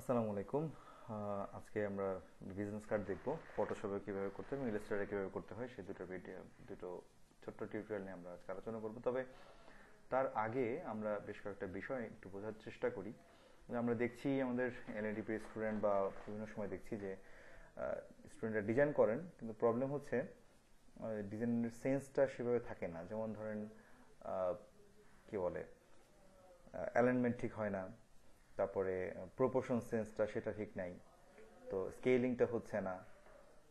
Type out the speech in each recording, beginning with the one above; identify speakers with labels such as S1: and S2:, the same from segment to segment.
S1: আসসালামু আলাইকুম। আজকে আমরা বিজনেস কার্ড দেখব ফটোশপে কীভাবে করতে এবং ইলাস্ট্রেটরে কীভাবে করতে হয়, সেই দুটো ভিডিও দুটো ছোট্ট টিউটোরিয়াল নিয়ে আমরা আজকে আলোচনা করব। তবে তার আগে আমরা বেশ কয়েকটা বিষয় একটু বোঝার চেষ্টা করি। আমরা দেখছি আমাদের এলএডিপি স্টুডেন্ট বা বিভিন্ন সময় দেখছি যে স্টুডেন্টরা ডিজাইন করেন, কিন্তু প্রবলেম হচ্ছে ডিজাইনের সেন্সটা সেভাবে থাকে না। যেমন ধরেন কি বলে অ্যালাইনমেন্ট ঠিক হয় না। তারপরে প্রপোর্শন সেন্সটা সেটা ঠিক নাই। তো স্কেলিংটা হচ্ছে না।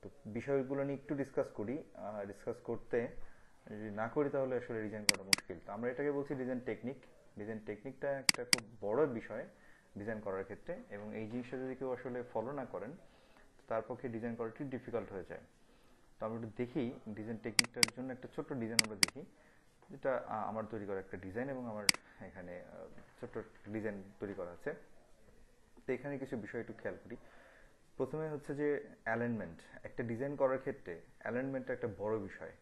S1: তো বিষয়গুলো নিয়ে একটু ডিসকাস করি। ডিসকাস করতে, যদি না করি তাহলে আসলে ডিজাইন করা মুশকিল। তো আমরা এটাকে বলছি ডিজাইন টেকনিক ডিজাইন টেকনিকটা একটা খুব বড় বিষয় ডিজাইন করার ক্ষেত্রে এবং এই জিনিসটা যদি কেউ আসলে ফলো না করেন, তার পক্ষে ডিজাইন করাটি ডিফিকাল্ট হয়ে যায়। তো আমরা একটু দেখি ডিজাইন টেকনিকটার জন্য একটা ছোট্ট ডিজাইন আমরা দেখি। যেটা আমার তৈরি করা একটা ডিজাইন এবং আমার এখানে ছোট্ট ডিজাইন তৈরি করা আছে তো এখানে কিছু বিষয় একটু খেয়াল করি। প্রথমে হচ্ছে যে অ্যালাইনমেন্ট একটা ডিজাইন করার ক্ষেত্রে অ্যালাইনমেন্টটা একটা বড় বিষয়।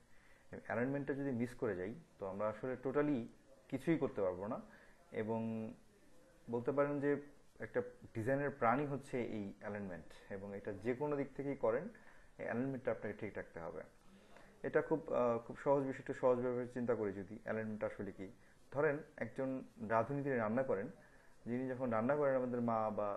S1: অ্যালাইনমেন্টটা যদি মিস করে যাই, তো আমরা আসলে টোটালি কিছুই করতে পারব না। এবং বলতে পারেন যে একটা ডিজাইনের প্রাণই হচ্ছে এই অ্যালাইনমেন্ট এবং এটা যে কোনো দিক থেকেই করেন অ্যালাইনমেন্টটা আপনাকে ঠিক রাখতে হবে। এটা খুব খুব সহজ বিষয়টা সহজভাবে চিন্তা করি যদি অ্যালাইনমেন্ট আসলে কি। ধরেন একজন রাঁধুনি তিনি রান্না করেন, যিনি যখন রান্না করেন, আমাদের মা বা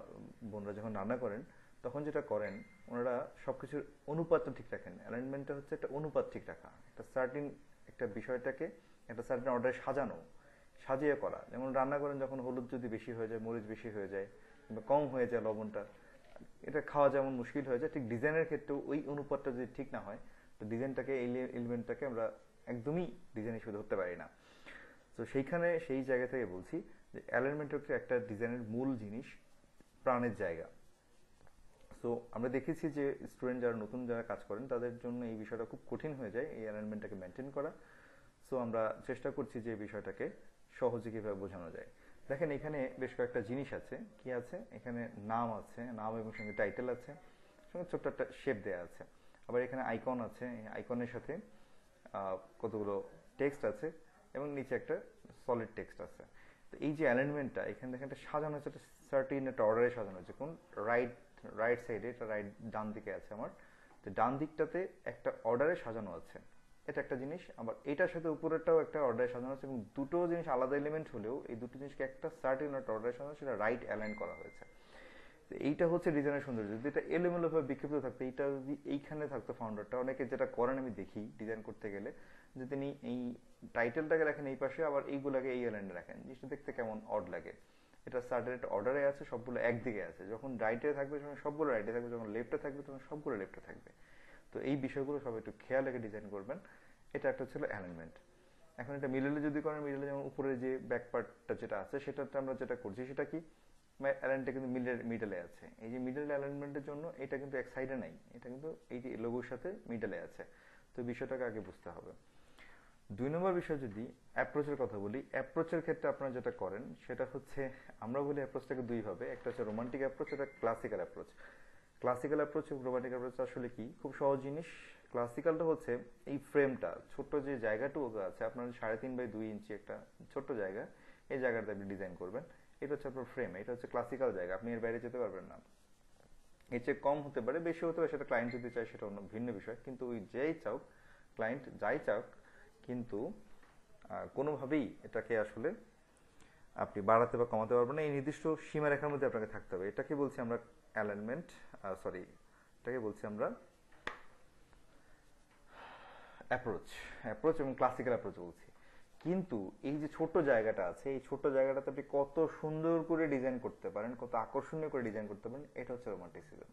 S1: বোনরা যখন রান্না করেন, তখন যেটা করেন, ওনারা সব কিছুর অনুপাতটা ঠিক রাখেন। অ্যালাইনমেন্টটা হচ্ছে একটা অনুপাত ঠিক রাখা। একটা সার্টিন একটা বিষয়টাকে একটা সার্টিন অর্ডারে সাজানো, সাজিয়ে করা। যেমন রান্না করেন যখন হলুদ যদি বেশি হয়ে যায়, মরিচ বেশি হয়ে যায়, কিংবা কম হয়ে যায় লবণটা, এটা খাওয়া যেমন মুশকিল হয়ে যায়, ঠিক ডিজাইনের ক্ষেত্রেও ওই অনুপাতটা যদি ঠিক না হয়, তো ডিজাইনটাকে, এলিমেন্টটাকে আমরা একদমই ডিজাইন হিসেবে ধরতে পারি না। তো সেইখানে সেই জায়গা থেকে বলছি যে অ্যালাইনমেন্ট হচ্ছে একটা ডিজাইনের মূল জিনিস, প্রাণের জায়গা। সো আমরা দেখেছি যে স্টুডেন্ট যারা নতুন যারা কাজ করেন, তাদের জন্য এই বিষয়টা খুব কঠিন হয়ে যায় এই অ্যালাইনমেন্টটাকে মেনটেন করা। সো আমরা চেষ্টা করছি যে বিষয়টাকে সহজে কীভাবে বোঝানো যায়। দেখেন এখানে বেশ কয়েকটা জিনিস আছে। কি আছে? এখানে নাম আছে, নাম এবং সঙ্গে টাইটেল আছে, সঙ্গে ছোট্ট একটা শেপ দেওয়া আছে। আবার এখানে আইকন আছে। আইকনের সাথে কতগুলো টেক্সট আছে। এবং নিচে একটা সলিড টেক্সট আছে। তো এই যে অ্যালাইনমেন্টটা এখানে দেখেন একটা সাজানো হচ্ছে একটা সার্টিন একটা অর্ডারে সাজানো হচ্ছে কোন? রাইট রাইট সাইডে এটা রাইট ডান দিকে আছে আমার। তো ডান দিকটাতে একটা অর্ডারে সাজানো আছে। এটা একটা জিনিস, আবার এটার সাথে উপরেরটাও একটা অর্ডারে সাজানো আছে এবং দুটো জিনিস আলাদা এলিমেন্ট হলেও এই দুটো জিনিসকে একটা সার্টিন একটা অর্ডারে সাজানো, সেটা রাইট অ্যালাইন করা হয়েছে। এইটা হচ্ছে ডিজাইনের সৌন্দর্য। যদি এটা এলোমেলো ভাবে বিক্ষিপ্ত থাকতো, এইটা যদি এইখানে থাকতো ফাউন্ডারটা অনেকে যেটা করেন আমি দেখি ডিজাইন করতে গেলে। যে তিনি এই টাইটেলটাকে রাখেন এই পাশে, আবার এইগুলাকে এই এলাইনে রাখেন। জিনিসটা দেখতে কেমন অড লাগে। এটা সার্টেন অর্ডারে আছে, সবগুলো একদিকে আছে। যখন রাইটে থাকবে তখন সবগুলো রাইটে থাকবে, যখন লেফটে থাকবে, তখন সবগুলো লেফটে থাকবে। তো এই বিষয়গুলো সব একটু খেয়াল রেখে ডিজাইন করবেন। এটা একটা ছিল অ্যালাইনমেন্ট এখন এটা মিডলে যদি করেন মিডলে যেমন উপরে যে ব্যাক পার্টটা যেটা আছে, সেটাতে আমরা যেটা করছি, সেটা কি? অ্যালাইনটা কিন্তু মিডলে মিডলে আছে। এই যে মিডল অ্যালাইনমেন্টের জন্য এটা কিন্তু এক সাইডে নাই। এটা কিন্তু এই যে লোগোর সাথে মিডলে আছে। তো বিষয়টাকে আগে বুঝতে হবে। দুই নম্বর বিষয় যদি অ্যাপ্রোচের কথা বলি অ্যাপ্রোচের ক্ষেত্রে আপনারা যেটা করেন, সেটা হচ্ছে আমরা বলি অ্যাপ্রোচটাকে দুই ভাবে। একটা হচ্ছে রোমান্টিক অ্যাপ্রোচ এটা ক্লাসিক্যাল অ্যাপ্রোচ ক্লাসিক্যাল অ্যাপ্রোচ এবং রোমান্টিক অ্যাপ্রোচ আসলে কি? খুব সহজ জিনিস। ক্লাসিক্যালটা হচ্ছে এই ফ্রেমটা ছোট্ট যে জায়গাটুকু আছে, আপনার সাড়ে তিন বাই দুই ইঞ্চি একটা ছোট্ট জায়গা, এই জায়গাটা আপনি ডিজাইন করবেন। এটা হচ্ছে আপনার ফ্রেম এটা হচ্ছে ক্লাসিক্যাল জায়গা। আপনি এর বাইরে যেতে পারবেন না। এর চেয়ে কম হতে পারে বেশি হতে পারে, সেটা ক্লায়েন্ট যদি চায়, সেটা অন্য ভিন্ন বিষয়। কিন্তু ওই যেই চাওক ক্লায়েন্ট যাই চাওক কিন্তু কোনোভাবেই এটাকে আসলে আপনি বাড়াতে বা কমাতে পারবেন না। এই নির্দিষ্ট সীমারেখার মধ্যে আপনাকে থাকতে হবে। এটাকে বলছি আমরা অ্যালাইনমেন্ট সরি এটাকে বলছি আমরা অ্যাপ্রোচ অ্যাপ্রোচ এবং ক্লাসিক্যাল অ্যাপ্রোচ বলছি। কিন্তু এই যে ছোট জায়গাটা আছে, এই ছোট জায়গাটাতে আপনি কত সুন্দর করে ডিজাইন করতে পারেন, কত আকর্ষণীয় করে ডিজাইন করতে পারেন, এটা হচ্ছে রোমান্টিসিজম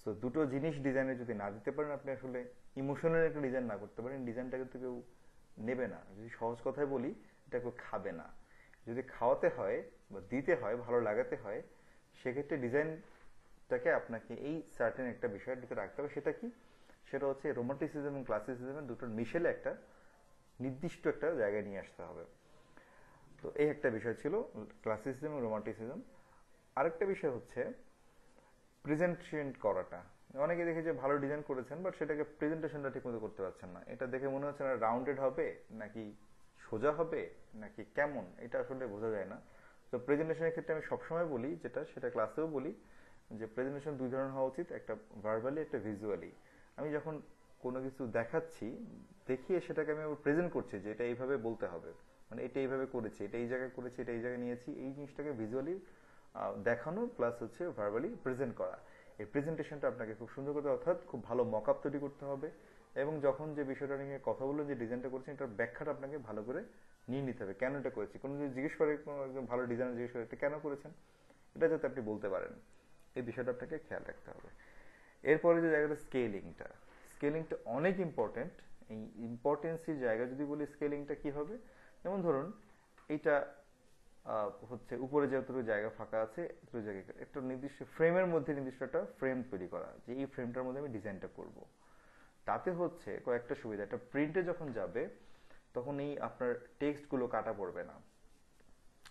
S1: সো দুটো জিনিস ডিজাইনে যদি না দিতে পারেন, আপনি আসলে ইমোশনাল একটা ডিজাইন না করতে পারেন ডিজাইনটা কিন্তু কেউ নেবে না। যদি সহজ কথায় বলি, এটা কেউ খাবে না। যদি খাওয়াতে হয় বা দিতে হয়, ভালো লাগাতে হয়, সেক্ষেত্রে ডিজাইনটাকে আপনাকে এই সার্টেন একটা বিষয়ের দিকে রাখতে হবে। সেটা কি? সেটা হচ্ছে রোমান্টিসিজম এবং ক্লাসিসিজমের দুটোর মিশেলে একটা নির্দিষ্ট একটা জায়গায় নিয়ে আসতে হবে। তো এই একটা বিষয় ছিল ক্লাসিসিজম এবং রোমান্টিসিজম আরেকটা বিষয় হচ্ছে প্রেজেন্টেশন করাটা। অনেকে দেখে যে ভালো ডিজাইন করেছেন বাট সেটাকে প্রেজেন্টেশনটা ঠিকমতো করতে পারছেন না। এটা দেখে মনে হচ্ছে না রাউন্ডেড হবে, নাকি সোজা হবে, নাকি কেমন? এটা আসলে বোঝা যায় না। তো প্রেজেন্টেশনের ক্ষেত্রে আমি সবসময় বলি, যেটা সেটা ক্লাসেও বলি, যে প্রেজেন্টেশন দুই ধরনের হওয়া উচিত, একটা ভার্বালি একটা ভিজুয়ালি আমি যখন কোনো কিছু দেখাচ্ছি, দেখিয়ে সেটাকে আমি প্রেজেন্ট করছি যে এটা এইভাবে বলতে হবে। মানে এটা এইভাবে করেছি, এটা এই জায়গায় করেছি, এটা এই জায়গায় নিয়েছি, এই জিনিসটাকে ভিজুয়ালি দেখানো প্লাস হচ্ছে ভার্বালি প্রেজেন্ট করা। এই প্রেজেন্টেশনটা আপনাকে খুব সুন্দর করতে অর্থাৎ খুব ভালো মক আপ তৈরি করতে হবে এবং যখন যে বিষয়টা নিয়ে কথা বললেন যে ডিজাইনটা করছেন, এটার ব্যাখ্যাটা আপনাকে ভালো করে নিয়ে নিতে হবে। কেন এটা করেছি? কোনো যদি জিজ্ঞেস করে, কোনো একজন ভালো ডিজাইনার জিজ্ঞেস করে, এটা কেন করেছেন? এটা যাতে আপনি বলতে পারেন। এই বিষয়টা আপনাকে খেয়াল রাখতে হবে। এরপরে যে জায়গাটা স্কেলিংটা স্কেলিংটা অনেক ইম্পর্টেন্ট এই ইম্পর্টেন্সির জায়গা, যদি বলি স্কেলিংটা কি হবে? যেমন ধরুন, এইটা হচ্ছে উপরে যতটুকু জায়গা ফাঁকা আছে, এতটুকু জায়গা একটা নির্দিষ্ট ফ্রেমের মধ্যে নির্দিষ্ট একটা ফ্রেম তৈরি করা, যে এই ফ্রেমটার মধ্যে আমি ডিজাইনটা করব। তাতে হচ্ছে কয়েকটা সুবিধা। একটা প্রিন্টে যখন যাবে, তখন এই আপনার টেক্সটগুলো কাটা পড়বে না।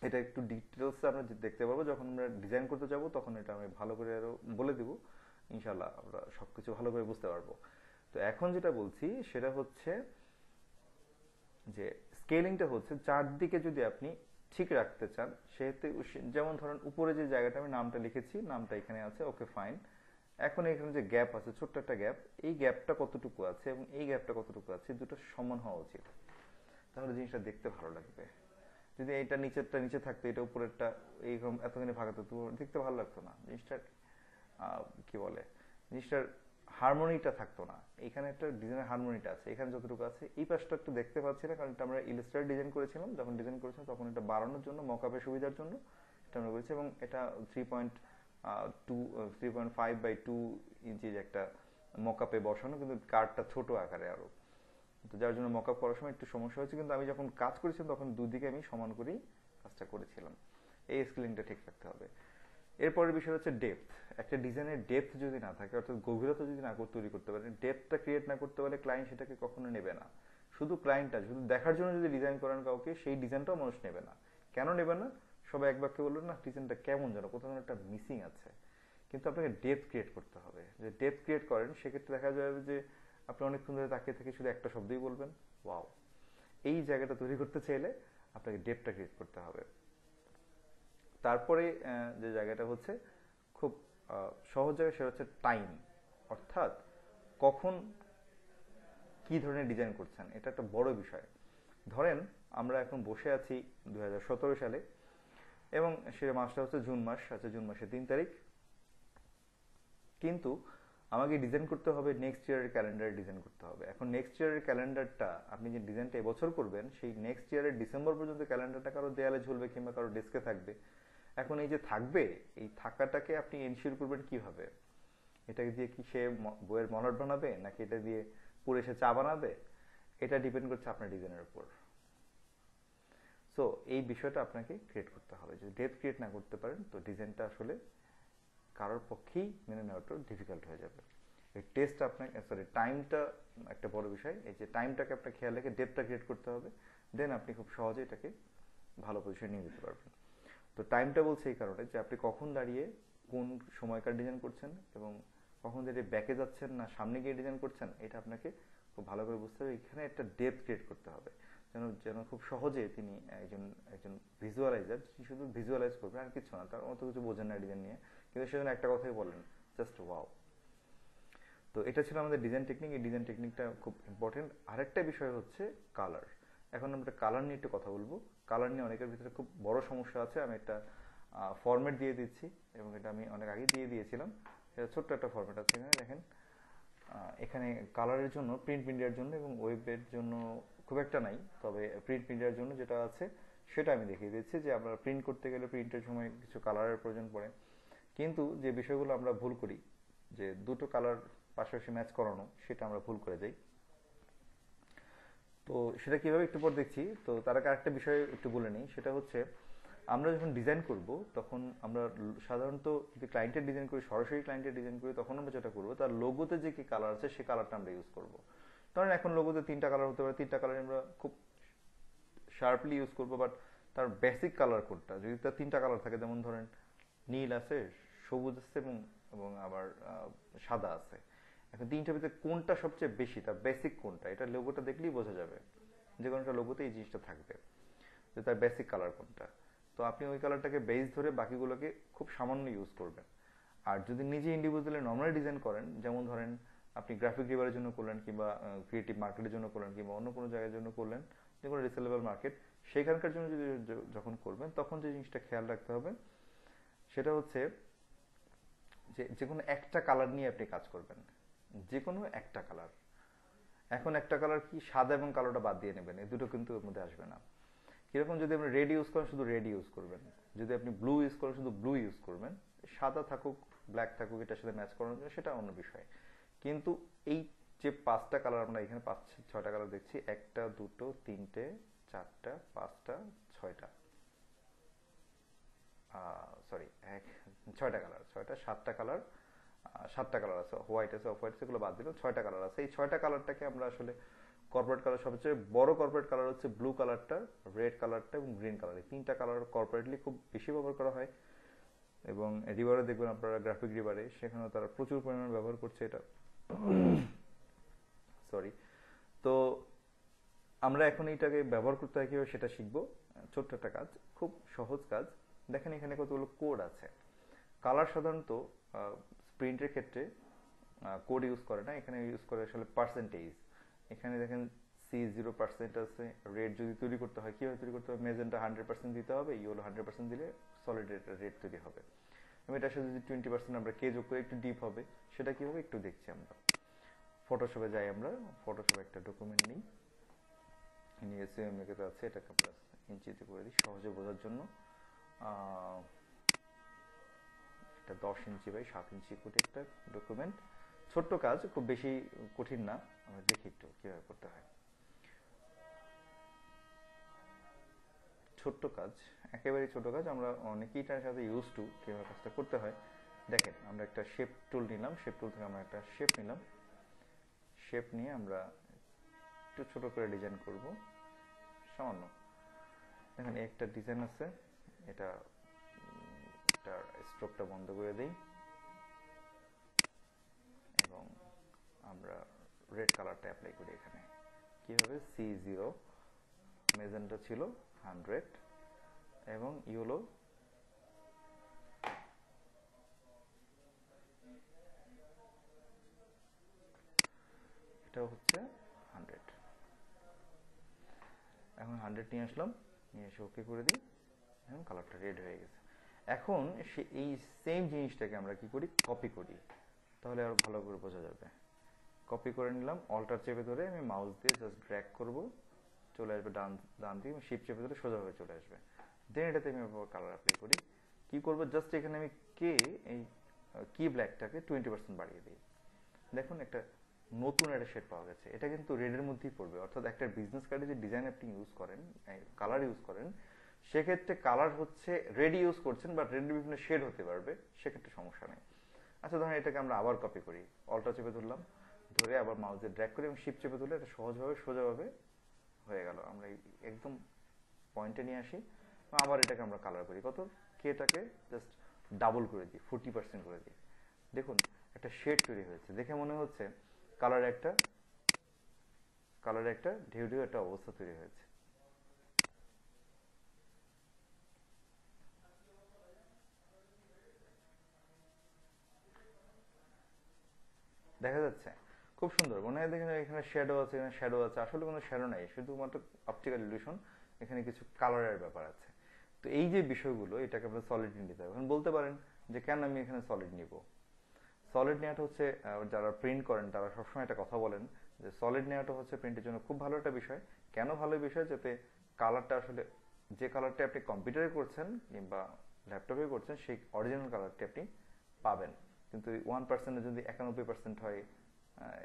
S1: এটা একটু ডিটেলসে আমরা দেখতে পারব, যখন আমরা ডিজাইন করতে যাব, তখন এটা আমি ভালো করে আরও বলে দিব। ইনশাল্লাহ আমরা সব কিছু ভালো করে বুঝতে পারব। তো এখন যেটা বলছি, সেটা হচ্ছে যে স্কেলিংটা হচ্ছে চারদিকে যদি আপনি ঠিক রাখতে চান, সেহেতু যেমন ধরেন উপরে যে জায়গাটা আমি নামটা লিখেছি, নামটা এখানে আছে, ওকে ফাইন। এখন এখানে যে গ্যাপ আছে, ছোট্ট একটা গ্যাপ, এই গ্যাপটা কতটুকু আছে এবং এই গ্যাপটা কতটুকু আছে, দুটো সমান হওয়া উচিত। তাহলে জিনিসটা দেখতে ভালো লাগবে। যদি এটা নিচেরটা নিচে থাকতো, এটা উপরেরটা এইরকম এতখানি থাকতো দেখতে ভালো লাগতো না। জিনিসটার কি বলে? জিনিসটার হারমোনিটা থাকতো না। এখানে একটা ডিজাইনের হারমোনিটা আছে। এখানে যতটুকু আছে, এই পাশটা একটু দেখতে পাচ্ছি না, কারণ এটা আমরা ইলিস্ট্রেট ডিজাইন করেছিলাম। যখন ডিজাইন করেছিলাম, তখন এটা বাড়ানোর জন্য মকাপের সুবিধার জন্য এটা আমরা করেছি এবং এটা three point two three point five by two ইঞ্চির একটা মকাপে বসানো, কিন্তু কার্ডটা ছোট আকারে আরও তো যার জন্য মকআপ করার সময় একটু সমস্যা হয়েছে, কিন্তু আমি যখন কাজ করেছিলাম, তখন দুদিকে আমি সমান করেই কাজটা করেছিলাম। এই স্কেলিংটা ঠিক রাখতে হবে। এরপরের বিষয় হচ্ছে ডেপথ একটা ডিজাইনের ডেপথ যদি না থাকে, অর্থাৎ গভীরতা যদি না তৈরি করতে পারে ডেপথটা ক্রিয়েট না করতে পারলে ক্লায়েন্ট সেটাকে কখনো নেবে না। শুধু ক্লায়েন্টটা শুধু দেখার জন্য যদি ডিজাইন করেন কাউকে, সেই ডিজাইনটাও মানুষ নেবে না। কেন নেবে না? সবাই এক বাক্যে বলল, না ডিজাইনটা কেমন যেন, কোথাও একটা মিসিং আছে। কিন্তু আপনাকে ডেপথ ক্রিয়েট করতে হবে। যে ডেপথ ক্রিয়েট করেন, সেক্ষেত্রে দেখা যাবে যে আপনি অনেকক্ষণ ধরে তাকিয়ে থেকে শুধু একটা শব্দই বলবেন। ওয়াও এই জায়গাটা তৈরি করতে চাইলে আপনাকে ডেপটা ক্রিয়েট করতে হবে। তারপরে যে জায়গাটা হচ্ছে খুব সহজ জায়গা সেটা হচ্ছে টাইম অর্থাৎ কখন কি ধরনের ডিজাইন করছেন, এটা একটা বড় বিষয়। ধরেন, আমরা এখন বসে আছি দু হাজার সতেরো সালে, এবং সে মাসটা হচ্ছে জুন মাস আছে জুন মাসের তিন তারিখ। কিন্তু আমাকে ডিজাইন করতে হবে নেক্সট ইয়ারের ক্যালেন্ডার ডিজাইন করতে হবে। এখন নেক্সট ইয়ারের ক্যালেন্ডারটা আপনি যে ডিজাইনটা এবছর করবেন, সেই নেক্সট ইয়ারের ডিসেম্বর পর্যন্ত ক্যালেন্ডারটা কারও দেয়ালে ঝুলবে কিংবা কারও ডেস্কে থাকবে। এখন এই যে থাকবে, এই থাকাটাকে আপনি এনশিওর করবেন কীভাবে? এটাকে দিয়ে কি সে বইয়ের মনট বানাবে, নাকি এটা দিয়ে পুরে সে চা বানাবে? এটা ডিপেন্ড করছে আপনার ডিজাইনের উপর। সো এই বিষয়টা আপনাকে ক্রিয়েট করতে হবে। যদি ডেপ ক্রিয়েট না করতে পারেন, তো ডিজাইনটা আসলে কারোর পক্ষেই মেনে নেওয়াটা ডিফিকাল্ট হয়ে যাবে। এই টেস্ট আপনাকে সরি টাইমটা একটা বড় বিষয়। এই যে টাইমটাকে আপনার খেয়াল রেখে ডেপটা ক্রিয়েট করতে হবে। দেন আপনি খুব সহজে এটাকে ভালো পজিশনে নিয়ে যেতে পারবেন। তো টাইমটা বলছে এই কারণে যে আপনি কখন দাঁড়িয়ে কোন সময়কার ডিজাইন করছেন এবং কখন দাঁড়িয়ে ব্যাকে যাচ্ছেন না সামনে গিয়ে ডিজাইন করছেন, এটা আপনাকে খুব ভালো করে বুঝতে হবে। এখানে একটা ডেপ ক্রিয়েট করতে হবে। যেন যেন খুব সহজে তিনি একজন একজন ভিজুয়ালাইজার তিনি শুধু ভিজুয়ালাইজ করবেন আর কিছু না তার অত কিছু বোঝেন না ডিজাইন নিয়ে। কিন্তু সেজন্য একটা কথাই বলেন জাস্ট ওয়াও তো এটা ছিল আমাদের ডিজাইন টেকনিক এই ডিজাইন টেকনিকটা খুব ইম্পর্টেন্ট আরেকটা বিষয় হচ্ছে কালার এখন আমরা কালার নিয়ে একটু কথা বলব। কালার নিয়ে অনেকের ভিতরে খুব বড় সমস্যা আছে, আমি একটা ফরম্যাট দিয়ে দিচ্ছি এবং এটা আমি অনেক আগে দিয়ে দিয়েছিলাম। এটা ছোট্ট একটা ফরম্যাট আছে এখানে দেখেন। এখানে কালারের জন্য প্রিন্ট মিডিয়ার জন্য এবং ওয়েবের জন্য খুব একটা নাই, তবে প্রিন্ট মিডিয়ার জন্য যেটা আছে, সেটা আমি দেখিয়ে দিচ্ছি যে আমরা প্রিন্ট করতে গেলে প্রিন্টের সময় কিছু কালারের প্রয়োজন পড়ে। কিন্তু যে বিষয়গুলো আমরা ভুল করি, যে দুটো কালার পাশাপাশি ম্যাচ করানো, সেটা আমরা ভুল করে যাই। তো সেটা কীভাবে একটু পর দেখছি। তো তার আগে আরেকটা বিষয় একটু বলে নিই। সেটা হচ্ছে, আমরা যখন ডিজাইন করব, তখন আমরা সাধারণত যদি ক্লায়েন্টের ডিজাইন করি, সরাসরি ক্লায়েন্টের ডিজাইন করি, তখন আমরা যেটা করব, তার লোগোতে যে কি কালার আছে, সে কালারটা আমরা ইউজ করব। ধরেন এখন লোগোতে তিনটা কালার হতে পারে। তিনটা কালার আমরা খুব শার্পলি ইউজ করব বাট তার বেসিক কালার কোডটা, যদি তার তিনটা কালার থাকে, যেমন ধরেন নীল আছে, সবুজ আছে এবং এবং আবার সাদা আছে। এখন তিনটার ভিতরে কোনটা সবচেয়ে বেশি, তার বেসিক কোনটা? এটা লোগোটা দেখলেই বোঝা যাবে। যে কোনো একটা লোগোতে এই জিনিসটা থাকবে। যে তার বেসিক কালার কোনটা। তো আপনি ওই কালারটাকে বেস ধরে বাকিগুলোকে খুব সামান্য ইউজ করবেন। আর যদি নিজে ইন্ডিভিজুয়ালি নর্মাল ডিজাইন করেন, যেমন ধরেন আপনি গ্রাফিক রিভারের জন্য করলেন কিংবা ক্রিয়েটিভ মার্কেটের জন্য করলেন কিংবা অন্য কোনো জায়গার জন্য করলেন, যে কোনো রিসেলেবল মার্কেট সেখানকার জন্য যদি যখন করবেন, তখন যে জিনিসটা খেয়াল রাখতে হবে, সেটা হচ্ছে যে যে কোনো একটা কালার নিয়ে আপনি কাজ করবেন। যে কোনো একটা কালার এখন একটা কালার কি সাদা এবং কালোটা বাদ দিয়ে নেবেন, এই দুটো কিন্তু এর মধ্যে আসবে না। কীরকম যদি আপনি রেড ইউজ করেন, শুধু রেড ইউজ করবেন। যদি আপনি ব্লু ইউজ করেন, শুধু ব্লু ইউজ করবেন। সাদা থাকুক ব্ল্যাক থাকুক, এটার সাথে ম্যাচ জন্য সেটা অন্য বিষয়। কিন্তু এই যে পাঁচটা কালার আমরা এখানে পাঁচ, ছয়টা কালার দেখছি, একটা, দুটো, তিনটে, চারটা, পাঁচটা, ছয়টা। সরি এক, ছয়টা কালার ছয়টা, সাতটা কালার সাতটা কালার আছে হোয়াইট আছে অফ হোয়াইট সেগুলো বাদ দিলাম, ছয়টা কালার আছে। এই ছয়টা কালারটাকে আমরা আসলে কর্পোরেট কালার সবচেয়ে বড় কর্পোরেট কালার হচ্ছে ব্লু কালারটা রেড কালারটা এবং গ্রিন কালার এই তিনটা কালার কর্পোরেটলি খুব বেশি ব্যবহার করা হয় এবং রিভারে দেখবেন আপনারা গ্রাফিক রিভারে সেখানেও তারা প্রচুর পরিমাণে ব্যবহার করছে এটা। সরি তো আমরা এখন এইটাকে ব্যবহার করতে হয়, কীভাবে সেটা শিখব? ছোট্ট একটা কাজ, খুব সহজ কাজ। দেখেন এখানে কতগুলো কোড আছে। কালার সাধারণত প্রিন্টের ক্ষেত্রে কোড ইউজ করে না, এখানে ইউজ করে আসলে পার্সেন্টেজ এখানে দেখেন সি জিরো পার্সেন্ট আছে রেড যদি তৈরি করতে হয়, কীভাবে তৈরি করতে হবে? মেজেন্টা হান্ড্রেড পার্সেন্ট দিতে হবে ইউলো হান্ড্রেড পার্সেন্ট দিলে সলিড রেড তৈরি হবে। এবং এটার সাথে যদি টোয়েন্টি পার্সেন্ট আমরা কে যোগ করে একটু ডিপ হবে, সেটা কী হবে একটু দেখছি আমরা। ফটোশপে যাই আমরা ফটোশপে একটা ডকুমেন্ট নিই। নিয়ে তো আছে, এটাকে আমরা ইঞ্চিতে করে দিই, সহজে বোঝার জন্য। এটা দশ ইঞ্চি বাই সাত ইঞ্চি কোটি একটা ডকুমেন্ট ছোট্ট কাজ, খুব বেশি কঠিন না। আমরা দেখি একটু কীভাবে করতে হয়। ছোট্ট কাজ, একেবারে ছোট কাজ, আমরা অনেকেই তার সাথে ইউজ টু কীভাবে কাজটা করতে হয়। দেখেন, আমরা একটা শেপ টুল নিলাম। শেপ টুল থেকে আমরা একটা শেপ নিলাম। শেপ নিয়ে আমরা একটু ছোট করে ডিজাইন করব। সামান্য। দেখেন একটা ডিজাইন আছে। এটা এটার স্ট্রোকটা বন্ধ করে দিই। এবং আমরা রেড কালারটা অ্যাপ্লাই করি এখানে। কীভাবে? সি জিরো মেজেন্টা ছিল হান্ড্রেড এবং ইউলো এটা হচ্ছে হান্ড্রেড এখন হান্ড্রেড নিয়ে আসলাম, নিয়ে এসে ওকে করে দিই। এখন কালারটা রেড হয়ে গেছে। এখন সে এই সেম জিনিসটাকে আমরা কি করি? কপি করি। তাহলে আরও ভালো করে বোঝা যাবে। কপি করে নিলাম অল্টার চেপে ধরে আমি মাউস দিয়ে জাস্ট ড্র্যাগ করব। চলে আসবে ডান ডান দিকে শিপ চেপে ধরে সোজা হয়ে চলে আসবে। দেন এটাতে আমি কালার অ্যাপ্লাই করি। কি করব? জাস্ট এখানে আমি কে এই কি ব্ল্যাকটাকে টোয়েন্টি পার্সেন্ট বাড়িয়ে দিই। দেখুন, একটা নতুন একটা শেড পাওয়া গেছে। এটা কিন্তু রেডের মধ্যেই পড়বে। অর্থাৎ একটা বিজনেস কার্ডে যে ডিজাইন আপনি ইউজ করেন কালার ইউজ করেন সেক্ষেত্রে কালার হচ্ছে রেড ইউজ করছেন বা রেড বিভিন্ন শেড হতে পারবে, সেক্ষেত্রে সমস্যা নেই। আচ্ছা ধরেন এটাকে আমরা আবার কপি করি। অল্টা চেপে ধরলাম, ধরে আবার মাউসে ড্র্যাগ করি এবং শিপ চেপে ধরলে এটা সহজভাবে সোজাভাবে হয়ে গেল। আমরা একদম পয়েন্টে নিয়ে আসি আবার এটাকে আমরা কালার করি। কত? কেটাকে জাস্ট ডাবল করে দিই ফোরটি পার্সেন্ট করে দিই। দেখুন, একটা শেড তৈরি হয়েছে। দেখে মনে হচ্ছে কালার একটা কালার একটা, ঢেউ ঢেউ একটা অবস্থা তৈরি হয়েছে। দেখা যাচ্ছে। খুব সুন্দর। মনে হয় দেখেন এখানে শ্যাডো আছে, এখানে শ্যাডো আছে। আসলে কোনো শ্যাডো নাই। শুধুমাত্র অপটিক্যাল ইলিউশন এখানে কিছু কালারের ব্যাপার আছে। তো এই যে বিষয়গুলো, এটাকে আমরা সলিড নিতে হবে। এখন বলতে পারেন যে কেন আমি এখানে সলিড নিব? সলিড নেওয়াটা হচ্ছে যারা প্রিন্ট করেন, তারা সবসময় একটা কথা বলেন যে সলিড নেওয়াটা হচ্ছে প্রিন্টের জন্য খুব ভালো একটা বিষয়। কেন ভালো বিষয়? যাতে কালারটা আসলে যে কালারটা আপনি কম্পিউটারে করছেন কিংবা ল্যাপটপে করছেন, সেই অরিজিনাল কালারটি আপনি পাবেন। কিন্তু ওয়ান পার্সেন্টে যদি একানব্বই পার্সেন্ট হয়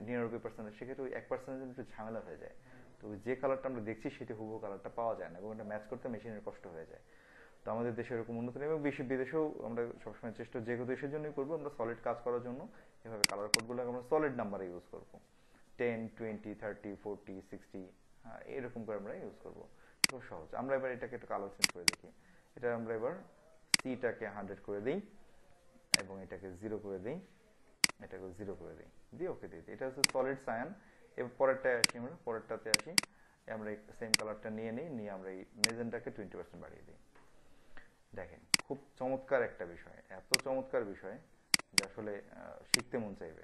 S1: নিরানব্বই পার্সেন্ট সেক্ষেত্রে ওই এক পার্সেন্টের জন্য একটু ঝামেলা হয়ে যায়, তো যে কালারটা আমরা দেখছি সেটি হুবহু কালারটা পাওয়া যায় না এবং এটা ম্যাচ করতে মেশিনের কষ্ট হয়ে যায়। তো আমাদের দেশে এরকম উন্নত নেই এবং বেশি বিদেশেও আমরা সবসময় চেষ্টা যে দেশের জন্যই করব, আমরা সলিড কাজ করার জন্য এভাবে কালার কোডগুলো আমরা সলিড নাম্বারে ইউজ করব। Ten twenty thirty forty sixty এরকম করে আমরা ইউজ করব। খুব সহজ। আমরা এবার এটাকে একটু কালার চেঞ্জ করে দেখি। এটা আমরা এবার সিটাকে হান্ড্রেড করে দিই। এবং এটাকে জিরো করে দিই এটাকে জিরো করে দিই। দিয়ে ওকে দিয়ে দিই। এটা হচ্ছে সলিড সায়ান এবার পরেরটায় আসি আমরা, পরেরটাতে আসি। আমরা এই সেম কালারটা নিয়ে নিই, নিয়ে আমরা এই মেজেন্টাকে টোয়েন্টি পার্সেন্ট বাড়িয়ে দিই। দেখেন, খুব চমৎকার একটা বিষয়, এত চমৎকার বিষয় যে আসলে শিখতে মন চাইবে।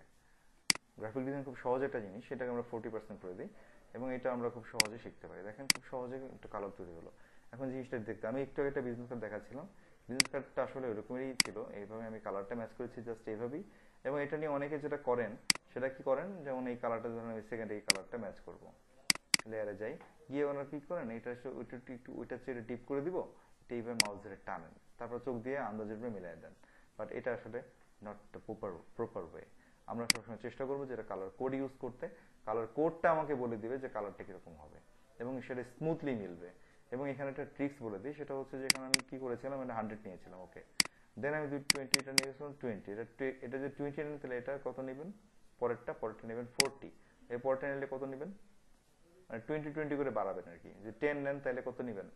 S1: গ্রাফিক ডিজাইন খুব সহজ একটা জিনিস, সেটাকে আমরা ফোর্টি পার্সেন্ট করে দিই এবং এটা আমরা খুব সহজে শিখতে পারি। দেখেন, খুব সহজে একটা কালার তৈরি হলো। এখন জিনিসটা দেখতে, আমি একটু একটা বিজনেস দেখাচ্ছিলাম। বিজনেস কার্ডটা আসলে ওইরকমই ছিল। এইভাবে আমি কালারটা ম্যাচ করেছি জাস্ট এইভাবেই। এবং এটা নিয়ে অনেকে যেটা করেন, সেটা কি করেন? যেমন এই কালারটা ধরেন আমি সেকেন্ড এই কালারটা ম্যাচ করব। লেয়ারে যাই। গিয়ে ওনারা কি করেন? এটা ওইটা একটু ওইটা চেয়ে ডিপ করে দিব। এটা এইভাবে মাউস ধরে টানেন। তারপর চোখ দিয়ে আন্দাজের উপরে মিলাই দেন। বাট এটা আসলে নট প্রপার প্রপার ওয়ে আমরা সবসময় চেষ্টা করব যে এটা কালার কোড ইউজ করতে। কালার কোডটা আমাকে বলে দিবে যে কালারটা কীরকম হবে। এবং সেটা স্মুথলি মিলবে। এবং এখানে একটা ট্রিক্স বলে দিই, সেটা হচ্ছে যে এখানে আমি কি করেছিলাম এটা হান্ড্রেড নিয়েছিলাম ওকে দেন আমি যদি টোয়েন্টি এটা নিয়েছিলাম টোয়েন্টি এটা এটা যে টোয়েন্টি নেন তাহলে এটা কত নেবেন? পরেরটা পরেরটা নেবেন ফোরটি এই পরেরটা নিলে কত নেবেন? মানে টোয়েন্টি টোয়েন্টি করে বাড়াবেন আর কি। যে টেন নেন, তাহলে কত নেবেন?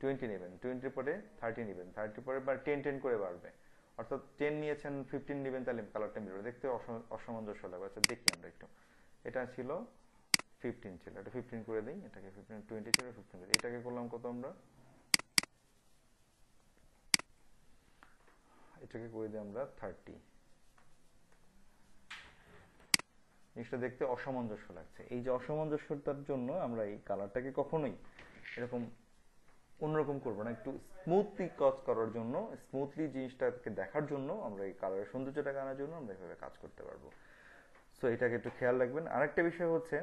S1: টোয়েন্টি নেবেন। টোয়েন্টির পরে থার্টি নেবেন। থার্টি পরে বা টেন টেন করে বাড়বে। অর্থাৎ টেন নিয়েছেন ফিফটিন নেবেন, তাহলে কালারটা মিলবে। দেখতে অসম- অসামঞ্জস্য লাগবে। আচ্ছা দেখি আমরা একটু। এটা ছিল ফিফটিন ছিল। এটা ফিফটিন করে দিই, এটাকে ফিফটিন টোয়েন্টি ছিল ফিফটিন করে এটাকে করলাম কত আমরা? এটাকে করে দিই আমরা থার্টি জিনিসটা দেখতে অসামঞ্জস্য লাগছে। এই যে অসামঞ্জস্যতার জন্য আমরা এই কালারটাকে কখনোই এরকম অন্যরকম করব না। একটু স্মুথলি কাজ করার জন্য স্মুথলি জিনিসটাকে দেখার জন্য আমরা এই কালারের সৌন্দর্যটাকে আনার জন্য আমরা এভাবে কাজ করতে পারব। সো এটাকে একটু খেয়াল রাখবেন। আরেকটা বিষয় হচ্ছে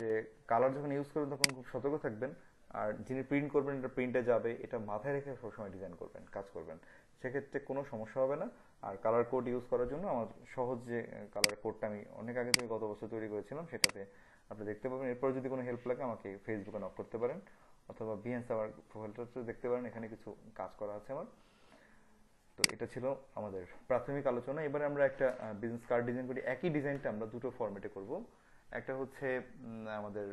S1: যে কালার যখন ইউজ করবেন তখন খুব সতর্ক থাকবেন। আর যিনি প্রিন্ট করবেন, এটা প্রিন্টে যাবে, এটা মাথায় রেখে সবসময় ডিজাইন করবেন, কাজ করবেন। সেক্ষেত্রে কোনো সমস্যা হবে না। আর কালার কোড ইউজ করার জন্য আমার সহজ যে কালার কোডটা আমি অনেক আগে থেকে গত বছর তৈরি করেছিলাম, সেটাতে আপনি দেখতে পাবেন। এরপর যদি কোনো হেল্প লাগে, আমাকে ফেসবুকে নক করতে পারেন, অথবা বিএনস আমার প্রোফাইলটা দেখতে পারেন, এখানে কিছু কাজ করা আছে আমার। তো এটা ছিল আমাদের প্রাথমিক আলোচনা। এবারে আমরা একটা বিজনেস কার্ড ডিজাইন করি। একই ডিজাইনটা আমরা দুটো ফরম্যাটে করব। একটা হচ্ছে আমাদের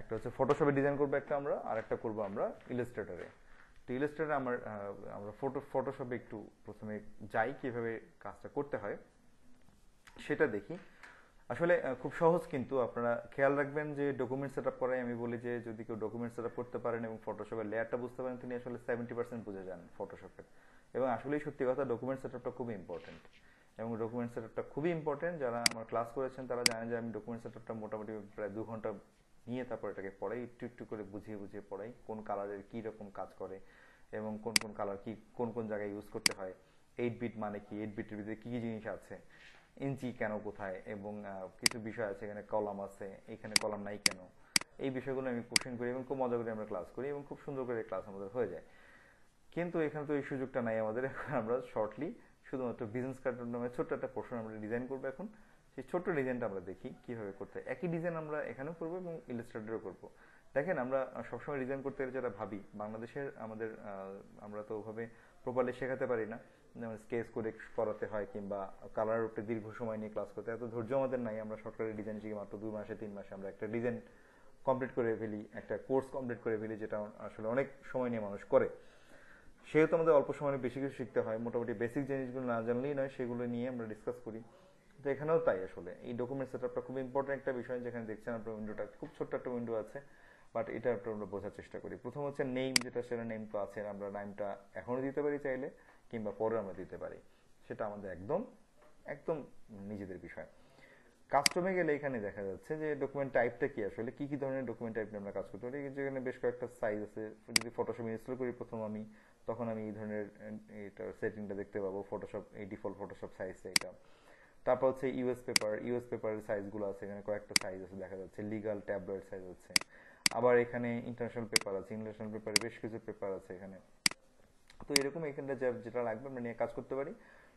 S1: একটা হচ্ছে ফটোশপে ডিজাইন করব একটা আমরা, আর একটা করব আমরা ইলাস্ট্রেটরে তো ইলাস্ট্রেটরে আমার আমরা ফটো ফটোশপে একটু প্রথমে যাই কীভাবে কাজটা করতে হয়, সেটা দেখি। আসলে খুব সহজ কিন্তু, আপনারা খেয়াল রাখবেন যে ডকুমেন্ট সেট আপ করাই আমি বলি যে যদি কেউ ডকুমেন্ট সেট আপ করতে পারেন এবং ফটোশপের লেয়ারটা বুঝতে পারেন, তিনি আসলে সেভেন্টি পার্সেন্ট বুঝে যান ফটোশপের এবং আসলেই সত্যি কথা ডকুমেন্ট সেট আপটা খুবই ইম্পর্টেন্ট এবং ডকুমেন্ট সেট আপটা খুবই ইম্পর্টেন্ট যারা আমার ক্লাস করেছেন, তারা জানেন যে আমি ডকুমেন্ট সেট আপটা মোটামুটি প্রায় দু ঘণ্টা নিয়ে তারপর এটাকে পড়াই, একটু একটু করে বুঝিয়ে বুঝিয়ে পড়াই, কোন কালারের কী রকম কাজ করে এবং কোন কোন কালার কি, কোন কোন জায়গায় ইউজ করতে হয় এইট বিট মানে কি এইট বিটের ভিতরে কী কী জিনিস আছে ইঞ্চি কেন কোথায়, এবং কিছু বিষয় আছে, এখানে কলাম আছে, এখানে কলাম নাই কেন, এই বিষয়গুলো আমি কোশ্চেন করি এবং খুব মজা করে আমরা ক্লাস করি এবং খুব সুন্দর করে ক্লাস আমাদের হয়ে যায়। কিন্তু এখানে তো এই সুযোগটা নাই আমাদের, এখন আমরা শর্টলি শুধুমাত্র বিজনেস কার্ড নামে ছোট্ট একটা পোর্শন আমরা ডিজাইন করব এখন। সেই ছোট্ট ডিজাইনটা আমরা দেখি কীভাবে করতে একই ডিজাইন আমরা এখানেও করব এবং ইলাস্ট্রেটরও করব। দেখেন, আমরা সবসময় ডিজাইন করতে গেলে যেটা ভাবি, বাংলাদেশের আমাদের আমরা তো ওভাবে প্রপারলি শেখাতে পারি না। যেমন স্কেচ করে করাতে হয় কিংবা কালার উপরে দীর্ঘ সময় নিয়ে ক্লাস করতে এত ধৈর্য আমাদের নাই, আমরা সরকারি ডিজাইন শিখি মাত্র দুই মাসে, তিন মাসে আমরা একটা ডিজাইন কমপ্লিট করে ফেলি, একটা কোর্স কমপ্লিট করে ফেলি, যেটা আসলে অনেক সময় নিয়ে মানুষ করে। সেহেতু আমাদের অল্প সময়ে বেশি কিছু শিখতে হয়। মোটামুটি বেসিক জিনিসগুলো না জানলেই নয়, সেগুলো নিয়ে আমরা ডিসকাস করি। তো এখানেও তাই আসলে। এই ডকুমেন্ট সেটআপটা খুব ইম্পর্টেন্ট একটা বিষয় যেখানে দেখছেন আপনার উইন্ডোটা খুব ছোট্ট একটা উইন্ডো আছে বাট এটা একটু আমরা বোঝার চেষ্টা করি। প্রথম হচ্ছে নেম যেটা সেটা নেম তো আছে আমরা নামটা এখনও দিতে পারি চাইলে, কিংবা পরে আমরা দিতে পারি। সেটা আমাদের একদম একদম নিজেদের বিষয়। কাস্টমে গেলে এখানে দেখা যাচ্ছে যে ডকুমেন্ট টাইপটা কি আসলে, কি কি ধরনের ডকুমেন্ট টাইপ নিয়ে আমরা কাজ করতে পারি? যেখানে বেশ কয়েকটা সাইজ আছে। যদি ফটোশপ ইনস্টল করি প্রথম আমি তখন আমি এই ধরনের এটার সেটিংটা দেখতে পাবো ফটোশপ এই ডিফল্ট ফটোশপ সাইজ এটা। তারপর হচ্ছে ইউএস পেপার ইউএস পেপারের সাইজগুলো আছে, এখানে কয়েকটা সাইজ আছে, দেখা যাচ্ছে। লিগাল ট্যাবলেট সাইজ আছে। আবার এখানে ইন্টারন্যাশনাল পেপার আছে ইন্টারন্যাশনাল পেপারে বেশ কিছু পেপার আছে এখানে। তো এরকম এখানটা যেটা লাগবে, আমরা নিয়ে কাজ করতে পারি।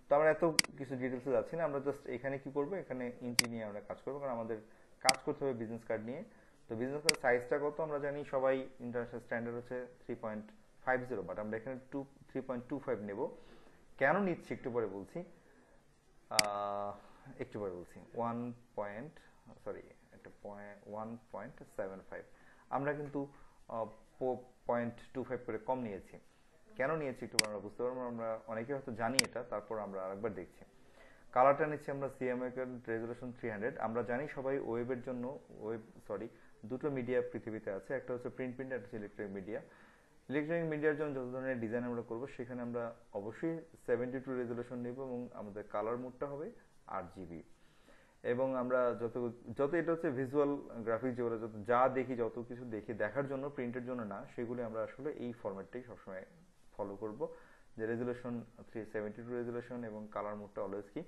S1: তো আমরা এত কিছু ডিটেলসে যাচ্ছি না, আমরা জাস্ট এখানে কি করব? এখানে ইঞ্চি নিয়ে আমরা কাজ করব, কারণ আমাদের কাজ করতে হবে বিজনেস কার্ড নিয়ে। তো বিজনেস কার্ড সাইজটা কত আমরা জানি, সবাই ইন্টারন্যাশনাল স্ট্যান্ডার্ড হচ্ছে three point five zero but আমরা এখানে two three point two five নেব। কেন নিচ্ছি একটু পরে বলছি? একটু পরে বলছি। ওয়ান পয়েন্ট সরি একটা ওয়ান পয়েন্ট সেভেন ফাইভ আমরা কিন্তু পয়েন্ট টু ফাইভ করে কম নিয়েছি। কেন নিয়েছি একটু আমরা বুঝতে পারব, আমরা অনেকে হয়তো জানি এটা, তারপর আমরা আরেকবার দেখছি। কালারটা নিচ্ছি আমরা সিএমএ রেজলিউশন থ্রি হান্ড্রেড আমরা জানি সবাই ওয়েবের জন্য ওয়েব সরি দুটো মিডিয়া পৃথিবীতে আছে। একটা হচ্ছে প্রিন্ট প্রিন্ট একটা হচ্ছে মিডিয়া ইলেকট্রনিক মিডিয়ার জন্য যত ধরনের ডিজাইন আমরা করব, সেখানে আমরা অবশ্যই সেভেন্টি টু রেজলিউশন নিব এবং আমাদের কালার মোডটা হবে আট জিবি এবং আমরা যত যত এটা হচ্ছে ভিজুয়াল গ্রাফিক যেগুলো, যত যা দেখি, যত কিছু দেখি দেখার জন্য প্রিন্টের জন্য না, সেগুলি আমরা আসলে এই ফরম্যাটটাই সবসময় ফলো করব। যে resolution three seventy two resolution এবং কালার মোডটা অলওয়েজ কি?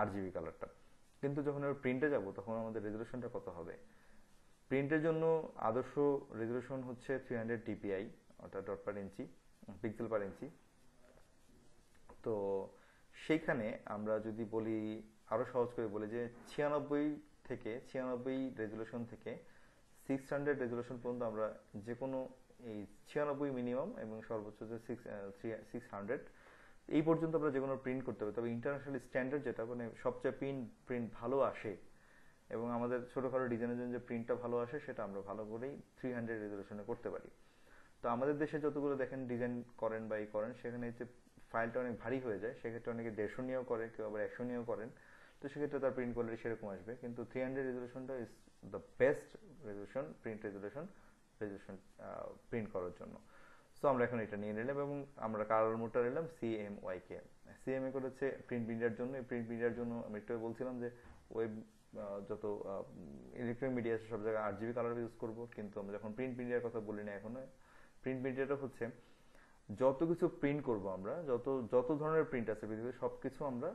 S1: আট জিবি কালারটা কিন্তু যখন আমরা প্রিন্টে যাব, তখন আমাদের রেজুলেশনটা কত হবে? প্রিন্টের জন্য আদর্শ রেজুলেশন হচ্ছে থ্রি হান্ড্রেড টিপিআই অর্থাৎ dot per inch pixel per inch তো সেইখানে আমরা যদি বলি আরও সহজ করে বলি যে ছিয়ানব্বই থেকে, ছিয়ানব্বই রেজুলেশন থেকে সিক্স হান্ড্রেড রেজুলেশন পর্যন্ত আমরা যে কোনো এই ছিয়ানব্বই মিনিমাম এবং সর্বোচ্চ যে সিক্স সিক্স হান্ড্রেড এই পর্যন্ত আমরা যে কোনো প্রিন্ট করতে পারি। তবে ইন্টারন্যাশনাল স্ট্যান্ডার্ড যেটা মানে সবচেয়ে প্রিন্ট প্রিন্ট ভালো আসে এবং আমাদের ছোটোখাটো ডিজাইনের জন্য যে প্রিন্টটা ভালো আসে, সেটা আমরা ভালো করেই থ্রি হান্ড্রেড রেজুলেশনে করতে পারি। তো আমাদের দেশে যতগুলো দেখেন ডিজাইন করেন বা ই করেন, সেখানে হচ্ছে ফাইলটা অনেক ভারী হয়ে যায়, সেক্ষেত্রে অনেকে দেড়শো নিয়েও করে, কেউ আবার একশো নিয়েও করেন। তো সেক্ষেত্রে তার প্রিন্ট কোয়ালিটি সেরকম আসবে। কিন্তু three hundred রেজুলেশনটা is the best resolution print resolution resolution print করার জন্য। সো আমরা এখন এটা নিয়ে নিলাম এবং আমরা কালার মোডটা নিলাম C M Y K C M A করে হচ্ছে প্রিন্ট মিডিয়ার জন্য। এই প্রিন্ট মিডিয়ার জন্য আমি একটু বলছিলাম যে ওয়েব যত ইলেকট্রনিক মিডিয়া সব জায়গায় আট জিবি কালার ইউজ করব। কিন্তু আমরা যখন প্রিন্ট মিডিয়ার কথা বলি না এখন প্রিন্ট মিডিয়াটা হচ্ছে যত কিছু প্রিন্ট করব আমরা, যত যত ধরনের প্রিন্ট আছে পৃথিবীতে সব কিছু আমরা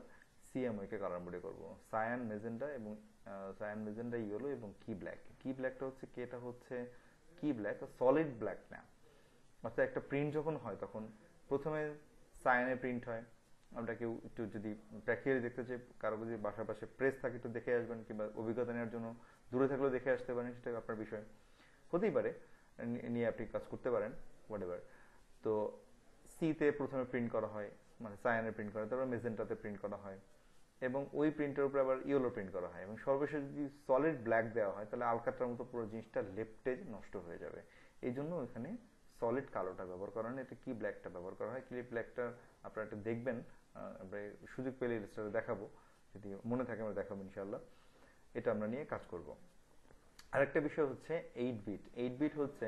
S1: সিএমওকে কালার মোডে করব। সায়ান মেজেন্ডা এবং সায়ান মেজেন্ডা ইয়েলো এবং কি ব্ল্যাক কি ব্ল্যাকটা হচ্ছে কি? এটা হচ্ছে কি ব্ল্যাক সলিড ব্ল্যাক না। অর্থাৎ একটা প্রিন্ট যখন হয়, তখন প্রথমে সায়ানে প্রিন্ট হয়। আমরা কেউ একটু যদি প্র্যাকটিক্যালি দেখতে চাই, কারও যদি বাসার পাশে প্রেস থাকে, একটু দেখে আসবেন, কিংবা অভিজ্ঞতা নেওয়ার জন্য দূরে থাকলেও দেখে আসতে পারেন, সেটা আপনার বিষয়। হতেই পারে নিয়ে আপনি কাজ করতে পারেন হোয়াট এভার তো সিতে প্রথমে প্রিন্ট করা হয় মানে সায়ানে প্রিন্ট করা তারপর মেজেন্টাতে প্রিন্ট করা হয়, এবং ওই প্রিন্টের উপরে আবার ইয়েলো প্রিন্ট করা হয়, এবং সর্বশেষ যদি সলিড ব্ল্যাক দেওয়া হয়, তাহলে আলকাটার মতো পুরো জিনিসটা লেপটে নষ্ট হয়ে যাবে। এই জন্য এখানে সলিড কালোটা ব্যবহার করা হয় এটা কি ব্ল্যাকটা ব্যবহার করা হয় ক্লিপ ব্ল্যাকটা আপনারা একটা দেখবেন আমরা সুযোগ পেলে ইলিস্টারে দেখাবো, যদি মনে থাকে আমরা দেখাবো ইনশাল্লাহ এটা আমরা নিয়ে কাজ করব। আরেকটা বিষয় হচ্ছে এইট বিট এইট বিট হচ্ছে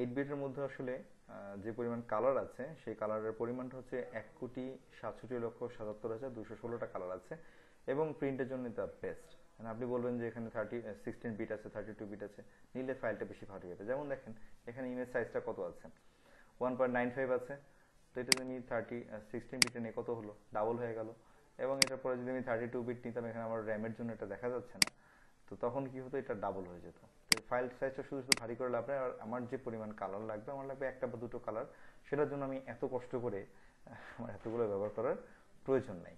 S1: এইট বিটের মধ্যে আসলে যে পরিমাণ কালার আছে, সেই কালারের পরিমাণটা হচ্ছে এক কোটি সাতষট্টি লক্ষ সাতাত্তর হাজার দুশো ষোলোটা কালার আছে এবং প্রিন্টের জন্য দ্য বেস্ট মানে আপনি বলবেন যে এখানে থার্টি সিক্সটিন বিট আছে থার্টি টু বিট আছে, নিলে ফাইলটা বেশি ভারী হবে যেমন দেখেন, এখানে ইমেজ সাইজটা কত আছে? ওয়ান পয়েন্ট নাইন ফাইভ আছে। তো এটা আমি থার্টি সিক্সটিন বিটে নিয়ে কত হলো? ডাবল হয়ে গেল। এবং এটার পরে যদি আমি থার্টি টু বিট নিতাম, এখানে আমার র্যামের জন্য এটা দেখা যাচ্ছে না। তো তখন কি হতো, এটা ডাবল হয়ে যেত। তো ফাইল সাইজটা শুধু শুধু ভারী করে লাভ নেই, আর আমার যে পরিমাণ কালার লাগবে, আমার লাগবে একটা বা দুটো কালার সেটার জন্য আমি এত কষ্ট করে, আমার এতগুলো ব্যবহার করার প্রয়োজন নেই।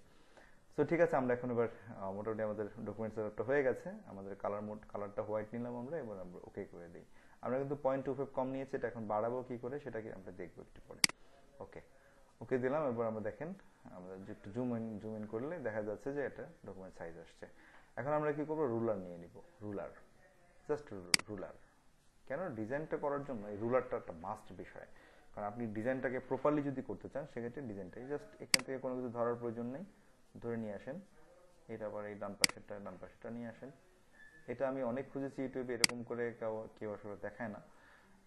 S1: সো ঠিক আছে, আমরা এখন এবার মোটামুটি আমাদের ডকুমেন্টস হয়ে গেছে। আমাদের কালার মোড কালারটা হোয়াইট নিলাম আমরা, এবার আমরা ওকে করে দিই। আমরা কিন্তু পয়েন্ট টু ফাইভ কম নিয়েছি, এটা এখন বাড়াবো কি করে, সেটাকে আমরা দেখব একটু পরে। ওকে ওকে দিলাম, এবার আমরা দেখেন, আমরা একটু জুম ইন জুম ইন করলে দেখা যাচ্ছে যে এটা ডকুমেন্ট সাইজ আসছে। এখন আমরা কি করব? রুলার নিয়ে নিব। রুলার জাস্ট রুলার কেন? ডিজাইনটা করার জন্য এই রুলারটা একটা মাস্ট বিষয়। কারণ আপনি ডিজাইনটাকে প্রপারলি যদি করতে চান, সেক্ষেত্রে ডিজাইনটাই জাস্ট এখান থেকে কোনো কিছু ধরার প্রয়োজন নেই। ধরে নিয়ে আসেন। এটা আবার এই ডান পাশেরটা ডান পাশেরটা নিয়ে আসেন। এটা আমি অনেক খুঁজেছি ইউটিউবে, এরকম করে কেউ কেউ আসলে দেখায় না।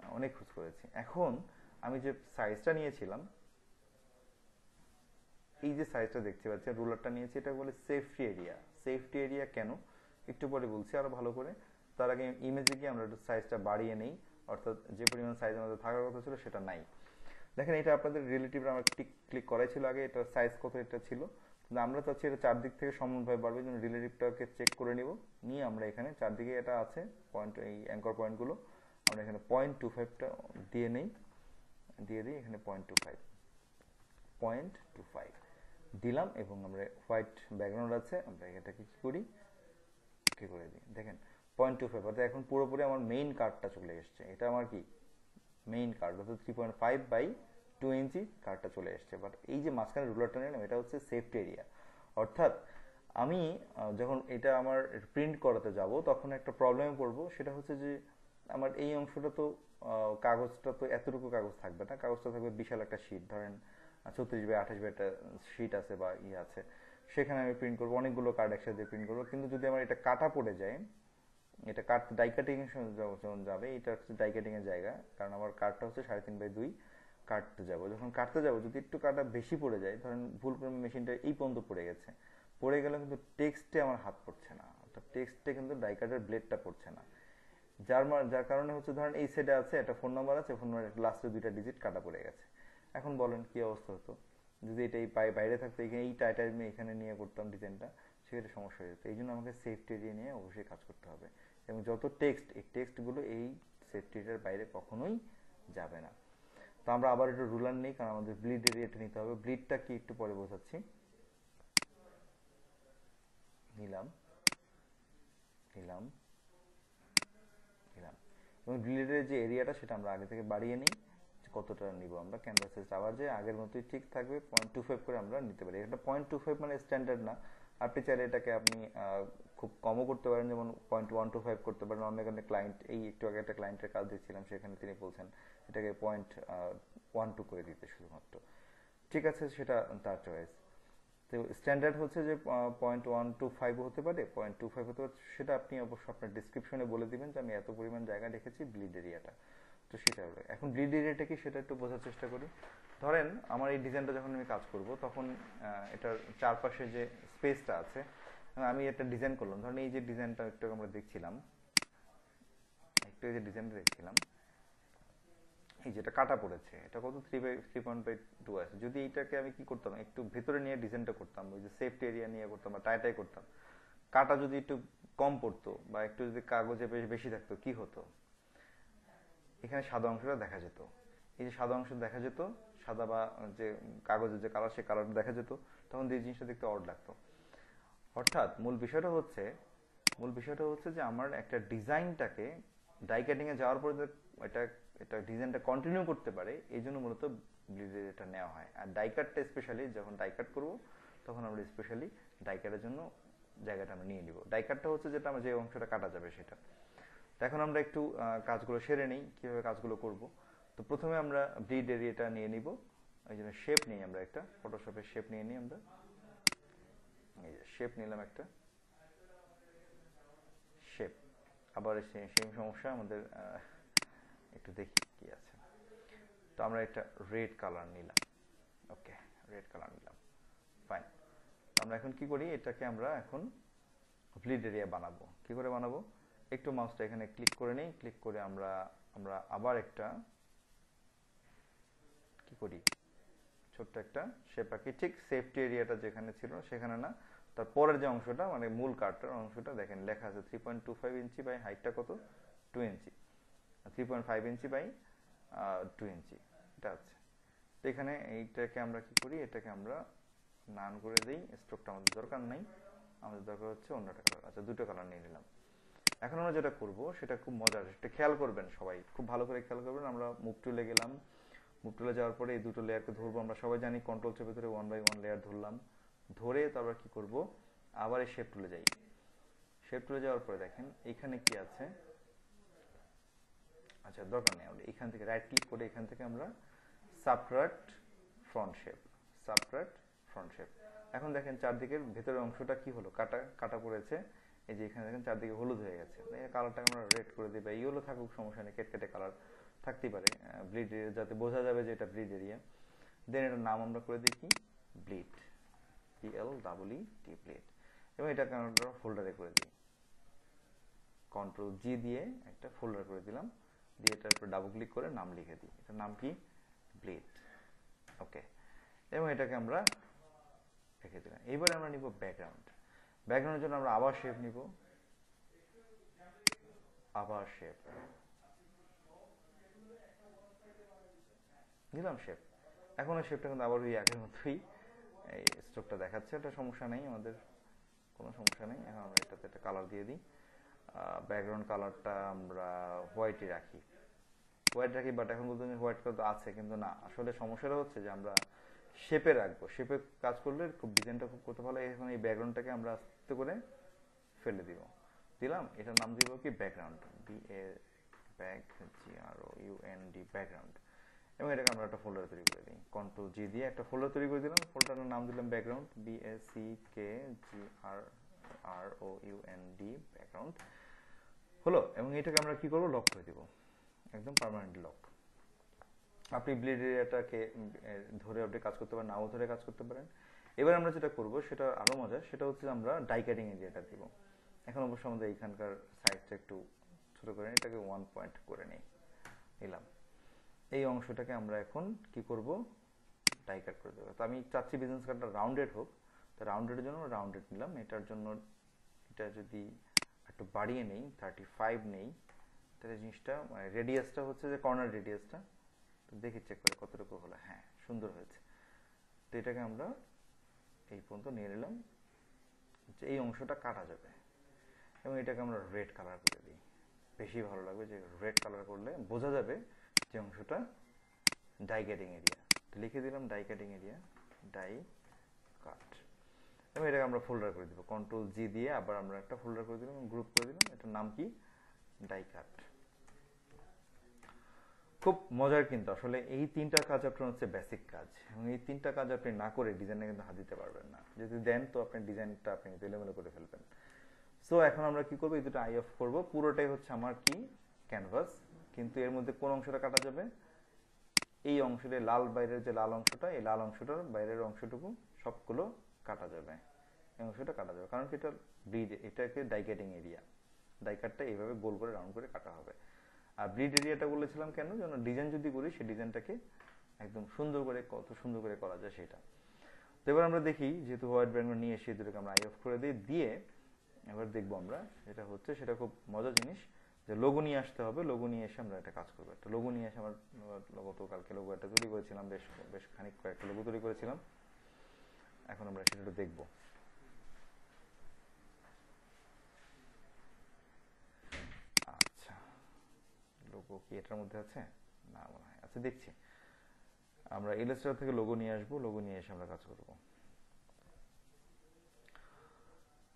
S1: অনেক খোঁজ করেছি। এখন আমি যে সাইজটা নিয়েছিলাম, এই যে সাইজটা দেখতে পাচ্ছি রুলারটা নিয়েছি এটা বলে সেফটি এরিয়া সেফটি এরিয়া কেন? একটু পরে বলছি, আরও ভালো করে। তার আগে ইমেজে গিয়ে আমরা একটু সাইজটা বাড়িয়ে নেই। অর্থাৎ যে পরিমাণ সাইজ আমাদের থাকার কথা ছিল সেটা নাই। দেখেন, এটা আপনাদের রিলেটিভ আমার ক্লিক ক্লিক করাই ছিল আগে, এটা সাইজ কত এটা ছিল। কিন্তু আমরা চাচ্ছি এটা চারদিক থেকে সমানভাবে বাড়বে জন্য রিলেটিভটাকে চেক করে নিব। নিয়ে আমরা এখানে চারদিকে এটা আছে পয়েন্ট এই অ্যাঙ্কর পয়েন্টগুলো আমরা এখানে পয়েন্ট টু ফাইভটা দিয়ে নেই। দিয়ে দিই এখানে point two five point two five দিলাম এবং আমরা হোয়াইট ব্যাকগ্রাউন্ড আছে, আমরা এটাকে কি করি? কি করে দিই? দেখেন পয়েন্ট টু ফাইভ অর্থাৎ এখন পুরোপুরি আমার মেইন কার্ডটা চলে এসছে। এটা আমার কি? মেইন কার্ড অর্থাৎ three point five by two inch কার্ডটা চলে এসছে। বাট এই যে মাঝখানে রুলারটা নিলাম, এটা হচ্ছে সেফটি এরিয়া অর্থাৎ আমি যখন এটা আমার প্রিন্ট করাতে যাব, তখন একটা প্রবলেমে পড়ব। সেটা হচ্ছে যে, আমার এই অংশটা তো কাগজটা তো এতটুকু কাগজ থাকবে না। কাগজটা থাকবে বিশাল একটা শিট ধরেন ছত্রিশ বাই আঠাশ বাই একটা শিট আছে বা ইয়ে আছে, সেখানে আমি প্রিন্ট করব, অনেকগুলো কার্ড একসাথে প্রিন্ট করব। কিন্তু যদি আমার এটা কাটা পড়ে যায়, এটা কাট ডাই কাটিং এর সময় যখন যাবে, এটা হচ্ছে ডাই কাটিং এর জায়গা। কারণ আমার কাঠটা হচ্ছে সাড়ে তিন বাই দুই কাটতে যাব। যখন কাটতে যাব, যদি একটু কাটা বেশি পড়ে যায়, ধরেন ভুল করে মেশিনটা এই পর্যন্ত পড়ে গেছে, পড়ে গেলে কিন্তু টেক্সটে আমার হাত পড়ছে না। অর্থাৎ টেক্সটে কিন্তু ডাই কাটার ব্লেডটা পড়ছে না। যার যার কারণে হচ্ছে ধরেন এই সাইডে আছে, একটা ফোন নাম্বার আছে ফোন নাম্বার লাস্টে দুইটা ডিজিট কাটা পড়ে গেছে। এখন বলেন কি অবস্থা হতো? যদি এটা এই পায়ে বাইরে থাকতো, এখানে এই টাইটার আমি এখানে নিয়ে করতাম ডিজাইনটা সেক্ষেত্রে সমস্যা হয়ে যেত। এই জন্য আমাকে সেফটি এরিয়া নিয়ে অবশ্যই কাজ করতে হবে। এবং যত টেক্সট এই টেক্সটগুলো এই সেফটি এরিয়ার বাইরে কখনোই যাবে না। তো আমরা আবার একটু রুলার নেই, কারণ আমাদের ব্লিড এরিয়াটা নিতে হবে। ব্লিডটা কি একটু পরে বোঝাচ্ছি। নিলাম। নিলাম। নিলাম। এবং ব্লিডের যে এরিয়াটা সেটা আমরা আগে থেকে বাড়িয়ে নিই। কতটা নিব? আমরা ক্যানভাসের আবার যে আগের মতোই ঠিক থাকবে পয়েন্ট টু ফাইভ করে আমরা নিতে পারি। এটা পয়েন্ট টু ফাইভ মানে স্ট্যান্ডার্ড না। আপনি চাইলে এটাকে আপনি খুব কমও করতে পারেন, যেমন পয়েন্ট ওয়ান টু ফাইভ করতে পারেন। অনেক অনেক ক্লায়েন্ট এই একটু আগে একটা ক্লায়েন্টের কাজ দিচ্ছিলাম সেখানে তিনি বলছেন, এটাকে পয়েন্ট ওয়ান টু করে দিতে শুধুমাত্র। ঠিক আছে, সেটা তার চয়েস তো স্ট্যান্ডার্ড হচ্ছে যে পয়েন্ট ওয়ান টু ফাইভ হতে পারে পয়েন্ট টু ফাইভ হতে পারে। সেটা আপনি অবশ্য আপনার ডিসক্রিপশনে বলে দিবেন যে, আমি এত পরিমাণ জায়গা রেখেছি ব্লিড এরিয়াটা তো সেটা হলো এখন ব্লিড এরিয়াটা কি সেটা একটু বোঝার চেষ্টা করি। ধরেন আমার এই ডিজাইনটা যখন আমি কাজ করব, তখন এটার চারপাশে যে স্পেসটা আছে আমি একটা ডিজাইন করলাম। ধরেন এই যে ডিজাইনটা একটু আমরা দেখছিলাম, একটু এই যে ডিজাইনটা দেখছিলাম, এই যেটা কাটা পড়েছে, এটা কত? Three by three point by two আছে। যদি এইটাকে আমি কি করতাম, একটু ভেতরে নিয়ে ডিজাইনটা করতাম, ওই যে সেফটি এরিয়া নিয়ে করতাম বা টাই টাই করতাম, কাটা যদি একটু কম পড়তো বা একটু যদি কাগজে বেশি থাকতো, কি হতো? এখানে সাদা অংশটা দেখা যেত। এই যে সাদা অংশ দেখা যেত, সাদা বা যে কাগজের যে কালার সে কালারটা দেখা যেত, তখন এই জিনিসটা দেখতে অড লাগতো। অর্থাৎ মূল বিষয়টা হচ্ছে, মূল বিষয়টা হচ্ছে যে আমার একটা ডিজাইনটাকে ডাই কাটিংয়ে যাওয়ার পরে এটা এটা ডিজাইনটা কন্টিনিউ করতে পারে, এই জন্য মূলত ব্লিডের এটা নেওয়া হয়। আর ডাই কাটটা স্পেশালি যখন ডাই কাট করব, তখন আমরা স্পেশালি ডাই কাটের জন্য জায়গাটা আমরা নিয়ে নিব। ডাই কাটটা হচ্ছে যেটা আমরা যে অংশটা কাটা যাবে সেটা। এখন আমরা একটু কাজগুলো সেরে নিই, কীভাবে কাজগুলো করব। তো প্রথমে আমরা ব্লিড এরিয়াটা নিয়ে নিব। ওই জন্য শেপ নিই আমরা একটা ফটোশপের শেপ নিয়ে নিই আমরা। এই যে শেপ নিলাম একটা। শেপ আবার সেম সমস্যা, আমাদের একটু দেখি কি আছে। তো আমরা একটা রেড কালার নিলাম। ওকে রেড কালার নিলাম। ফাইন আমরা এখন কি করি? এটাকে আমরা এখন ব্লিড এরিয়া বানাবো। কি করে বানাবো? একটু মাউসটা এখানে ক্লিক করে নিই। ক্লিক করে আমরা আমরা আবার একটা কি করি? ছোট্ট একটা শেপ আঁকি। ঠিক সেফটি এরিয়াটা যেখানে ছিল সেখানে না। তার পরের যে অংশটা মানে মূল কার্ডটার অংশটা দেখেন, লেখা আছে three point two five inch by হাইটটা কত? Two inch. Three point five inch by two inch. এটা আছে তো এখানে এইটাকে আমরা কি করি? এটাকে আমরা নান করে দিই। স্ট্রোকটা আমাদের দরকার নাই। আমাদের দরকার হচ্ছে অন্যটা কালার আচ্ছা দুটো কালার নিয়ে নিলাম। এখন আমরা যেটা করব, সেটা খুব মজার, সেটা খেয়াল করবেন সবাই, খুব ভালো করে খেয়াল করবেন। আমরা মুভ টুলে গেলাম মুভ টুলে যাওয়ার পরে এই দুটো লেয়ারকে ধরবো। আমরা সবাই জানি কন্ট্রোল চেপে ধরে ওয়ান বাই ওয়ান লেয়ার ধরলাম। ধরে তারপর কি করব? আবার এই শেপ টুলে যাই। শেপ টুলে যাওয়ার পরে দেখেন, এখানে কি আছে? আচ্ছা দরকার নেই আমরা এখান থেকে রাইট ক্লিক করে এখান থেকে আমরা subtract front shape subtract front shape এখন দেখেন চারদিকের ভেতরের অংশটা কি হলো? কাটা কাটা পড়েছে। এই যে এখানে দেখেন চারদিকে হলুদ হয়ে গেছে। কালারটাকে আমরা রেড করে দিই বা ইয়েলো থাকুক, সমস্যা নেই কেটকেটে কালার থাকতেই পারে। ব্লিড যাতে বোঝা যাবে যে এটা ব্লিড এরিয়া দেন এটার নাম আমরা করে দিই কি? Bleed P L double E T bleed এবং এটাকে আমরা ফোল্ডারে করে দিই। কন্ট্রোল জি দিয়ে একটা ফোল্ডার করে দিলাম। দিয়ে এটার উপর ডাবল ক্লিক করে নাম লিখে দিই। এটার নাম কি? ব্লিড ওকে এবং এটাকে আমরা রেখে দিলাম। এবার আমরা নিব ব্যাকগ্রাউন্ড ব্যাকগ্রাউন্ডের জন্য আমরা আবার শেপ নিব। আবার শেপ দিলাম শেপ এখন শেপটা কিন্তু আবার ওই আগের মতোই। এই স্ট্রোকটা দেখাচ্ছে, এটা সমস্যা নেই আমাদের। কোনো সমস্যা নেই। এখন আমরা এটাতে একটা কালার দিয়ে দিই। ব্যাকগ্রাউন্ড কালারটা আমরা হোয়াইটই রাখি। হোয়াইট রাখি বাট এখন বলতে হোয়াইট কালার তো আছে, কিন্তু না। আসলে সমস্যাটা হচ্ছে যে আমরা শেপে রাখব। শেপে কাজ করলে খুব ডিজাইনটা খুব করতে ভালো। এখন এই ব্যাকগ্রাউন্ডটাকে আমরা আস্তে করে ফেলে দিব। দিলাম, এটার নাম দিব কি? Background B A back G R O U N D background এবং এটাকে আমরা একটা ফোল্ডার তৈরি করে দিই। কন্ট্রোল জি দিয়ে একটা ফোল্ডার তৈরি করে দিলাম। ফোল্ডারের নাম দিলাম background B A C K G R R O U N D background হলো, এবং এটাকে আমরা কি করব? লক করে দিব। একদম পার্মানেন্ট লক আপনি ব্লিড এরিয়াটাকে ধরে আপনি কাজ করতে পারেন, নাও ধরে কাজ করতে পারেন। এবার আমরা যেটা করব সেটা আরও মজা সেটা হচ্ছে আমরা ডাই কাটিং এরিয়াটা দিব। এখন অবশ্য আমাদের এইখানকার সাইজটা একটু ছোট করে নিই, এটাকে ওয়ান পয়েন্ট করে নিই নিলাম। এই অংশটাকে আমরা এখন কি করব? ডাই কাট করে দেবো। তো আমি চাচ্ছি বিজনেস কার্ডটা রাউন্ডেড হোক। তো রাউন্ডেডের জন্য রাউন্ডেড নিলাম। এটার জন্য এটা যদি একটু বাড়িয়ে নেই থার্টি ফাইভ নেই তাহলে জিনিসটা মানে রেডিয়াসটা হচ্ছে যে কর্নার রেডিয়াসটা তো দেখি চেক করে কতটুকু হলো। হ্যাঁ সুন্দর হয়েছে। তো এটাকে আমরা এই পর্যন্ত নিয়ে নিলাম। যে এই অংশটা কাটা যাবে। এবং এটাকে আমরা রেড কালার করে দিই। বেশি ভালো লাগবে যে রেড কালার করলে বোঝা যাবে যে অংশটা ডাই কাটিং এরিয়া লিখে দিলাম die cutting area die cut এবং এটাকে আমরা ফোল্ডার করে দিব। কন্ট্রোল জি দিয়ে আবার আমরা একটা ফোল্ডার করে দিলাম গ্রুপ করে দিলাম। এটার নাম কি? ডাই কাট খুব মজার কিন্তু। আসলে এই তিনটা কাজ আপনার হচ্ছে বেসিক কাজ। এবং এই তিনটা কাজ আপনি না করে ডিজাইনে কিন্তু হাত দিতে পারবেন না। যদি দেন তো আপনি ডিজাইনটা আপনি এলোমেলো করে ফেলবেন। সো এখন আমরা কি করব? এই দুটো আই অফ করব। পুরোটাই হচ্ছে আমার কি? ক্যানভাস কিন্তু এর মধ্যে কোন অংশটা কাটা যাবে? এই অংশটা, লাল বাইরের যে লাল অংশটা, এই লাল অংশটার বাইরের অংশটুকু সবগুলো কাটা যাবে। এই অংশটা কাটা যাবে। কারণ কি? এটা ব্রিড এটাকে ডাইকাটিং এরিয়া ডাইকাটটা এইভাবে গোল করে রাউন্ড করে কাটা হবে। আর ব্রিড এরিয়াটা বলেছিলাম কেন? যেন ডিজাইন যদি করি সেই ডিজাইনটাকে একদম সুন্দর করে, কত সুন্দর করে করা যায় সেটা। তো এবার আমরা দেখি, যেহেতু হোয়াইট ব্যাকগ্রাউন্ড নিয়ে এসে দুটোকে আমরা আই অফ করে দিই দিয়ে এবার দেখব আমরা যেটা হচ্ছে, সেটা খুব মজার জিনিস, যে লোগো নিয়ে আসতে হবে লোগো নিয়ে এসে আমরা একটা কাজ করব। একটা লোগো নিয়ে এসে আমার লোগো তো কালকে লোগো একটা তৈরি করেছিলাম, বেশ বেশ খানিক কয়েকটা লোগো তৈরি করেছিলাম। এখন আমরা সেটা দেখব আচ্ছা লোগো কি এটার মধ্যে আছে? না, মনে হয়। আচ্ছা দেখছি। আমরা ইলাস্ট্রেটর থেকে লোগো নিয়ে আসব লোগো নিয়ে এসে আমরা কাজ করব।